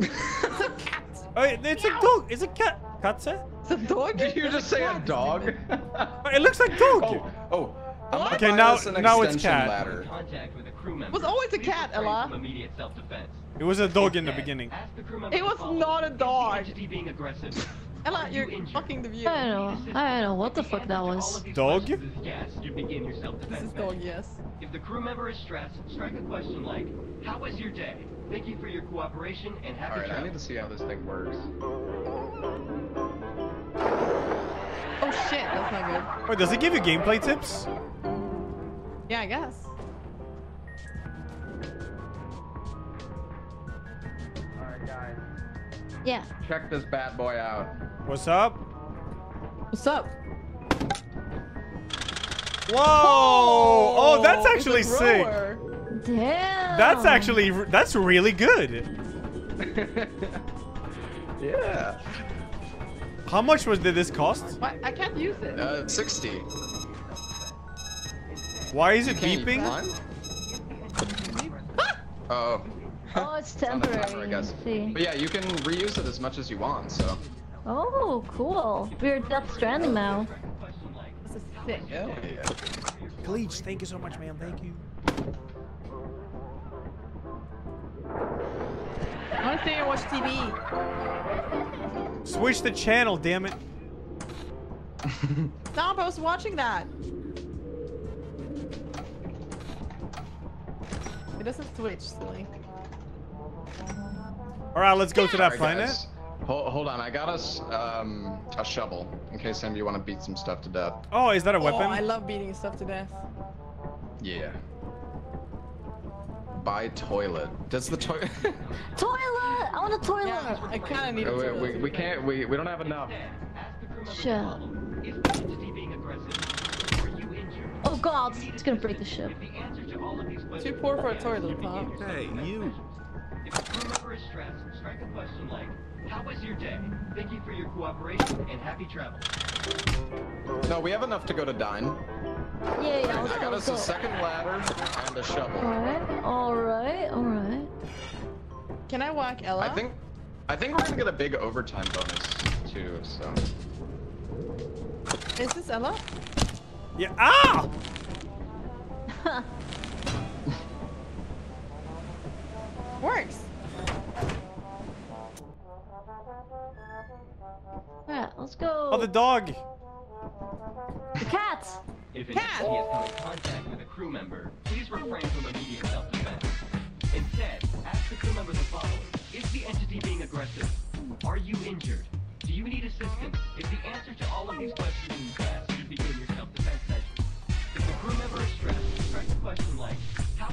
It's a cat. Oh, it's a dog. It's a cat. Katze? It's a dog. Did you just say a dog? It looks like dog. oh, oh. I'm Okay, now- now it's extension cat. Ladder. Contact a. It was always a cat, refrain Ella. immediate self-defense. It was a dog in the beginning. Ask the crew member It was not a Is the dog. entity being aggressive? Ella, you you're fucking the view. I don't know. I don't know what the fuck that was. Dog? Yes, you begin your This is dog, yes. If the crew member is stressed, strike a question like, "How was your day? Thank you for your cooperation and happy All right, I need to see how this thing works. Oh shit, that's not good. Wait, does it give you gameplay tips? Yeah, I guess. Guys, Yeah. check this bad boy out. What's up? What's up? Whoa! Oh, that's actually sick. Damn. That's actually that's really good. yeah. How much was did this cost? What? I can't use it. Uh, 60. Why is it beeping? climb? Oh. Oh, it's It's temporary. timer, I guess. See. But yeah, you can reuse it as much as you want, so. Oh, cool. We're Death Stranding now. This is sick. Hell yeah. Bleach, thank you so much, man. Thank you. I want to stay and watch TV. Switch the channel, damn it. Stop, I was watching that. It doesn't switch, silly. All right, let's go to that Alright, planet. guys. Hold, hold on, I got us um, a shovel in case any of you want to beat some stuff to death. Oh, is that a weapon? Oh, I love beating stuff to death. Yeah. Buy toilet. Does the toilet? Toilet! I want a toilet! Yeah, I kind of need a we, toilet. we, we can't. We, we don't have enough. Shit. Is the entity being aggressive? Are you injured? Oh god, it's gonna break the ship. The answer to all of these questions Too poor for a is toilet, you begin huh? Your self-defense measures. If the crew member is stressed, strike a question like, "How was your day? Thank you for your cooperation and happy travel." No, we have enough to go to dine. Yeah, yeah, I let's got let's go. a second ladder and a shovel. Alright, alright, alright. Can I whack Ella? I think. I think we're gonna get a big overtime bonus too. So. Is this Ella? Yeah. Ah! Works. Alright, let's go. Oh, the dog. The cat! If an Cat. entity has come in contact with a crew member, please refrain from immediate self-defense. Instead, ask the crew member the following. Is the entity being aggressive? Are you injured? Do you need assistance? If the answer to all of these questions is yes,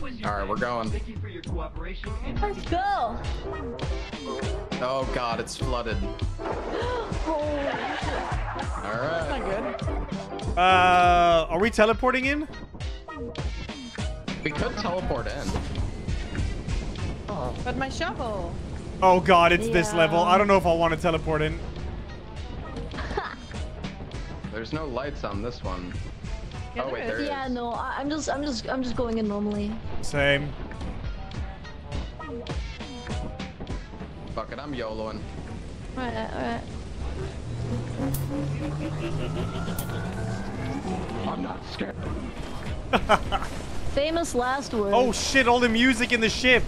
how was your All right, we're going. Thank you for your cooperation Let's go! Oh God, it's flooded. Holy All right. Not good. Uh, are we teleporting in? We could teleport in. But my shovel. Oh God, it's this level. I don't know if I want to teleport in. There's no lights on this one. Yeah, oh wait, there there is. is. Yeah, no, I, I'm just, I'm just, I'm just going in normally. Same. Fuck it, I'm YOLOing. Alright, alright. I'm not scared. Famous last words. Oh shit! All the music in the ship.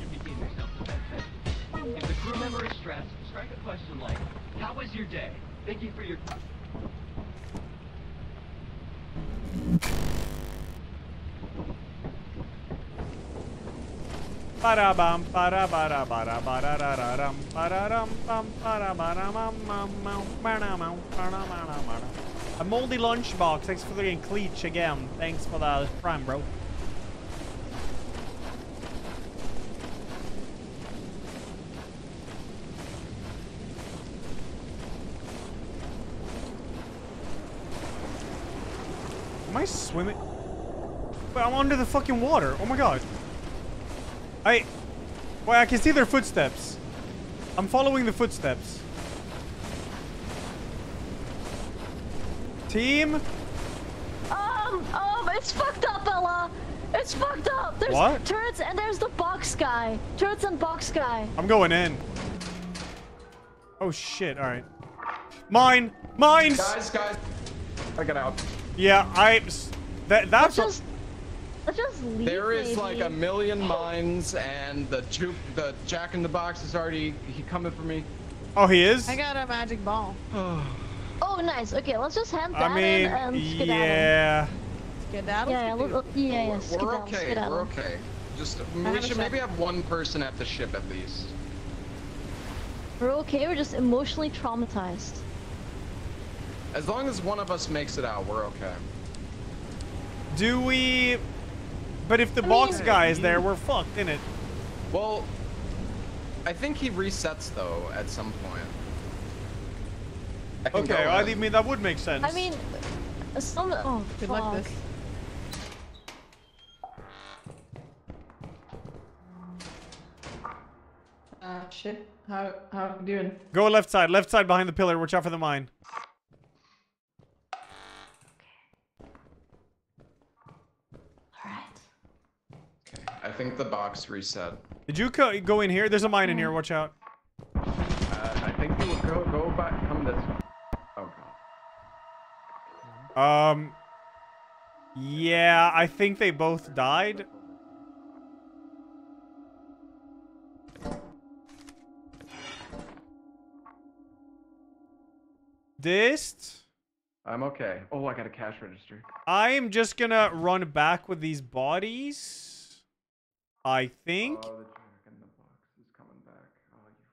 You begin your self-defense measures. If the crew member is stressed, strike a question like, how was your day? Thank you for your Para bam para para para para ra ra ram para ram pam para para mam mam mam para mam para para para. A moldy lunchbox. Thanks for the cleach again. Thanks for the prime, bro. Am I swimming? Wait, I'm under the fucking water. Oh my god. I... Wait, I can see their footsteps. I'm following the footsteps. Team? Um, um, it's fucked up, Ella. It's fucked up. There's What? turrets and there's the box guy. Turrets and box guy. I'm going in. Oh shit! All right. Mine, mines. Guys, guys, I got out. Yeah, I. That Let's that's. just, let's just leave. There is maybe. like a million mines, and the juke, the Jack in the Box is already he coming for me. oh, he is. I got a magic ball. Oh, nice. Okay, let's just hand that I mean, in and skedaddle. yeah. Skedaddle. Yeah, yeah, skedaddle. look, yeah, yeah, We're okay. skedaddle. We're okay. Just we have should ship. maybe have one person at the ship at least. We're okay, we're just emotionally traumatized. As long as one of us makes it out, we're okay. Do we? But if the I box mean- guy is there, we're fucked, innit? Well, I think he resets though at some point. I Okay, I in. mean that would make sense. I mean, some. Oh, Good luck, this. Uh, shit. How how you doing? Go left side, left side behind the pillar. Watch out for the mine. I think the box reset. Did you co- go in here? There's a mine in here. Watch out. Uh, I think you would go go back, come this way. Oh god. Um. Yeah, I think they both died. Dist. I'm okay. Oh, I got a cash register. I'm just gonna run back with these bodies. I think. Oh, the Jack in the Box is coming back. Oh, you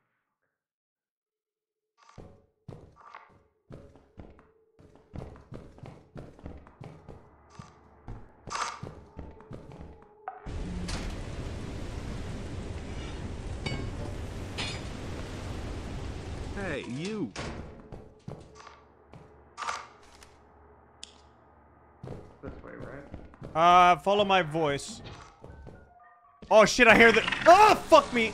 Hey, you. this way, right? Uh, follow my voice. Oh shit! I hear the. Oh fuck me.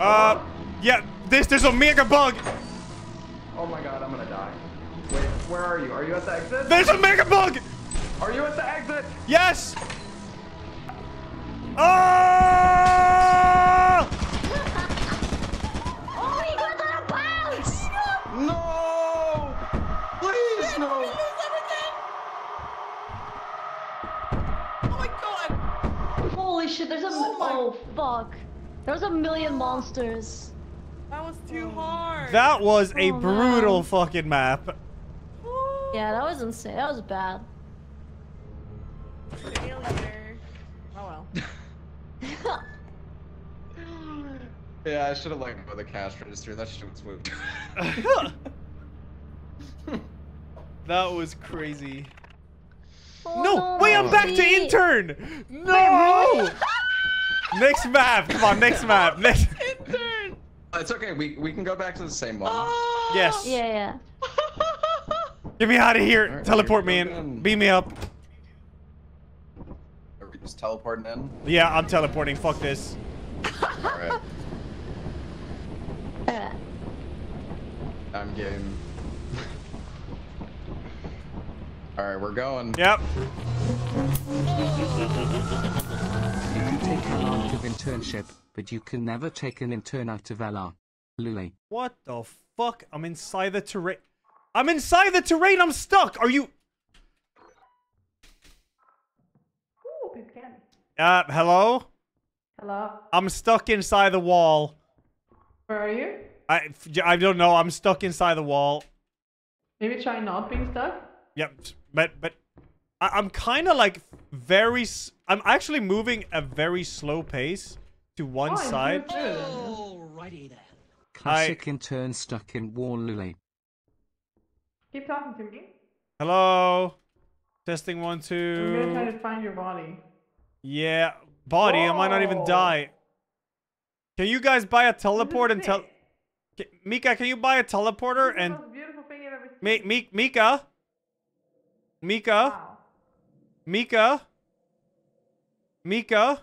Uh, yeah. This there's a mega bug. Oh my god, I'm gonna die. Wait, where are you? Are you at the exit? There's a mega bug. Are you at the exit? Yes. Ah! There's a million monsters. That was too oh. hard. That was a Oh, brutal no. fucking map. Yeah, that was insane. That was bad. Failure. Oh well. Yeah, I should have let go of the cash register. That shit was moved. That was crazy. Oh, No, wait, I'm back to intern. No. next map. Come on, next map. Next. it's okay. We we can go back to the same one. Yes. Yeah, yeah. Get me out of here. Alright, Teleport here me we in. again. Beam me up. Are we just teleporting in? Yeah, I'm teleporting. Fuck this. Alright. Uh, I'm game. Alright, we're going. Yep. You can take an out of internship, but you can never take an intern out of LR. Lule. What the fuck? I'm inside the terrain. I'm inside the terrain. I'm stuck. Are you? Ooh, candy. Uh, hello? Hello. I'm stuck inside the wall. Where are you? I, I don't know. I'm stuck inside the wall. Maybe try not being stuck. Yep. But, but I, I'm kind of like very. s- I'm actually moving a very slow pace to one Oh, side. good, good. Alrighty then. Classic intern stuck in wall Lule. Keep talking to me. Hello? Testing one, two. I'm gonna try two. to find your body. Yeah. Body, I might not even die. Can you guys buy a teleport and tell. Mika, can you buy a teleporter This is and. the most beautiful thing I've ever seen. Mika? Mika? Wow. Mika? Mika?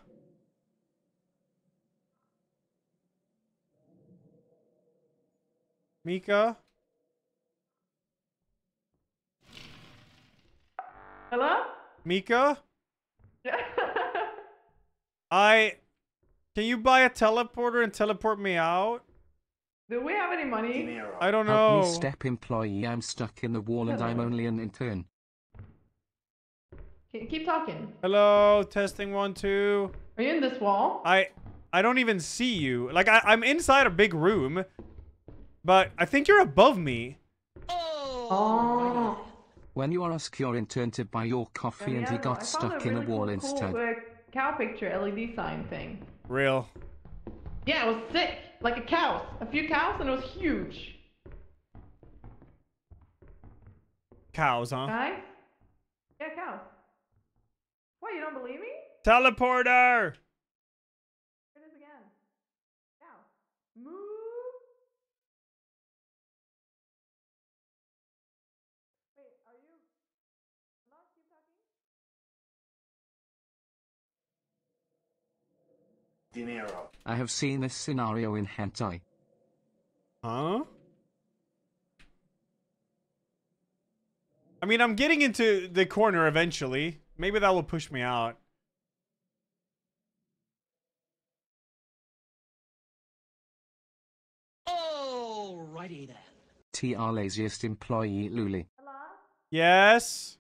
Mika? Hello? Mika? I... Can you buy a teleporter and teleport me out? Do we have any money? I don't know. Help me step employee, I'm stuck in the wall and I'm only an intern. Keep keep talking. Hello, testing one, two. Are you in this wall? I I don't even see you. Like I, I'm inside a big room, but I think you're above me. Oh. When you ask your intern to buy your coffee and Yeah, he got found stuck a in a really wall cool, instead. Cool, uh, cow picture LED sign thing. Real. Yeah, it was sick. Like a cow. A few cows and it was huge. Cows, huh? Guys? Yeah, cows. What, you don't believe me? Teleporter. Here it is again. Cow. Moo. Wait, are you... Hello? Keep talking? I have seen this scenario in hentai. Huh? I mean, I'm getting into the corner eventually. Maybe that will push me out. Alrighty then. TR laziest employee Luli. Hello? Yes.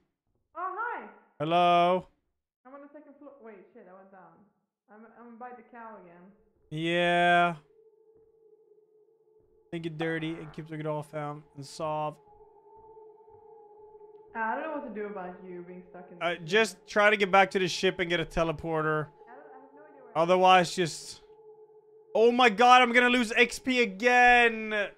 Oh, hi. Hello. I'm on the second floor. Wait, shit, I went down. I'm, I'm by the cow again. Yeah. Think it dirty and keeps it all found and solve. I don't know what to do about you being stuck in. Uh, just try to get back to the ship and get a teleporter. I, don't, I have no idea where. Otherwise, just. Oh my god, I'm gonna lose XP again!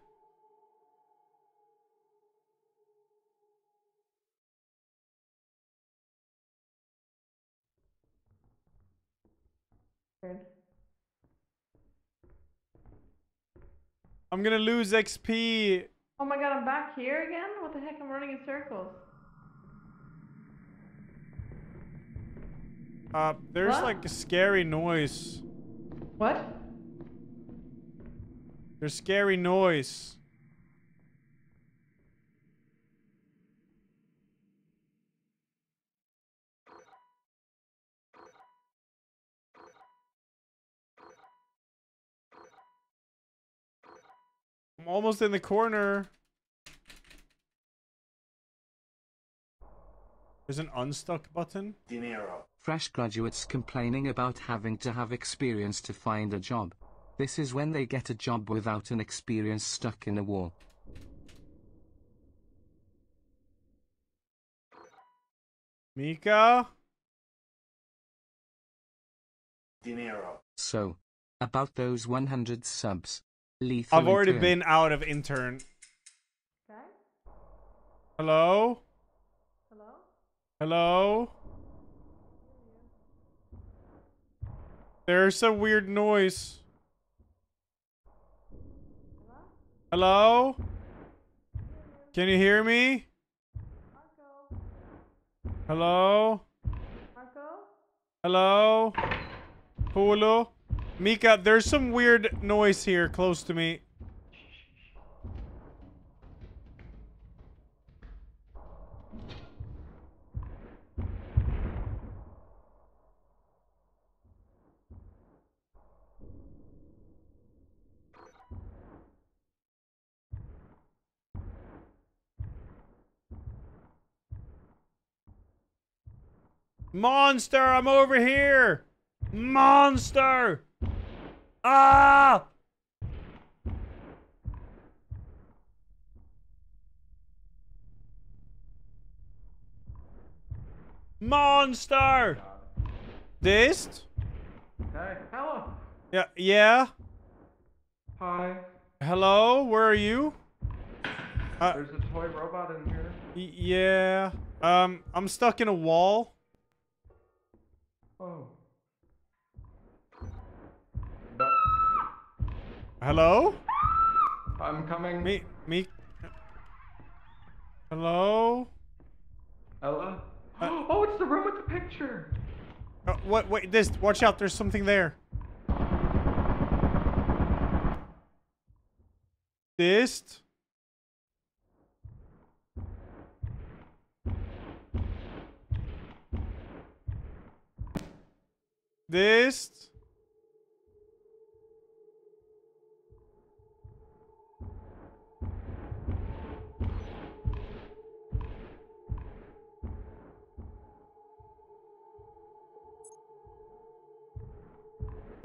I'm gonna lose XP. Oh my god, I'm back here again? What the heck? I'm running in circles. Uh, there's What? like a scary noise. What? There's scary noise. I'm almost in the corner. There's an unstuck button. Fresh graduates complaining about having to have experience to find a job. This is when they get a job without an experience stuck in a wall. Mika? Dinero. So, about those 100 subs. Lethal I've already intern. been out of intern. Okay. Hello? Hello? Hello? There's a weird noise. Hello? Can you hear me? Hello? Hello? Hulu? Mika, there's some weird noise here close to me. Monster, I'm over here! Monster! Ah! Monster! This? Hey, hello. Yeah, yeah. Hi. Hello, where are you? Uh, There's a toy robot in here. yeah. Um, I'm stuck in a wall. Hello? I'm coming. Me, me. Hello? Ella? Uh, oh, it's the room with the picture. Uh, what? Wait, this. Watch out. There's something there. This. This.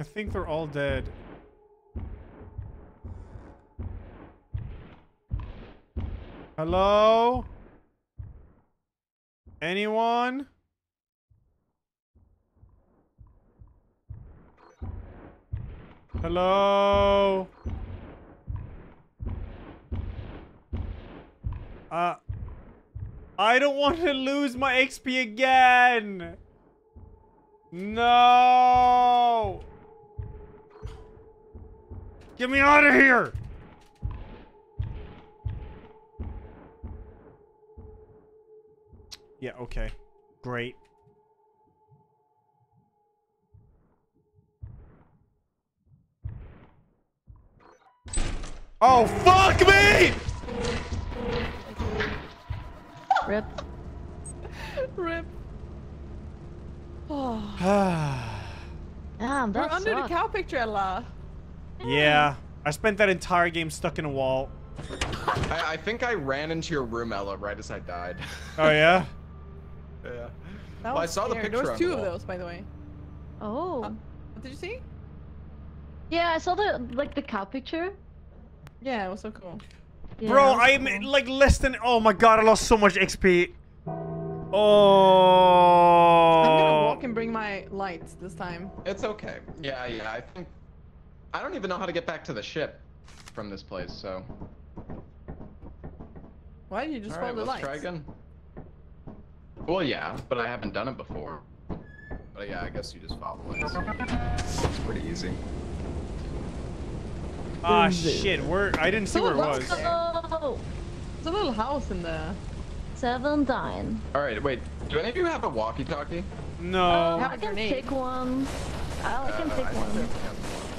I think they're all dead. Hello? Anyone? Hello? Uh, I don't want to lose my XP again. No. Get me out of here. Yeah, okay. Great. Oh, fuck me! Rip. Rip. Oh. Damn, We're that under the cow picture, Ella. Yeah, I spent that entire game stuck in a wall. I, I think I ran into your room, Ella, right as I died. Oh, yeah? yeah. That Well, I was saw the picture There on was the two of those, by the way. Oh. What did you see? Yeah, I saw the like the cow picture. Yeah, it was so cool. Yeah, Bro, I'm cool. like less than. Oh my god, I lost so much XP. Oh. I'm gonna walk and bring my lights this time. It's okay. Yeah, yeah, I think... I don't even know how to get back to the ship from this place, so... Why did you just Alright, follow the let's lights? try again. Well, yeah, but I haven't done it before. But yeah, I guess you just follow it. It's pretty easy. Ah shit, where I didn't see where it was. Oh, There's a little house in there. seven nine. Alright, wait. Do any of you have a walkie-talkie? No. Have I a can grenade. take one. I, I can Uh, take I think one. they have one.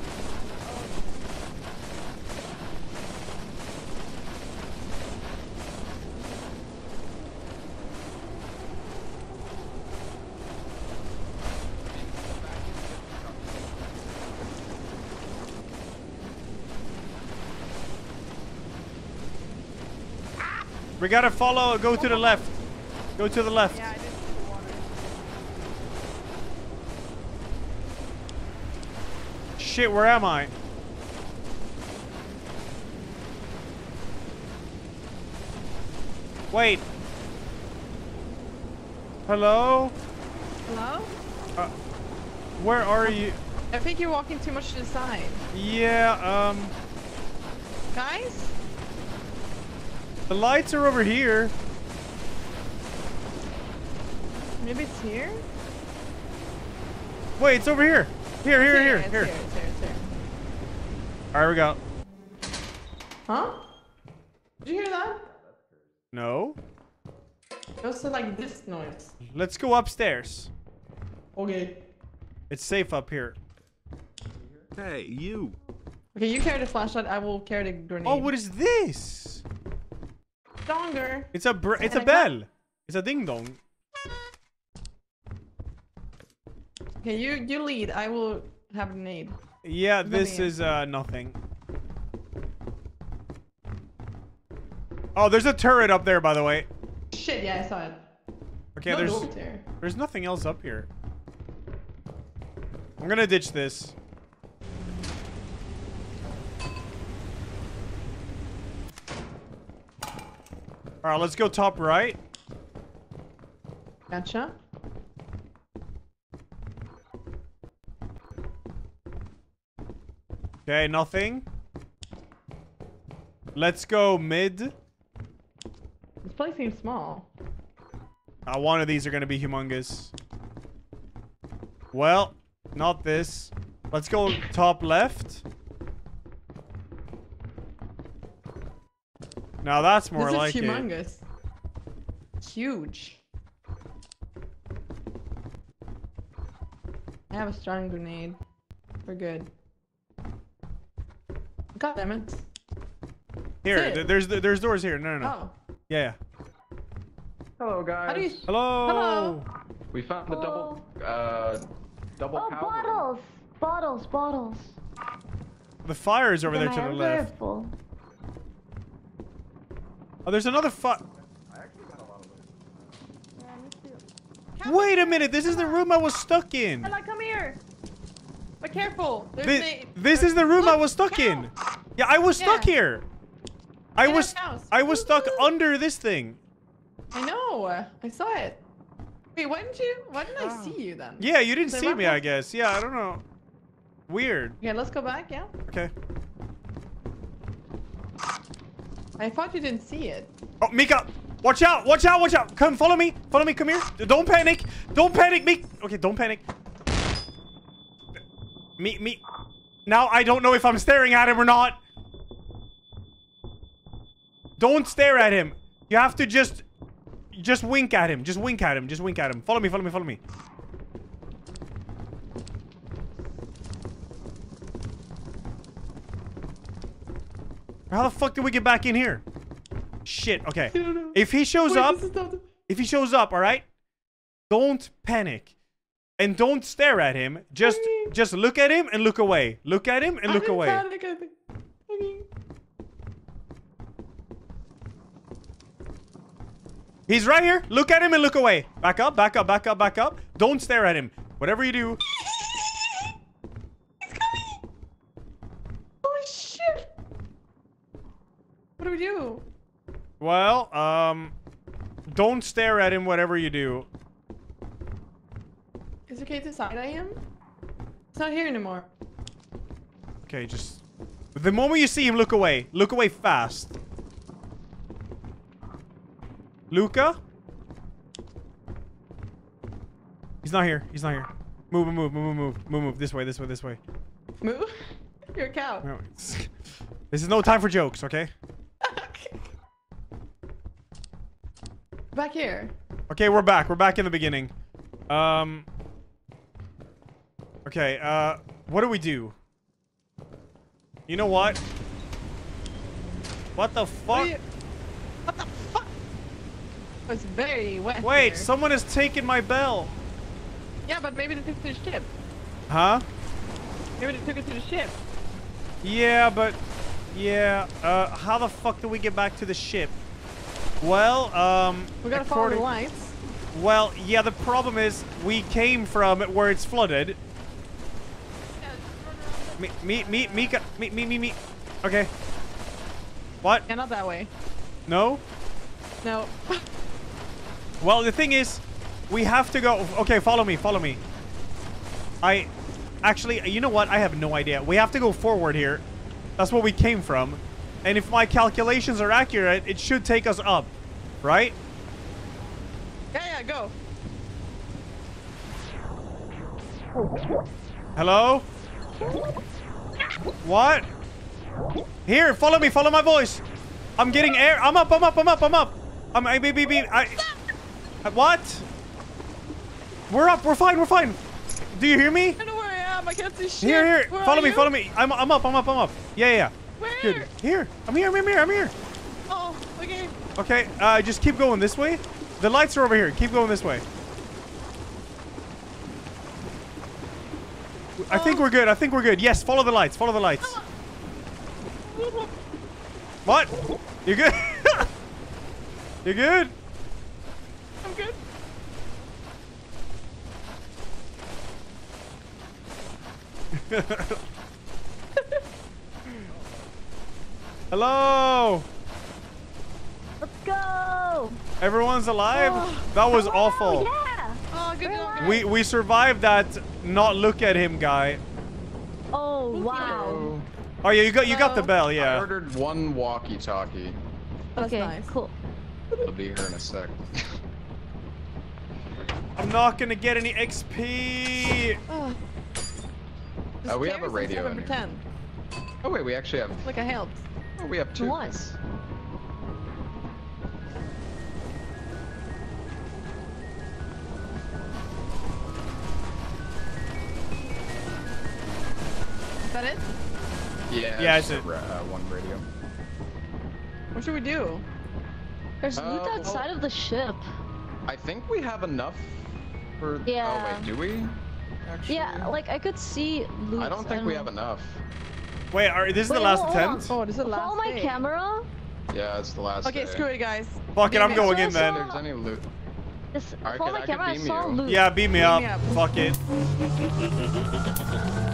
We gotta follow. Go to the left. Go to the left. Yeah, I didn't see the. Shit, where am I? Wait. Hello? Hello? Uh, where are you? I think you're walking too much to the side. Yeah, um, Guys? The lights are over here. Maybe it's here? Wait, it's over here. Here, here, here, here. here, it's here, it's here. All right, we go. Huh? Did you hear that? No. It was like this noise. Let's go upstairs. Okay. It's safe up here. Hey, you. Okay, you carry the flashlight, I will carry the grenade. Oh, what is this? Stronger. It's a br it's a Can I bell. It's a ding dong. Okay, you you lead. I will have a grenade. Yeah, this Nothing. is uh nothing. Oh, there's a turret up there, by the way. Shit, yeah, I saw it. Okay, no there's there. there's nothing else up here. I'm gonna ditch this. All right, let's go top right. Gotcha. Okay, nothing. Let's go mid. This place seems small. Uh, one of these are gonna be humongous. Well, not this. Let's go top left. Now that's more this like is it. humongous. Huge. I have a strong grenade. We're good. God damn it. Here, That's it. th- there's there's doors here. No, no, no. Oh. Yeah, yeah. Hello, guys. How do you... Hello. Hello. We found the double uh, double Oh, power. bottles! Bottles, bottles. The fire is over there My to the hands are left. full. Oh, there's another fi- Wait a minute, this is the room I was stuck in. Ella, come here. But careful. There's This, a- this is the room I was stuck cow. in. Yeah, I was stuck Yeah. here. I Get was. I was stuck under this thing. I know. I saw it. Wait, why didn't you? Why didn't I see you then? Yeah, you didn't Is see my me, I guess. Yeah, I don't know. Weird. Yeah, let's go back. Yeah. Okay. I thought you didn't see it. Oh, Mika! Watch out! Watch out! Watch out! Come, follow me! Follow me! Come here! Don't panic! Don't panic, Mika! Okay, don't panic. Me, me. Now I don't know if I'm staring at him or not. Don't stare at him. You have to just, just wink at him. Just wink at him. Just wink at him. Follow me. Follow me. Follow me. How the fuck did we get back in here? Shit. Okay. If he shows Wait, up, if he shows up, all right, don't panic, and don't stare at him. Just, just look at him and look away. Look at him and look away. panic, I think. Okay. He's right here. Look at him and look away. Back up, back up, back up, back up. Don't stare at him. Whatever you do. Oh shit! What do we do? Well, um, don't stare at him. Whatever you do. Is it okay to side eye him? It's not here anymore. Okay, just the moment you see him, look away. Look away fast. Luca? He's not here. He's not here. Move, move, move, move, move, move, move. This way, this way, this way. Move. You're a cow. No, This is no time for jokes, okay? Back here. Okay, we're back. We're back in the beginning. Um. Okay, uh, what do we do? You know what? What the fuck? you- What the fuck? It's very wet. Wait, here. someone has taken my bell. Yeah, but maybe they took it to the ship. Huh? Maybe they took it to the ship. Yeah, but yeah. Uh, how the fuck do we get back to the ship? Well, um, We gotta follow the lights. Well, yeah. The problem is we came from where it's flooded. Me, me, me, Mika, me, me, me, me. Okay. What? Yeah, not that way. No? No. Well, the thing is, we have to go. Okay, follow me, follow me. I actually, you know what? I have no idea. We have to go forward here. That's where we came from. And if my calculations are accurate, it should take us up, right? Yeah, yeah, go. Hello? What? Here, follow me, follow my voice. I'm getting air. I'm up, I'm up, I'm up, I'm up. I'm, I, be, be, I, I- what? We're up, we're fine, we're fine. Do you hear me? I don't know where I can't see shit. Here, here. Where follow me, you? follow me. I'm, I'm up, I'm up, I'm up. Yeah, yeah, yeah. Where? Good. Here. I'm here, I'm here, I'm here. Oh, okay. Okay, uh, just keep going this way. The lights are over here. Keep going this way. I think we're good. I think we're good. Yes, follow the lights. Follow the lights. What? You good? you good? I'm good. Hello? Let's go! Everyone's alive? Oh. that was Hello, awful. Yeah! Oh, good job. We we survived that not look at him guy. Oh, wow. Oh yeah, you got you got the Hello. bell, I yeah. ordered one walkie-talkie. Okay, nice. cool. It'll be here in a sec. I'm not gonna get any XP. Oh. Uh, we have a radio instead of in here. pretend. Oh wait, we actually have. Like I helped. Oh, we have two. Was. Is that it? Yeah. Yeah, it's it's a uh, one radio. What should we do? There's Uh, loot well- outside of the ship. I think we have enough for. Yeah. Oh wait, do we? Actually. Yeah, like I could see loot. I don't think we have enough. Wait, are, this is Wait, the last hold on. attempt? Oh, this is the last Follow my day. camera. Yeah, it's the last Okay, day. screw it, guys. Fuck it, I'm Beam going in So- then. There's any loot. This, Alright, follow can- my I can camera. I saw you. loot. Yeah, beat me Beam up. me up. Fuck it.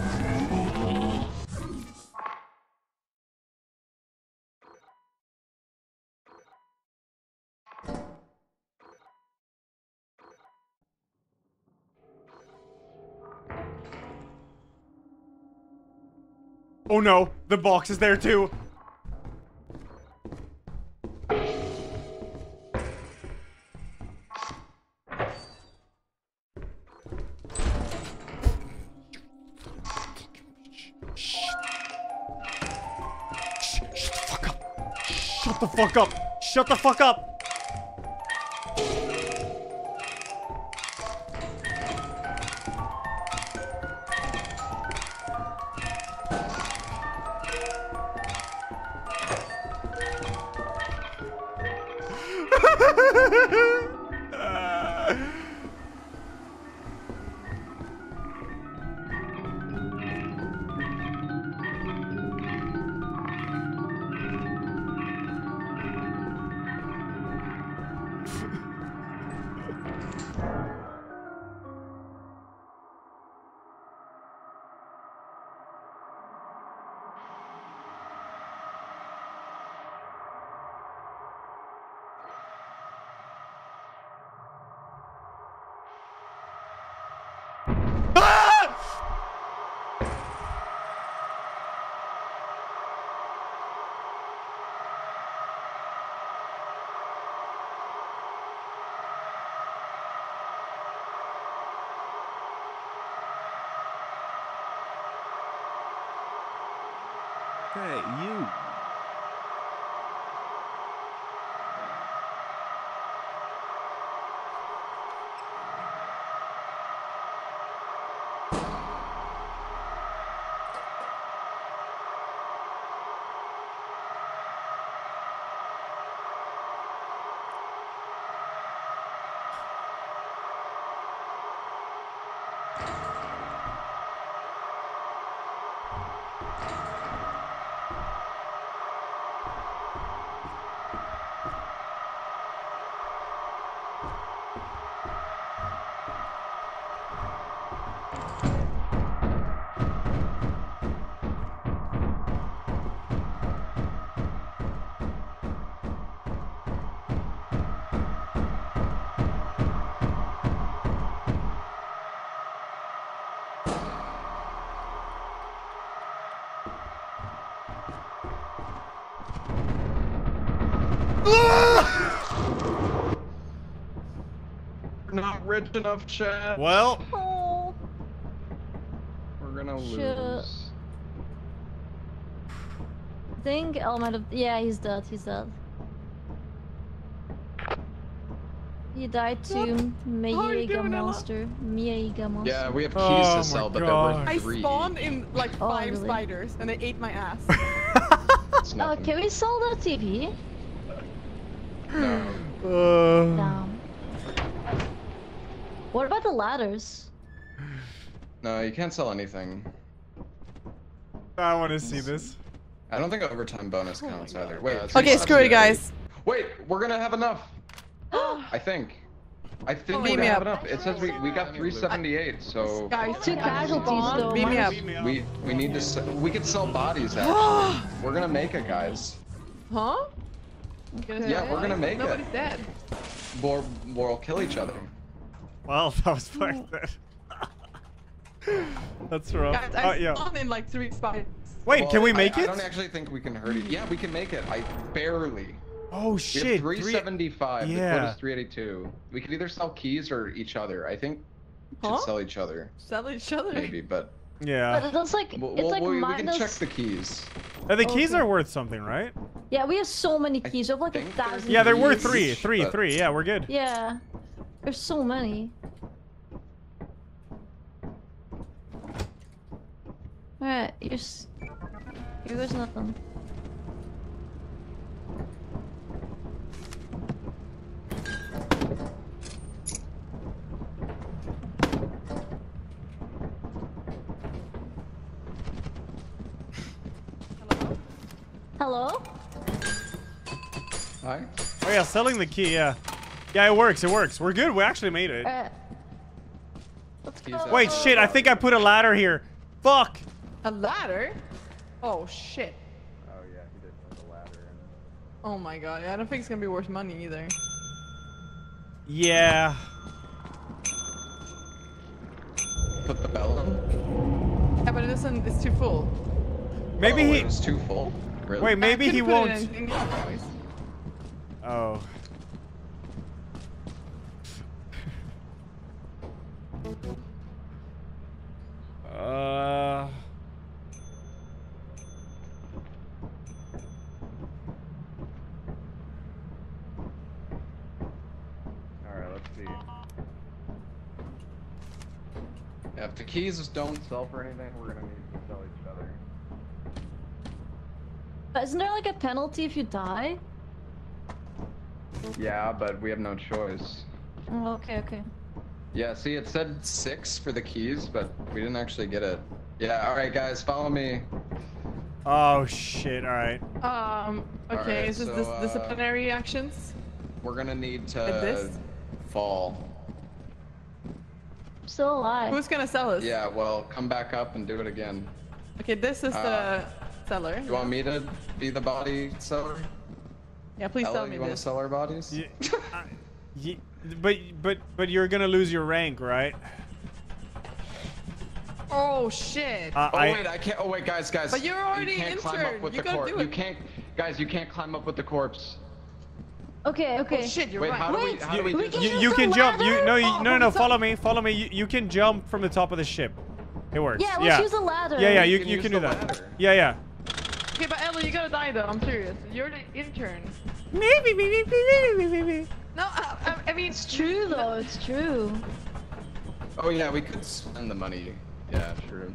Oh no, the box is there too. Fuck up. Shut the fuck up. Shut the fuck up. Not rich enough, Chad. Well, Oh, We're gonna Shit. lose. I think El might have. Yeah, he's dead. He's dead. He died to How are you Meiga doing, Ella? monster. Meiga monster. Yeah, we have oh keys Oh to sell, but they're God. worth I spawned in like Oh, five really? spiders and they ate my ass. It's Oh, can we sell that TV? No. uh, Damn. What about the ladders? No, you can't sell anything. I want to see this. I don't think overtime bonus counts either. Wait. it's okay, screw it, guys. Wait, we're gonna have enough. I think. I think Oh, we're gonna have enough. It says we, we got 378, so Guys, Two casualties though. Beam me up. we we need to we could sell bodies actually. we're gonna make it, guys. Huh? Yeah, we're gonna make Nobody's it. dead. We'll we'll kill each other. Well, that was fucked. then. That's rough. Guys, Uh, I yeah. spawned in like three spots. Wait, Well, can we make I it? I don't actually think we can hurt it. Yeah, we can make it. I barely. Oh We shit. have three- 375. The Yeah. quote is 382. We could either sell keys or each other. I think we should Huh? sell each other. Sell each other. Maybe, but Yeah. But that's like we'll, it's we'll- like we, we can check the keys. Uh, the keys Okay. are worth something, right? Yeah, we have so many keys. We have like a thousand. Yeah, they're worth keys. three, three, but- three. Yeah, we're good. Yeah, there's so many. Alright, you're. S- here goes nothing. Hello? Hi. Oh yeah, selling the key. Yeah, yeah, it works. It works. We're good. We actually made it. Uh, let's go. Wait, shit! I think I put a ladder here. Fuck. A ladder? Oh shit. Oh yeah, he did put the ladder in. Oh my god. I don't think it's gonna be worth money either. Yeah. Put the bell in. Yeah, but it isn't. It's too full. Maybe oh, he. It was too full. Really? Wait, maybe he won't. it in- in otherwise. Oh. Uh. All right, let's see. Yeah, if the keys don't Sell for anything, we're gonna need to sell each other. But isn't there like a penalty if you die? Yeah, but we have no choice. Oh, okay, okay. Yeah, see, it said six for the keys, but we didn't actually get it. Yeah, all right, guys, follow me. Oh shit! All right. Um. Okay. Alright, is this so, dis- uh, disciplinary actions? We're gonna need to Like this? fall. Still alive. Who's gonna sell us? Yeah, well, come back up and do it again. Okay. This is Uh, the seller. You want me to be the body seller? Yeah. Please Ella, sell me you want to sell our bodies? Ye- I- ye- but but but you're gonna lose your rank, right? Oh shit. Uh, Oh I, wait, I can't. Oh wait, guys, guys. But you're already you can't climb up with You the gotta corpse. do You can't, guys. You can't climb up with the corpse. Okay, okay. Oh shit. You're Wait, right. how do we? Wait, How do we? we can you, you the can jump. You ladder? no you, Oh, no no no. Follow me. Follow me. You, you can jump from the top of the ship. It works. Yeah, let's yeah. use a ladder. Yeah yeah. You can you can do that. ladder. Yeah yeah. Okay, but Ella, you gotta die though. I'm serious. You're the intern. Maybe maybe maybe maybe. No, I, I, I mean It's true though, it's true. Oh yeah, we could spend the money. Yeah, true.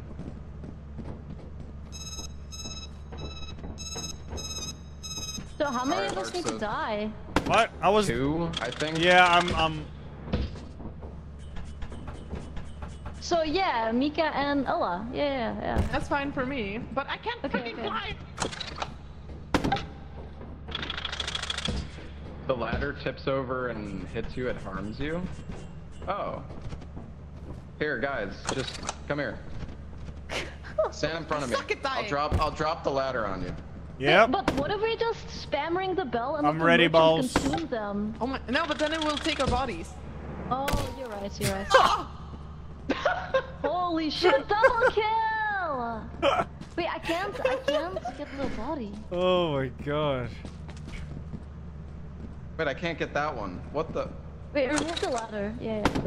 So how many Alright, of us need so- to die? What? I was. Two, I think. Yeah, I'm I'm. So yeah, Mika and Ella. Yeah, yeah, yeah. that's fine for me. But I can't Okay, fucking okay. fly. The ladder tips over and hits you. It harms you. Oh. Here, guys, just come here. Stand in front of me. Suck it, I'll drop. I'll drop the ladder on you. Yep. But what if we just spam ring the bell and I'm let the ready, merchant balls. consume them? Oh my. No, but then it will take our bodies. Oh, you're right, you're right. Ah! Holy shit, double kill! Wait, I can't, I can't get the body. Oh my god. Wait, I can't get that one. What the? Wait, remove the ladder. Yeah, yeah.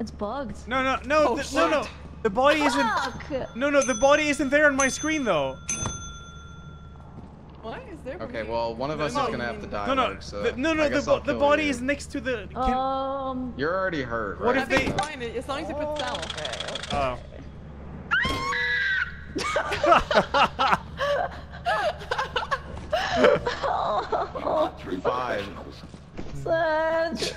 It's bugged. No no no Oh, th- no no. The body isn't. No no. The body isn't there on my screen though. What is there? Okay, well, one of us No, is gonna have to die. No no. Mark, so the, no no. The guess bo- I'll the body you. is next to the. Can, Um, You're already hurt, right? I if they- fine as long as you put cell. oh. Five. Such.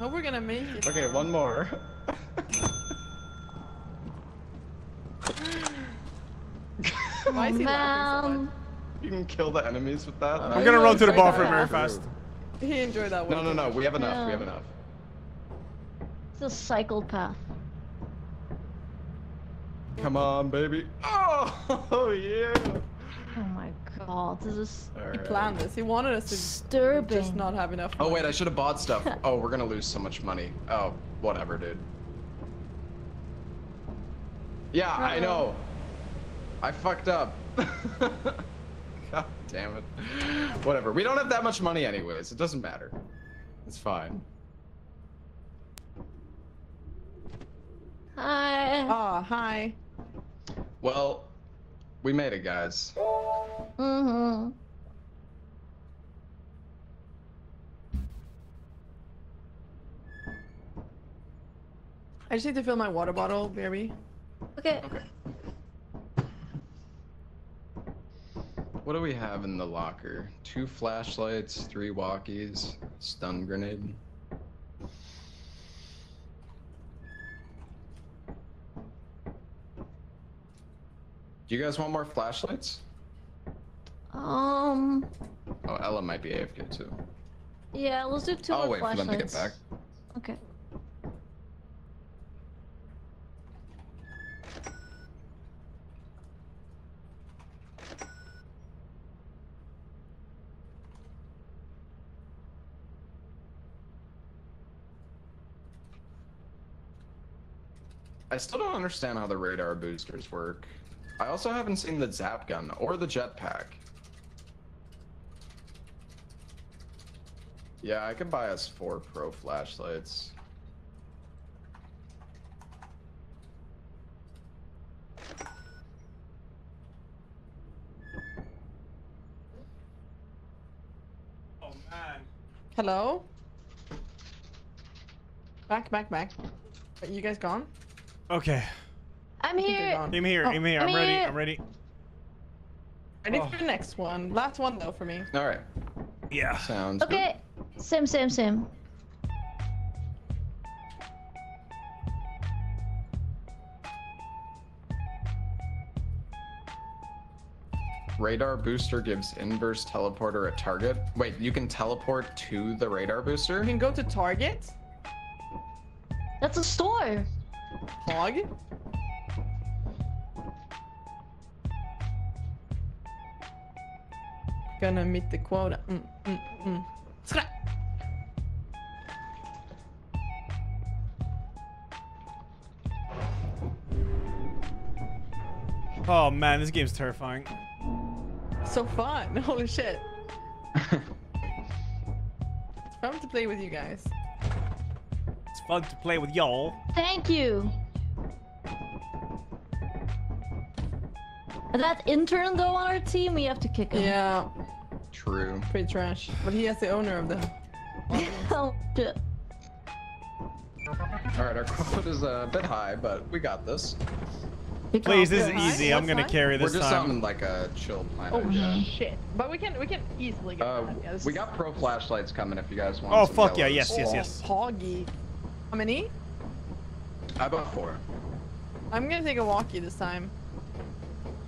Oh, we're gonna make it. Okay, one more. Why is he laughing so much? You can kill the enemies with that. I'm gonna run to the Enjoy bathroom that. very fast. He enjoyed that one. No, no, no. We have enough. We have enough. It's a cycled path. Come on, baby. Oh, oh yeah. Oh my god, this is He planned this. He wanted us to disturbing. just not have enough. Oh wait, I should have bought stuff. Oh, we're gonna lose so much money. Oh, whatever, dude. Yeah, I Uh-oh. know. I fucked up. God damn it. Whatever. We don't have that much money anyways. It doesn't matter. It's fine. Hi. Oh, hi. Well, we made it, guys. Mm-hmm. I just need to fill my water bottle, baby. Okay. Okay. What do we have in the locker? Two flashlights, three walkies, stun grenade. Do you guys want more flashlights? Um, Oh, Ella might be AFK too. yeah, let's do 2 I'll more wait for them to get back. Okay. I still don't understand how the radar boosters work. I also haven't seen the zap gun or the jetpack. Yeah, I could buy us four pro flashlights. Oh man. Hello? Back, back, back. Are you guys gone? Okay. I'm here. I'm here. Oh, I'm here. I'm I'm ready. here. I'm ready. Ready Oh. for the next one. Last one though for me. All right, Yeah. sounds good. Okay. sim, sim. same. Radar booster gives inverse teleporter a target. Wait, you can teleport to the radar booster? You can go to Target. That's a store. Hog. Gonna meet the quota. Mm, mm, mm. Skra- Oh man, this game's terrifying. So fun. Holy shit. It's fun to play with you guys. It's fun to play with y'all. Thank you. That intern though on our team, we have to kick him. Yeah, True. pretty trash. But he has the owner of the. oh shit. All right, our quote is a bit high, but we got this. Kick Please, this is High? easy. I'm What's gonna high? carry this We're just time. on like a chill planet. Oh yeah. shit! But we can we can easily get Uh, that. Yeah, we got pro flashlights coming if you guys want. Oh some fuck yeah! yellows. Yes, yes, Oh, yes. Poggy. How many? How about four? I'm gonna take a walkie this time.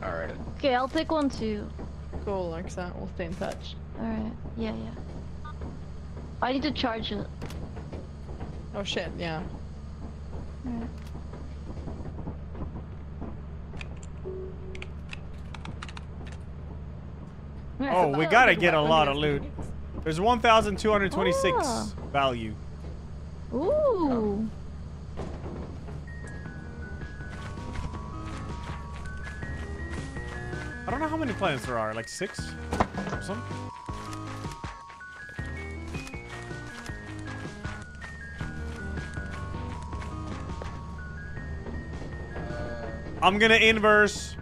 All right. Okay, I'll take one too. Cool, Alexa. We'll stay in touch. Alright. Yeah, yeah. I need to charge it. Oh shit! Yeah. Alright. Oh, we gotta get a lot of loot. There's 1,226 Ah. value. Ooh. I don't know how many planets there are. Like six or something. I'm gonna inverse.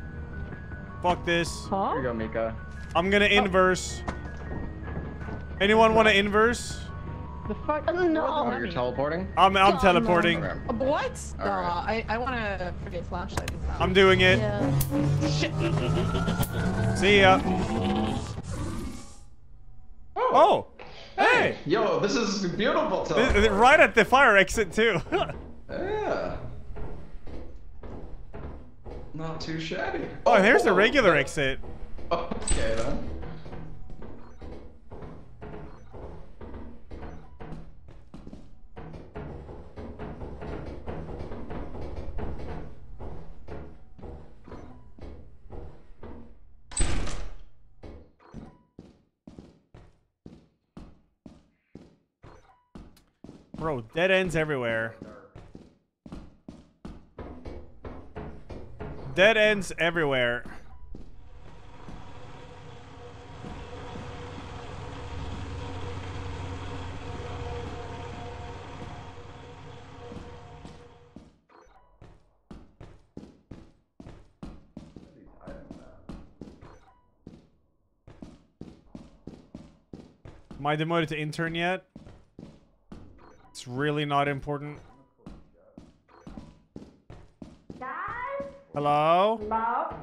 Fuck this. Here Huh? you go, Mika. I'm gonna inverse. Anyone want to inverse? The fuck? Oh, no. What Oh, you're teleporting? I'm I'm God, teleporting. Okay. Uh, What? No, Alright. I I wanna forget flashlight. I'm doing it. Yeah. Shit. See ya. Oh. Hey. Yo, this is beautiful. Th- th- teleport. Right at the fire exit too. Yeah. Not too shabby. oh, there's the regular exit. Okay then. Bro, dead ends everywhere. Dead ends everywhere. Am I demoted to intern yet? It's really not important. Hello? Hello?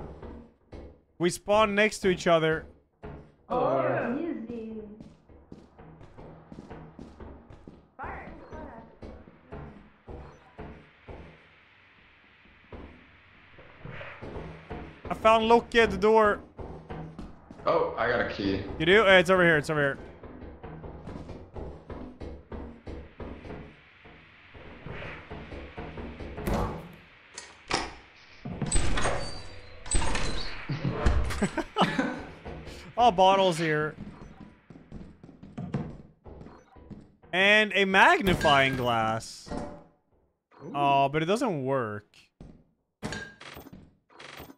We spawn next to each other. Oh, easy. I found Loki at the door. Oh, I got a key. You do? Uh, it's over here. It's over here. Oh, bottles here. And a magnifying glass. Oh, but it doesn't work.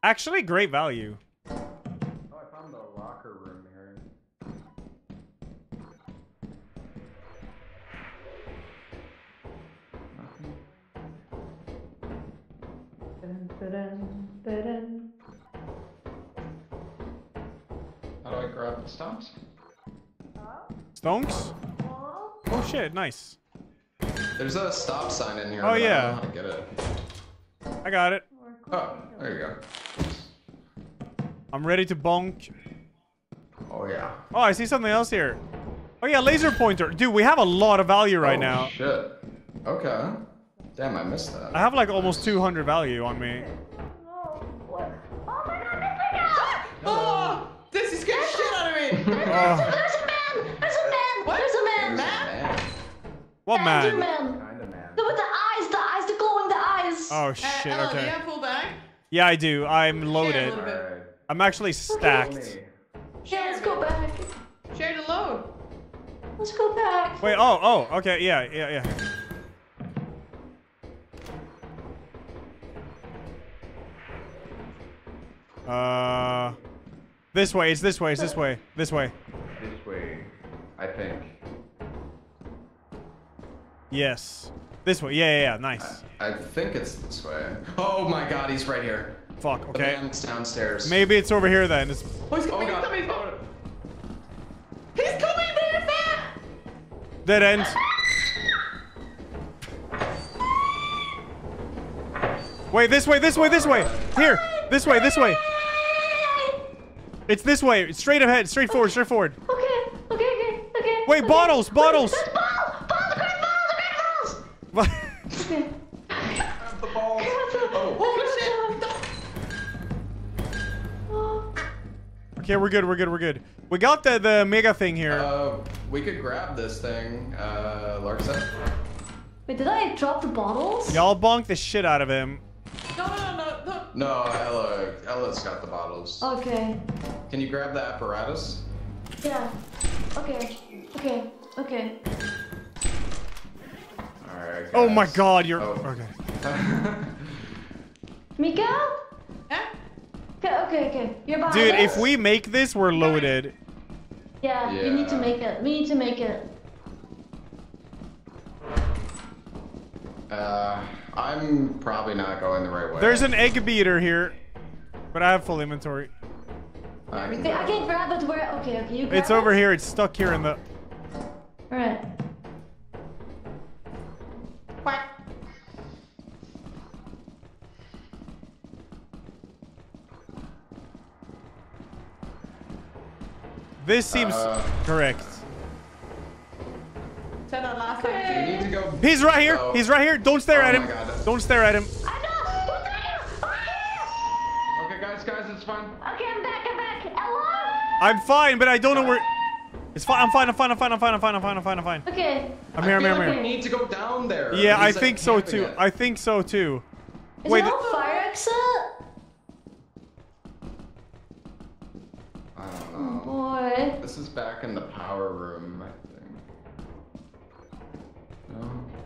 Actually, great value. Oh, I found the locker room here. Dun, dun, dun, do I stops? Stonks? Oh shit, nice. There's a stop sign in here. Oh, but I don't yeah. know how to get it. I got it. Oh, there you go. I'm ready to bonk. Oh yeah. Oh, I see something else here. Oh yeah, laser pointer. Dude, we have a lot of value right oh, now. Shit. Okay. Damn, I missed that. I have like almost 200 value on me. Oh, my this is scared shit out of me. Oh, There's a man! There's a man! What? There's a man! Man. what man? man! Kinda man. The, with the eyes, the eyes, the glowing the eyes! Oh Uh, shit, Ella, do you okay. have full bag? Yeah, I do. I'm loaded. little bit. Alright. I'm actually stacked. Yeah, let's go back. Share the load. Let's go back. Wait, oh, oh, okay, yeah, yeah, yeah. Uh, this way, it's this way, it's this way, this way. This way, I think. Yes. This way, yeah, yeah, yeah, nice. I think it's this way. Oh my god, he's right here. Fuck, The okay. man's downstairs. Maybe it's over here then. It's Oh, he's Oh coming, he's god. coming, he's coming. Oh, He's coming, very fast. dead end. Wait, this way, this way, this way. Here, this way, this way. It's this way. Straight ahead, straight forward, straight forward. Okay, okay, okay, okay. Wait, okay. bottles, bottles. There's ball! Ball, the great balls, the great balls! Okay. the balls. Oh. Holy shit. okay, we're good, we're good, we're good. We got the the mega thing here. Uh, we could grab this thing, uh, Larkset. Wait, did I drop the bottles? Y'all bonk the shit out of him. No, Ella, Ella's got the bottles. Okay. Can you grab the apparatus? Yeah. Okay. Okay. Okay. Alright, Oh my god, you're Oh. okay. Mika? Huh? Okay, okay, okay. You're behind Dude, us? if we make this, we're loaded. Yeah, we need to make it. We need to make it. Uh, I'm probably not going the right way. There's an egg beater here, but I have full inventory. I can Okay, I grab can grab it where. Okay, okay, you grab It's over it? here. It's stuck here in the. Alright. Quack. This seems Uh. correct. Said that last You time. need to go. He's right here. Oh. He's right here. Don't stare Oh at him. God. Don't stare at him. I know! Okay, guys, guys, it's fine. Okay, I'm back, I'm back. Ella! I'm fine, but I don't know where. It's fine. I'm fine. I'm fine. I'm fine. I'm fine. I'm fine. I'm fine. I'm fine. I'm fine. Okay. I'm here. I I'm here. I'm like here. we need to go down there. Yeah, I He's, like, think so too. it. I think so too. Is Wait, it all fire exit? I don't Oh boy. This is back in the power room,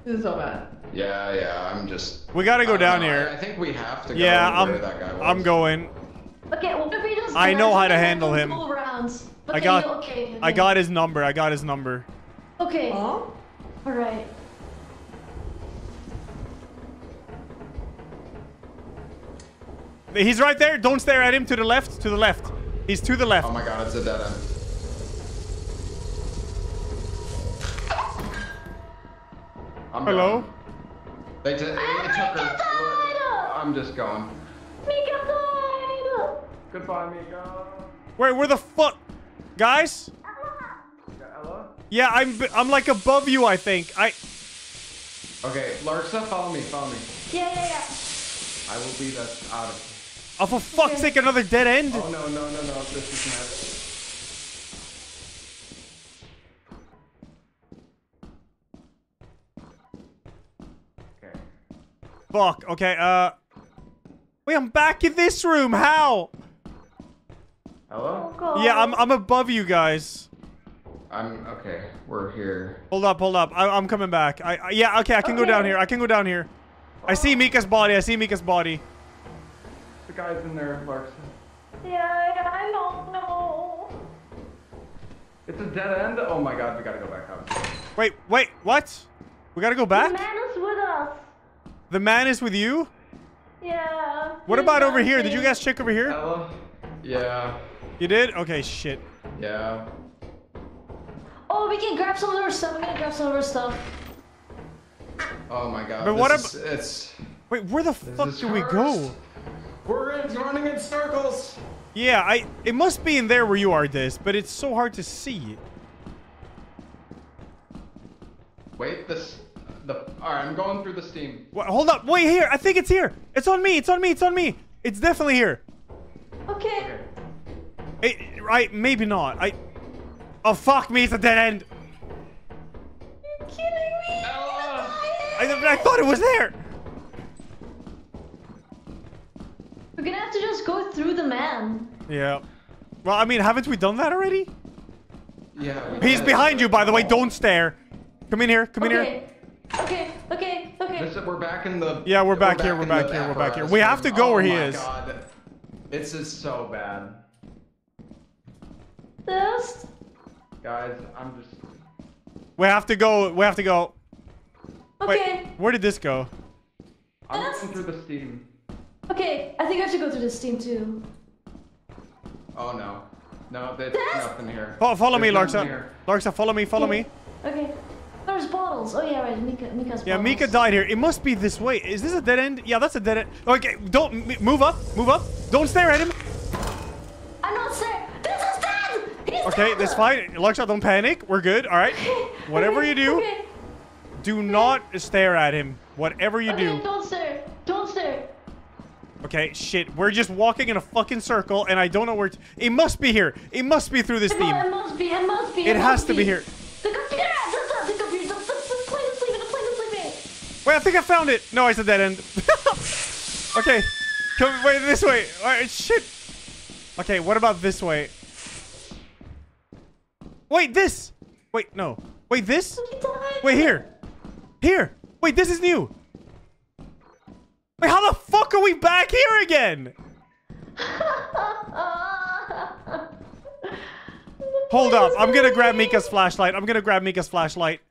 This is so bad. Yeah, yeah. I'm just. We gotta go down know, here. I, I think we have to go Yeah, where I'm. that guy was. I'm going. Okay, what if we just I know how to handle him. go Rounds? I got- you- okay, I got his number. I got his number. Okay. Huh? Alright. He's right there. Don't stare at him. To the left. To the left. He's to the left. Oh my god, it's a dead end. I'm Hello. going. They, t- they took her. I'm just going. Mika died! Goodbye, Mika. Wait, Where the fuck, guys? Ella? Yeah, I'm. b- I'm like above you. I think. I. Okay, Larxa, follow me, follow me. Yeah, yeah, yeah. I will be the out of. Oh, for fuck's sake, another dead end. Oh no no no no! This is nuts. Fuck. Okay. Uh. Wait, I'm back in this room. How? Hello? Yeah, I'm I'm above you guys. I'm okay. We're here. Hold up, hold up. I, I'm coming back. I, I yeah. Okay, I can go down here. I can go down here. I see Mika's body. I see Mika's body. The guy's in there, Larson. Yeah, yeah, I don't know. It's a dead end. Oh my god, we gotta go back up. Wait, wait. What? We gotta go back? The back. man is with us. The man is with you. Yeah. What about over here? Did you guys check over here? Ella? Yeah. You did? Okay, shit. Yeah. Oh, we can grab some of our stuff. I'm gonna grab some of our stuff. Oh my god. But what this is, it's Wait, where the fuck is do we go? we're in, running in circles. Yeah, I. It must be in there where you are, this, but it's so hard to see. Wait, this the Alright, I'm going through the steam. Wha hold up. Wait, here. I think it's here. It's on me. It's on me. It's on me. It's definitely here. Okay. It, right? Maybe not. I. Oh fuck me! It's a dead end. You're kidding me. I, I thought it was there. We're gonna have to just go through the man. Yeah. Well, I mean, haven't we done that already? Yeah. He's behind you, by the way. Don't stare. Come in here. Come in here. Okay. Okay. Okay. Okay. This, we're back in the Yeah, we're back here, we're back here, we're back here. We have to room. go where Oh he my is. God. This is so bad. This. Guys, I'm just We have to go. We have to go. Okay. Wait, where did this go? I'm going through the steam. Okay. I think I should go through the steam too. Oh no. No, there's nothing here. Fo- follow me, There's nothing Larxa. Larxa, follow me. Follow me. Okay. There's bottles. Oh yeah, right. Mika. Mika's Yeah, bottles. Mika died here. It must be this way. Is this a dead end? Yeah, that's a dead end. Okay, don't m- move up. Move up. Don't stare at him. I'm not saying. This is dead. He's Okay, dead. that's fine. Larxa, don't panic. We're good. All right. Whatever you do, Okay. do not stare at him. Whatever you okay, do. Don't stare. Don't stare. Okay, shit. We're just walking in a fucking circle, and I don't know where. It must be here. It must be through this It, theme. it must be. It must be. It has must to be here. The computer. The, the, the computer. The, the, the plane is sleeping. The plane is sleeping. Wait, I think I found it. No, it's a dead end. okay, come wait this way. All right, shit. Okay, what about this way? Wait, this. Wait, no. Wait, this. Wait here. Here. Wait, this is new. Wait, how the fuck are we back here again? Hold up. I'm gonna grab Mika's flashlight. I'm gonna grab Mika's flashlight.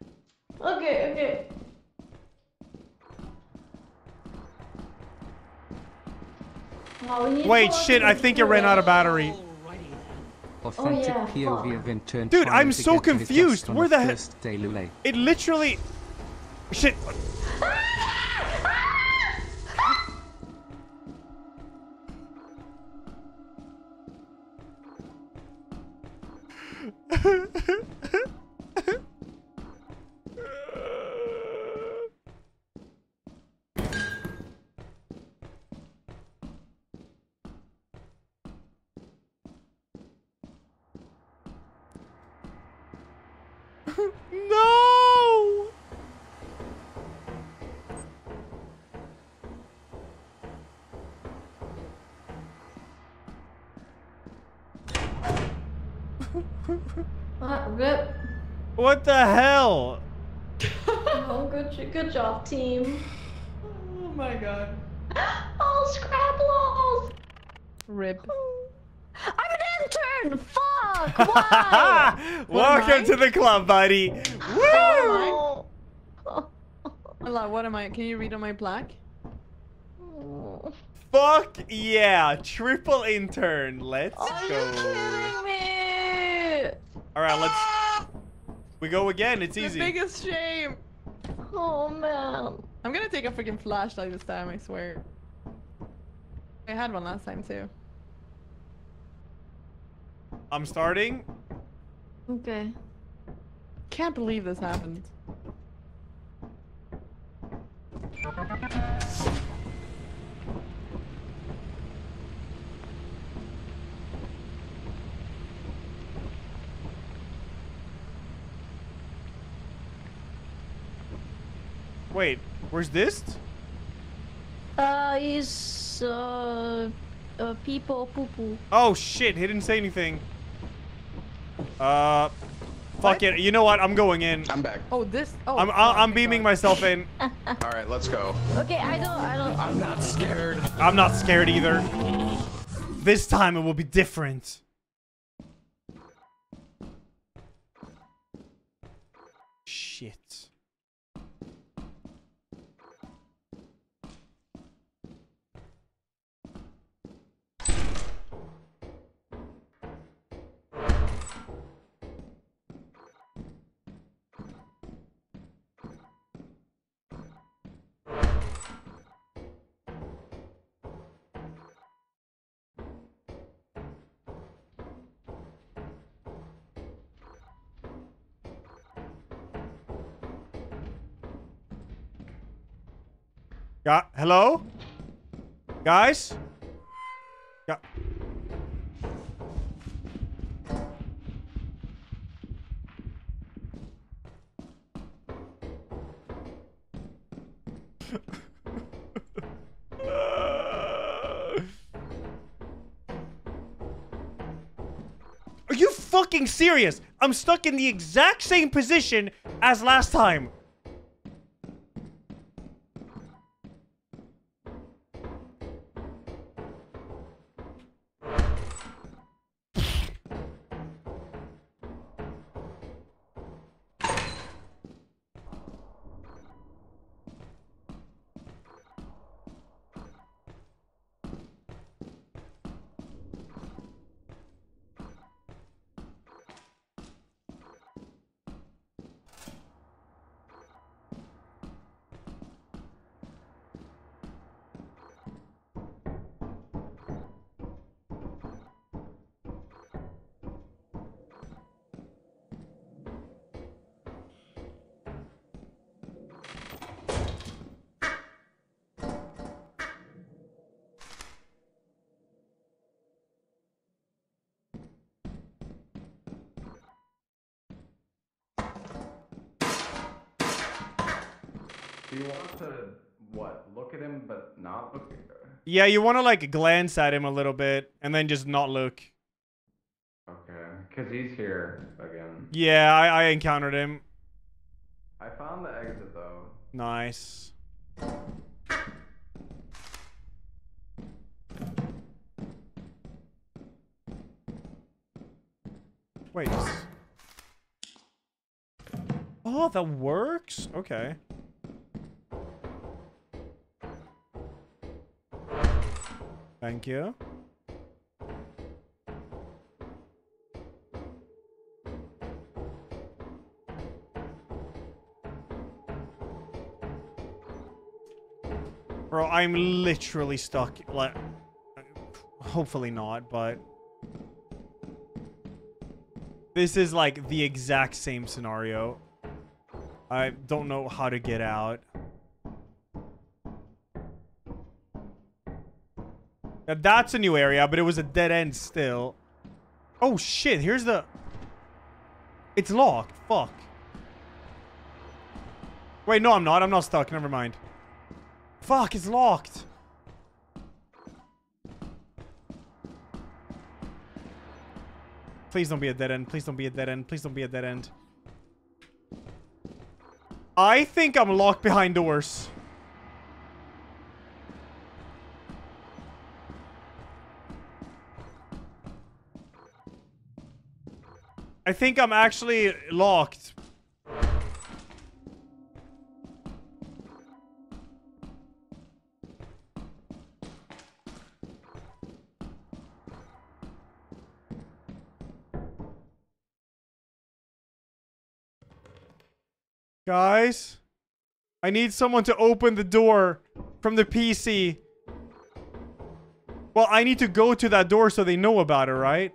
Okay. Okay. Oh, we need Wait, shit. I think it ran out of battery. Authentic yeah, POV of intern Dude, I'm so get to his confused. desk on Where the he- first day Lule. It literally. Shit. What the hell? Oh, good, good job, team. Oh my god. Oh, Scrabbles! Rip. I'm an intern! Fuck! Why? Welcome to the club, buddy. Woo! Oh, Allah, what am I? Can you read on my plaque? Fuck yeah, triple intern. Let's Are go. you kidding me? All right, let's. We go again. It's The easy. biggest shame. Oh man. I'm gonna take a freaking flashlight this time, I swear. I had one last time too. I'm starting. Okay. Can't believe this happened. Wait, where's this? Uh, is uh, uh people poo poo. Oh shit, he didn't say anything. Uh, fuck it. You know what? I'm going in. I'm back. Oh, this. Oh, I'm I- I'm beaming myself in. All right, let's go. Okay, I don't, I don't. I'm not scared. I'm not scared either. This time it will be different. Got hello? Guys? Got Are you fucking serious? I'm stuck in the exact same position as last time. Yeah, you want to like glance at him a little bit and then just not look. Okay, because he's here again. Yeah, I, I encountered him. I found the exit though. Nice. Wait. Oh, that works? Okay. Thank you. Bro, I'm literally stuck. Like, hopefully not, but this is like the exact same scenario. I don't know how to get out. Now, that's a new area, but it was a dead end still. Oh shit, here's the... It's locked. Fuck. Wait, no, I'm not. I'm not stuck. Never mind. Fuck, it's locked. Please don't be a dead end. Please don't be a dead end. Please don't be a dead end. I think I'm locked behind doors. I think I'm actually locked. Guys, I need someone to open the door from the PC. Well, I need to go to that door so they know about it, right?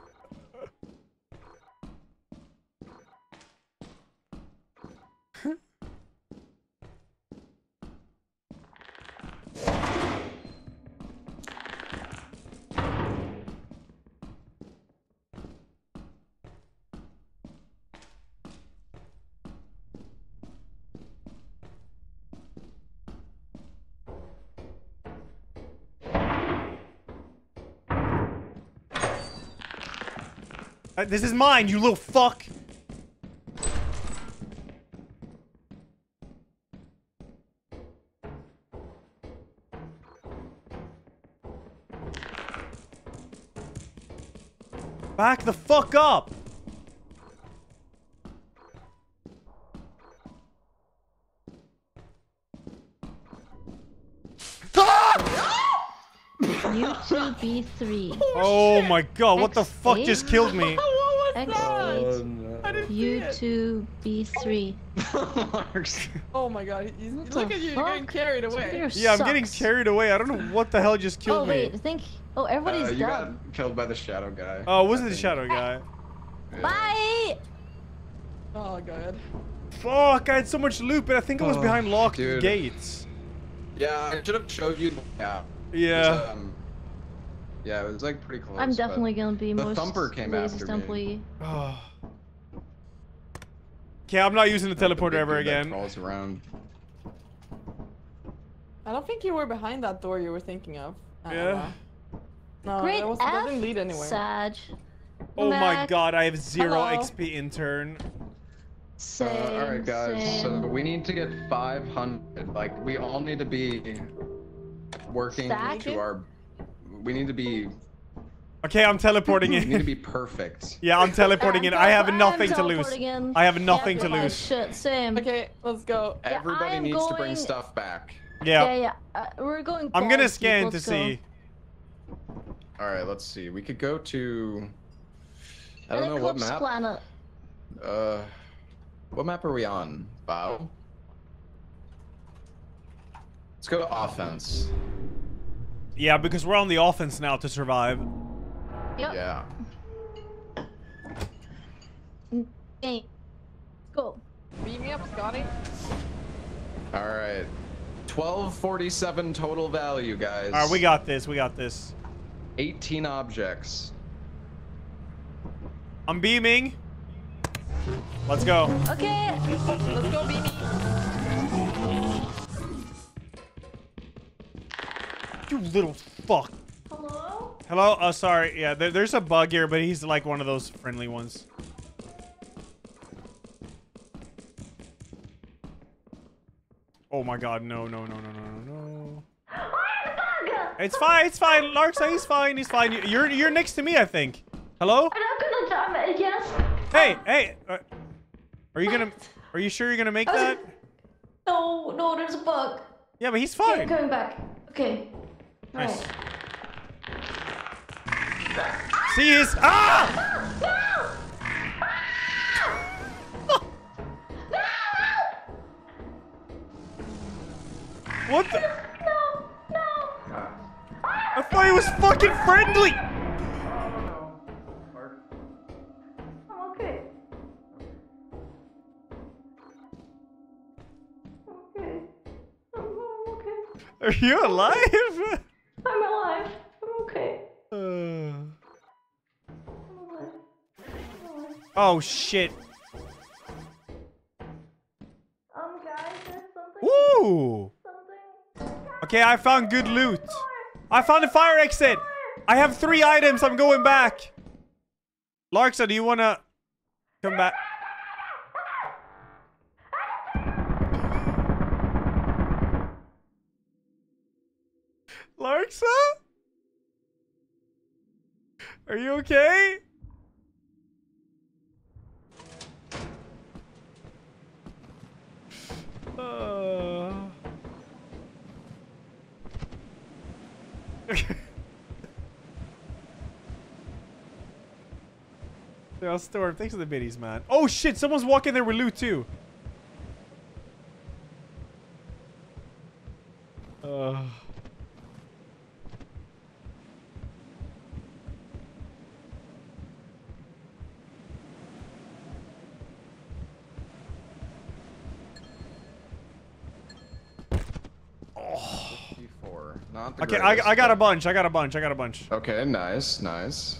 Uh, this is mine, you little fuck. Back the fuck up. B3. Oh my god, what the fuck X8? just killed me? X8. U2 B3. Oh my god, he's, the look at you, you're getting carried away. Computer Yeah, I'm getting carried away. I don't know what the hell just killed Oh killed wait, I me. think. Oh, everybody's Uh, you got done. killed by the shadow guy. Oh, it wasn't the shadow guy. Bye. Oh god. Fuck, I had so much loot, but I think I was Oh, behind locked dude. gates. Yeah, I should have showed you. Yeah. Yeah. It's, um, yeah, it was like pretty close. I'm definitely gonna be the most thumper came laziest after me. Oh. Okay, I'm not using the The teleporter big ever again. Crawls around. I don't think you were behind that door you were thinking of. Uh, Yeah. No, Great that, was, F, didn't lead anywhere. Sag. Oh my god, I have zero Hello. XP intern. Same. Uh, all right, guys. So we need to get 500. Like, we all need to be working Stack? to our. We need to be. Okay, I'm teleporting in. We need to be perfect. yeah, I'm teleporting in. I'm I have nothing to lose. in. I have nothing yeah, to lose. Shit, same. Okay, let's go. Yeah, Everybody I am needs to bring stuff back. Yeah. Yeah, yeah. Uh, we're going. I'm gonna balls deep, scan to go. see. All right, let's see. We could go to. I don't the know what map. Planet. Uh, what map are we on? Bow. Let's go to offense. Yeah, because we're on the offense now to survive. Yep. Yeah. Hey. Go. Beat me up, Scotty. All right. 1247 total value, guys. All right, we got this. We got this. 18 objects. I'm beaming. Let's go. Okay. Let's go, Beamy. You little fuck. Hello. Hello? Oh, sorry. Yeah, there, there's a bug here, but he's like one of those friendly ones. Oh my god, no, no, no, no, no, no, no. It's fine, it's fine. Larxa, he's fine, he's fine. You- You're you're next to me, I think. Hello? I'm not gonna it. Yes. Hey, hey. Uh, are you gonna? Are you sure you're gonna make that? No, no, there's a bug. Yeah, but he's fine. Okay, fine. coming back. Okay. Nice. Right. See his. Ah! What the? No, no. I thought he was fucking friendly. I'm okay. Okay. I'm, I'm okay. Are you alive? I'm alive. I'm okay. Uh. I'm alive. I'm alive. Oh shit. Um, guys, there's something. Woo! Something. Okay, I found good loot. I found a fire exit. I have three items. I'm going back. Larxa, do you wanna come back? Larxa? Are you okay? Uh... Yeah, Storm, thanks for the biddies, man. Oh shit, someone's walking there with loot too. Uh. Not the Okay, greatest, I, I got a bunch. I got a bunch. I got a bunch. Okay, nice, nice.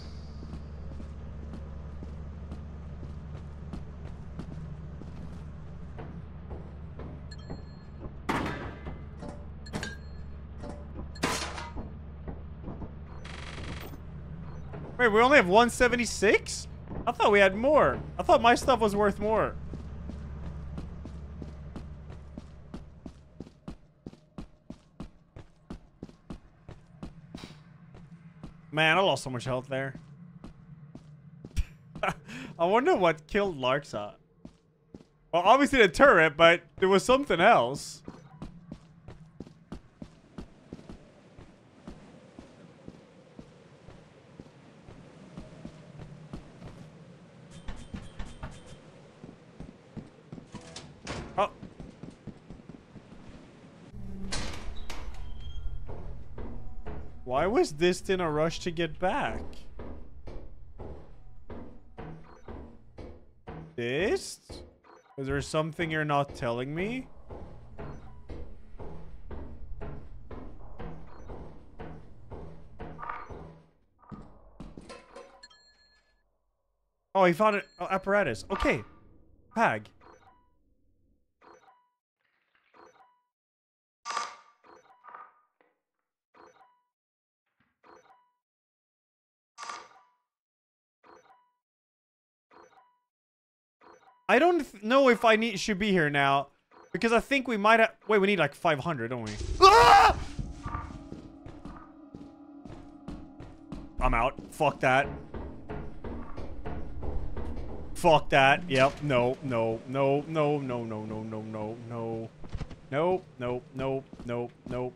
Wait, we only have 176? I thought we had more. I thought my stuff was worth more. Man, I lost so much health there. I wonder what killed Larxa. Well, obviously the turret, but there was something else. Was this in a rush to get back? This? Is there something you're not telling me? Oh, he found an apparatus. Okay. Pag. I don't know if I need should be here now because I think we might have. Wait, we need like 500, don't we? Ah! I'm out. Fuck that. Fuck that. Yep. No. No. No. No. No. No. No. No. No. No. Nope. Nope. Nope. Nope. Nope.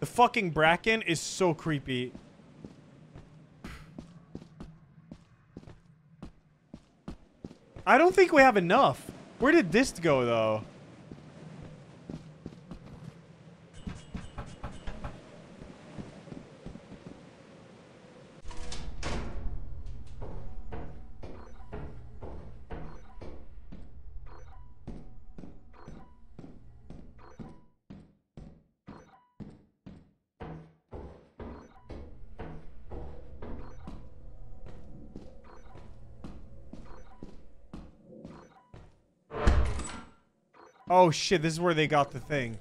The fucking bracken is so creepy. I don't think we have enough. Where did this go, though? Oh shit, this is where they got the thing.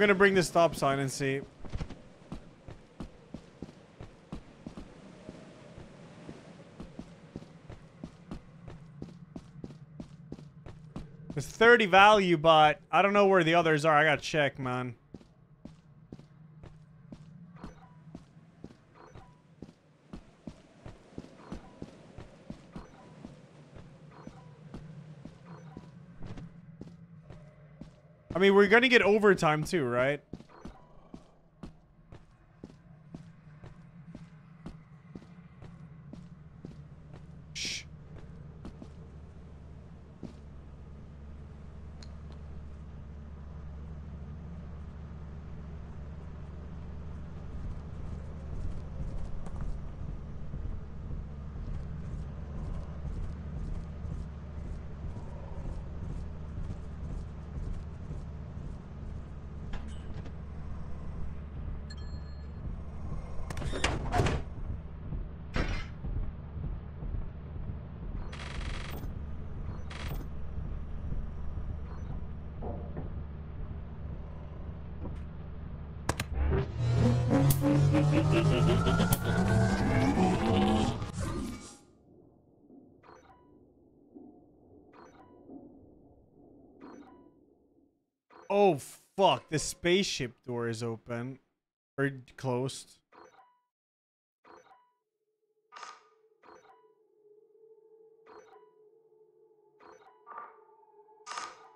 Gonna bring the stop sign and see. It's 30 value, but I don't know where the others are. I gotta check, man. We're gonna get overtime too, right? Fuck, the spaceship door is open. Or closed.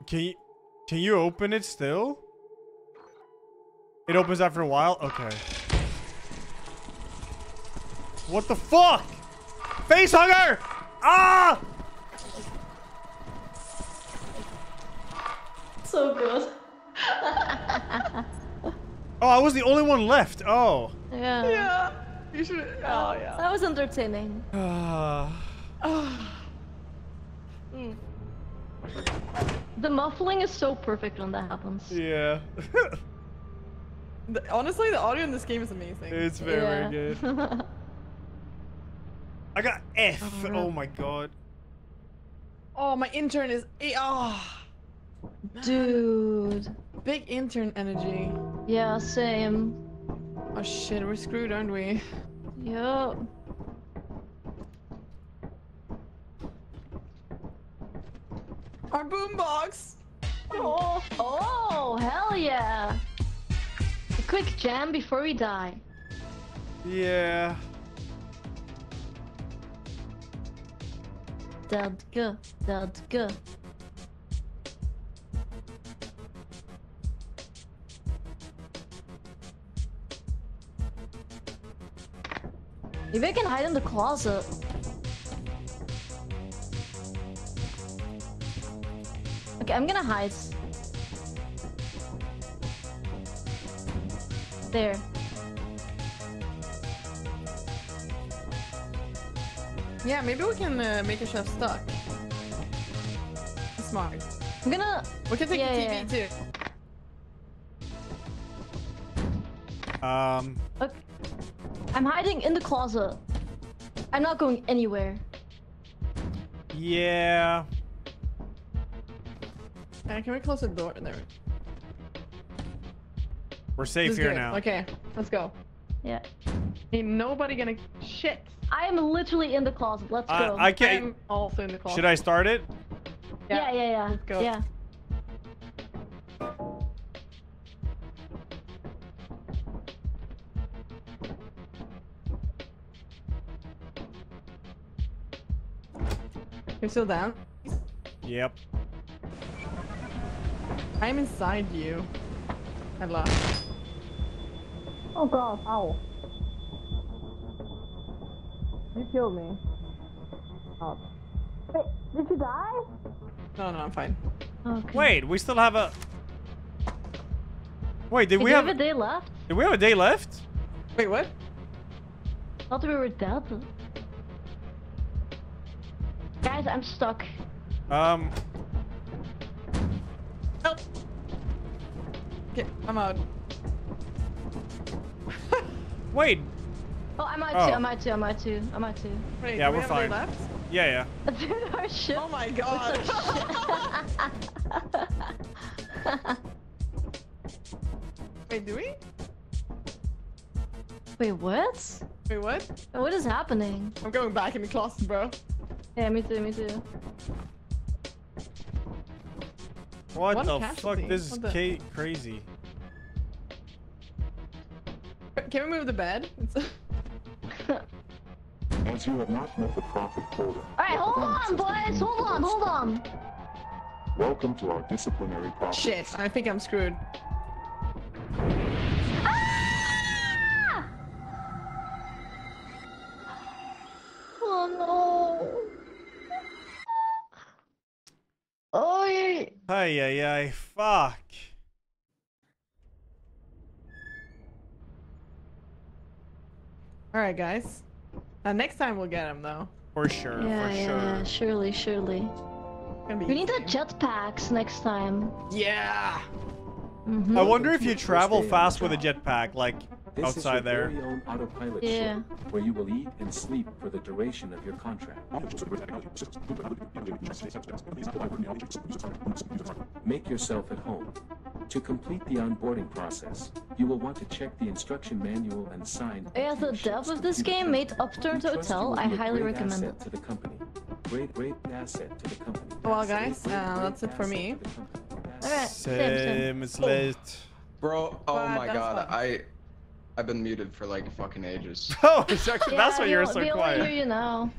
Can you, can you open it still? It opens after a while? Okay. What the fuck? Face hugger! Ah! So good. Oh, I was the only one left. Oh. Yeah. Yeah. You should. Oh yeah. That was entertaining. Ah. Mm. The muffling is so perfect when that happens. yeah. The- honestly, the audio in this game is amazing. it's very, Yeah. very good. I got F. Oh, Oh my god. Oh, my intern is. a- Oh, Dude. Big intern energy. Yeah, same. Oh shit, we're screwed, aren't we? Yup. Our boombox. Oh, oh, hell yeah. A quick jam before we die. Yeah. That's good. That's good. Maybe I can hide in the closet. Okay, I'm gonna hide. There. Yeah, maybe we can uh, make a chef stuck. Smart. I'm gonna. We can take Yeah, the yeah, TV too. Um. Okay. I'm hiding in the closet. I'm not going anywhere. Yeah. Uh, can we close the door? in There. We're safe This here good. now. Okay, let's go. Yeah. Ain't nobody gonna shit. I am literally in the closet. Let's I- go. I can't- I'm also in the closet. Should I start it? Yeah, yeah, yeah. Let's go. Yeah. You're still down? Yep. I'm inside you. Ella. Oh god, ow. You killed me. Oh. Wait, did you die? No, no, I'm fine. Okay. Wait, we still have a. Wait, did Did we have? have a day left? Did we have a day left? Wait, what? Thought we were dead. Guys, I'm stuck. Um. Help! Okay, I'm out. Wait. Oh, I'm out Oh. too, I'm out too, I'm out too, I'm out too. Wait, Yeah, do we we're have fine. left? Yeah, yeah. Dude, our ship. Oh my god. Wait, do we? Wait, what? Wait, what? What is happening? I'm going back in the closet, bro. Yeah, me too, me too. What One the casualty. fuck? This is What the- ca- crazy. Can we move the bed? It's- As you have not met the profit quota. Alright, hold on, boys! Hold on, hold on! Welcome to our disciplinary process. Shit, I think I'm screwed. Ay, ay, ay. Fuck. Alright, guys. Uh, next time we'll get him, though. For sure, Yeah, for yeah, sure. yeah, surely, surely. Gonna We need the easy. jetpacks next time. Yeah! Mhm. I wonder if you travel fast with a jetpack, like This is your outside there. very own autopilot Yeah. ship, where you will eat and sleep for the duration of your contract. Make yourself at home. To complete the onboarding process, you will want to check the instruction manual and sign. Yeah, the dev of this game made Upturned We trust you Hotel. I highly recommend it. To the company. Great, great asset to the company. Well, guys, uh, that's it for me. to. Alright, same, same. Same, it's late. Bro, oh But my god, fine. I I've been muted for like fucking ages. Oh, it's actually, that's why you're so we only hear quiet. you now.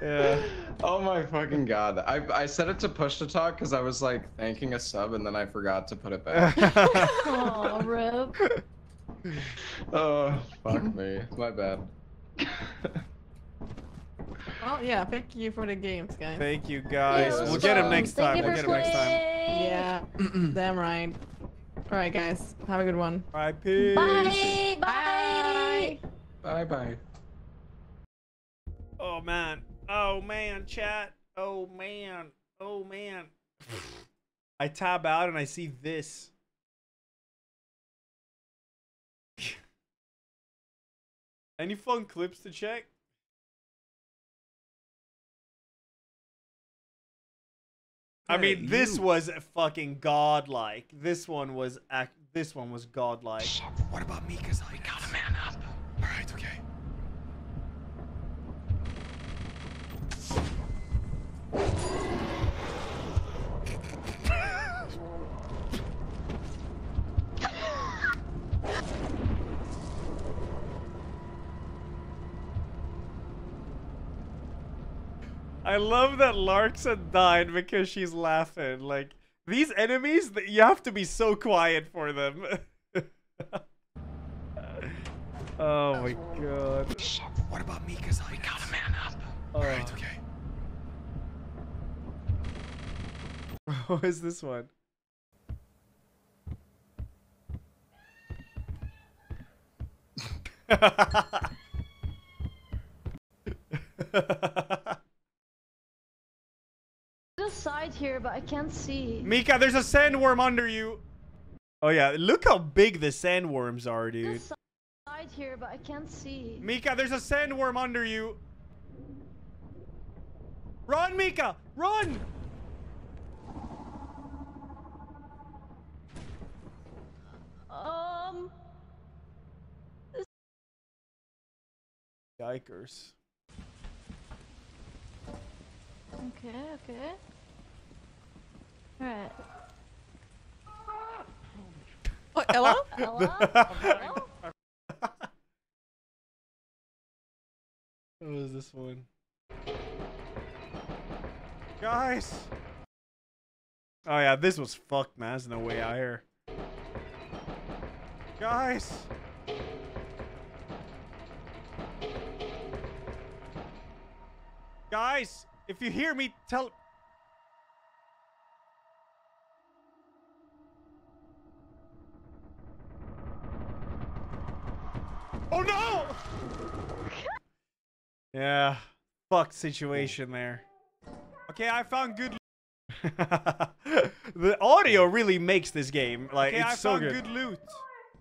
Yeah. Oh my fucking god. I I set it to push to talk because I was like thanking a sub and then I forgot to put it back. Oh, rip. Oh, fuck me. My bad. Well, yeah, thank you for the games, guys. Thank you guys. Yeah, we'll get him next Thank time. you We'll get him next time. Yeah, damn right. All right, guys, have a good one. Bye, peace. Bye. Bye. Bye bye. Oh man. Oh man, chat. Oh man. Oh man. I tab out and I see this. Any fun clips to check? I Hey, mean, this you. was fucking godlike. This one was act. This one was godlike. What about Mika's icons? We gotta man up. Alright, okay. I love that Larxa died because she's laughing. Like these enemies, th- you have to be so quiet for them. oh my god. What about Mika's icons? We gotta man up. Oh. Alright, okay. What is this one? A side here, but I can't see. Mika, there's a sandworm under you. Oh yeah, look how big the sandworms are, dude. side here, but I can't see. Mika, there's a sandworm under you. Run, Mika! Run! Um. Yikers. Okay. Okay. Alright. Oh, Ella? Ella? Ella? What was this one? Guys! Oh yeah, this was fucked, man. There's no way out here. Guys! Guys! If you hear me, tell... Oh no! Yeah, fucked situation there. Okay, I found good. the audio really makes this game like Okay, it's I so found good. good loot.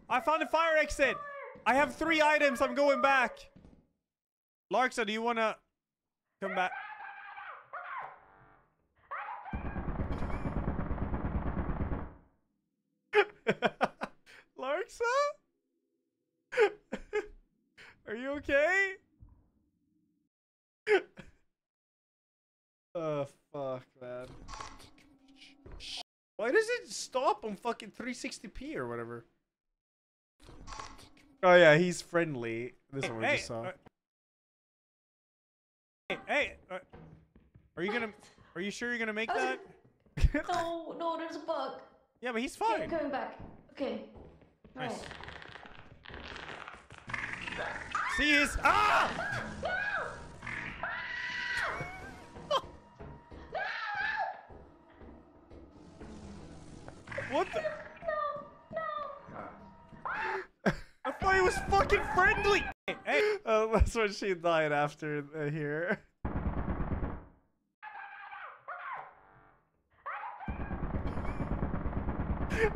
I found a fire exit. I have three items. I'm going back. Larxa, do you wanna come back? Larxa? Are you okay? oh fuck, man. Why does it stop on fucking 360p or whatever? Oh yeah, he's friendly. This one we Hey, just saw. uh, hey, hey, uh, are you gonna? Are you sure you're gonna make that? No, no, there's a bug. Yeah, but he's Okay, fine. I'm coming back. Okay. Nice. Alright. See his ah! What the? I thought he was fucking friendly. Hey. Oh, that's when she died after uh, here.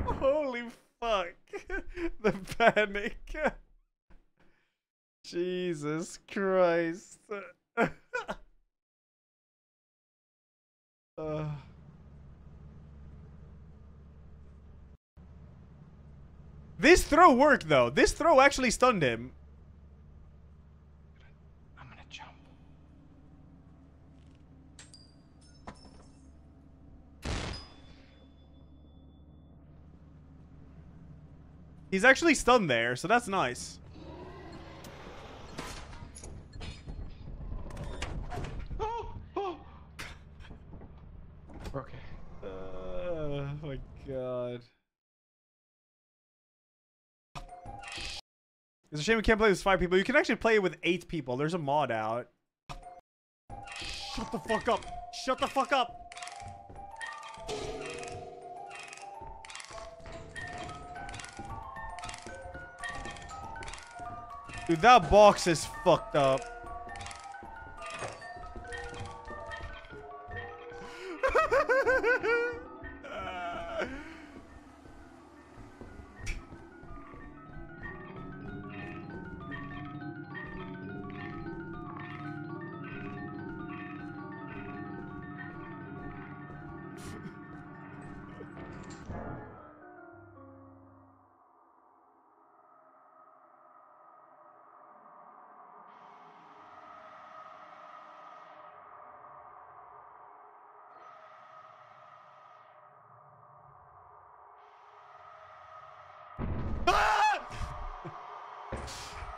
Holy fuck. the panic. Jesus Christ. uh. This throw worked though. This throw actually stunned him. I'm gonna jump. He's actually stunned there, so that's nice. God. It's a shame we can't play with five people. You can actually play it with eight people. There's a mod out. Shut the fuck up. Shut the fuck up. Dude, that box is fucked up.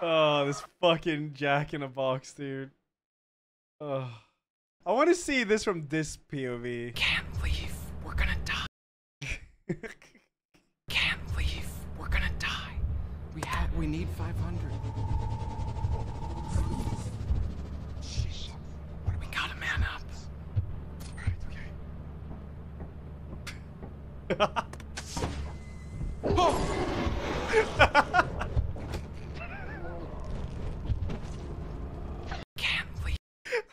Oh, this fucking Jack in a Box, dude. Oh. I want to see this from this POV leave. We're gonna die. Can't leave. We're gonna die. We have. We need 500. Shh. We gotta man up. Can't leave.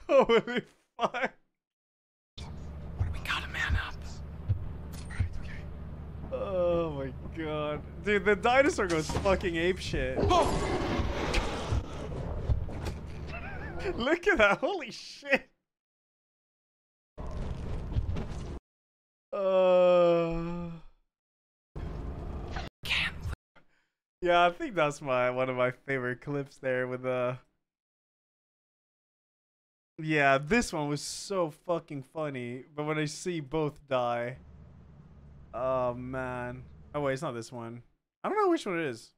Holy fuck. We gotta man up. Oh my god. Dude, the dinosaur goes fucking ape shit. Look at that. Holy shit. Uh... Yeah, I think that's my one of my favorite clips there with the Yeah, this one was so fucking funny, but when I see both die Oh man. Oh wait, it's not this one. I don't know which one it is.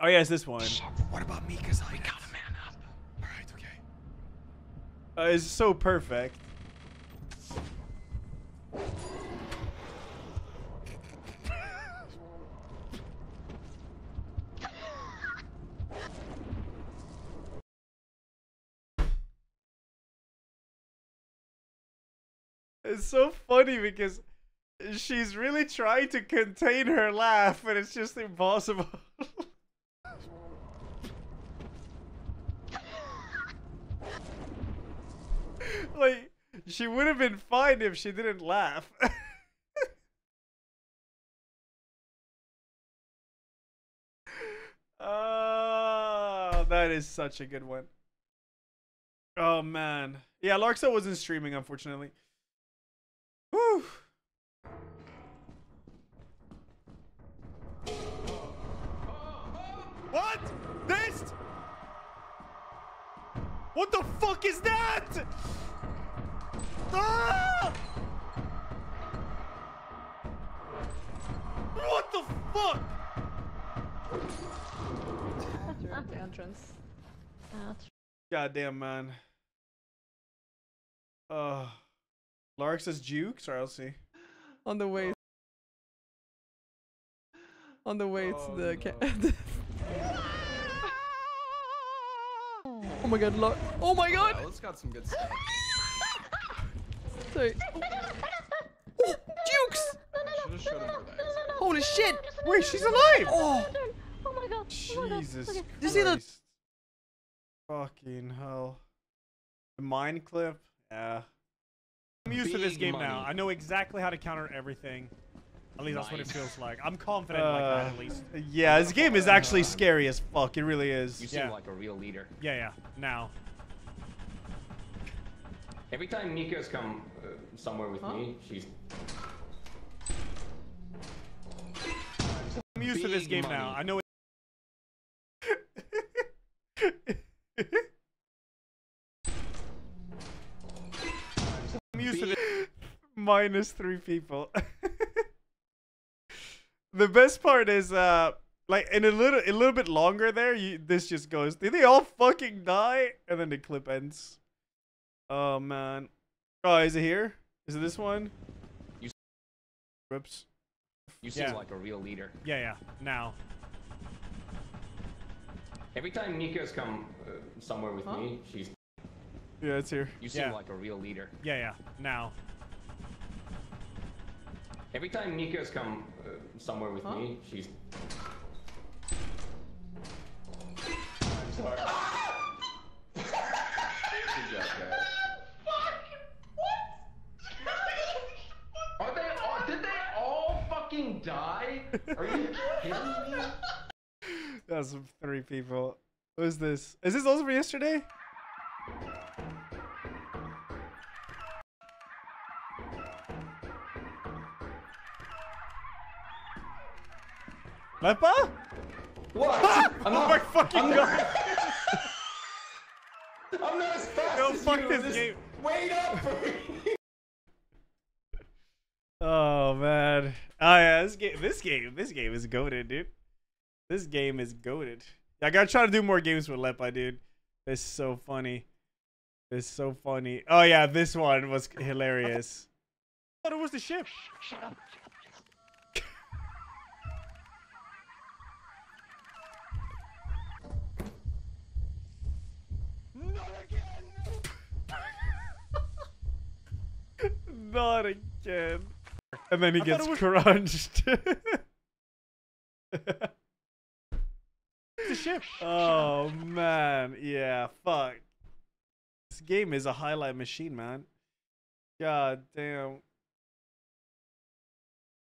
Oh yeah, it's this one. What about Mika's eye? We gotta man up. Alright, okay. Uh, it's so perfect. It's so funny because she's really trying to contain her laugh, but it's just impossible. like, she would have been fine if she didn't laugh. Oh, that is such a good one. Oh man. Yeah, Larxa wasn't streaming, unfortunately. Whew. What? This? What the fuck is that? Ah! What the fuck? That's the entrance. That's Goddamn, man. Uh, Larxa's juke. Sorry, I'll see. On the way. On the way to the. Ca- oh my god, Lark. Oh my god! Wow, it's got some good stuff. Sorry. Oh, Jukes! Should've showed him where that is. Holy shit! Wait, she's alive! Oh! Oh, oh, oh my god. Jesus Okay. You see the- Fucking hell. The mine clip? Yeah. I'm used to this Big game now. I know exactly how to counter everything. At least that's what it feels like. I'm confident like that at Uh, least. Yeah, this game is actually scary as fuck. It really is. You seem Yeah. like a real leader. Yeah, yeah. Now. Every time Mika's come uh, somewhere with me, she's I'm used to this Big game now. I know I'm used to this. Minus three people. the best part is, uh, like in a little, a little bit longer there. You, this just goes. Did they all fucking die? And then the clip ends. Oh man. Oh, is it here? Is it this one? You- Whoops. you seem Yeah. like a real leader. Yeah, yeah. Now. Every time Mika's come uh, somewhere with me, she's. Yeah, it's here. You seem Yeah. like a real leader. Yeah, yeah. Now. Every time Mika's come uh, somewhere with me, she's. I'm sorry. Good job, guys. Are they all? Did they all fucking die? Are you kidding me? That's three people. Who's this? Is this also from yesterday? Lepa? What? i'm oh my fucking I'm god! not- I'm not as fast Go as fuck you. this Just game. Wait up for me. Oh man. Oh yeah, this game this game this game is goaded, dude. This game is goaded. I gotta try to do more games with Lepa, dude. It's so funny. It's so funny. Oh yeah, this one was hilarious. I thought it was the ship. Shut up. Not again. And then he I gets was- crunched. the ship. oh man, yeah, fuck. This game is a highlight machine, man. God damn.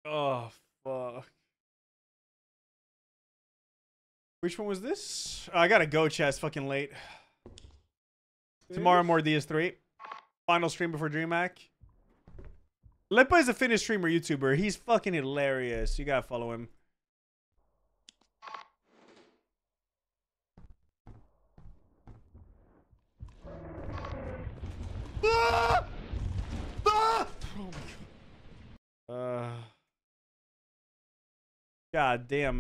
Oh fuck. Which one was this? Oh, I gotta go, Chess. Fucking late. Tomorrow more DS3. Final stream before DreamHack. Lepa is a Finnish streamer YouTuber. He's fucking hilarious. You gotta follow him. Ah! Ah! Oh my god. Uh, god damn.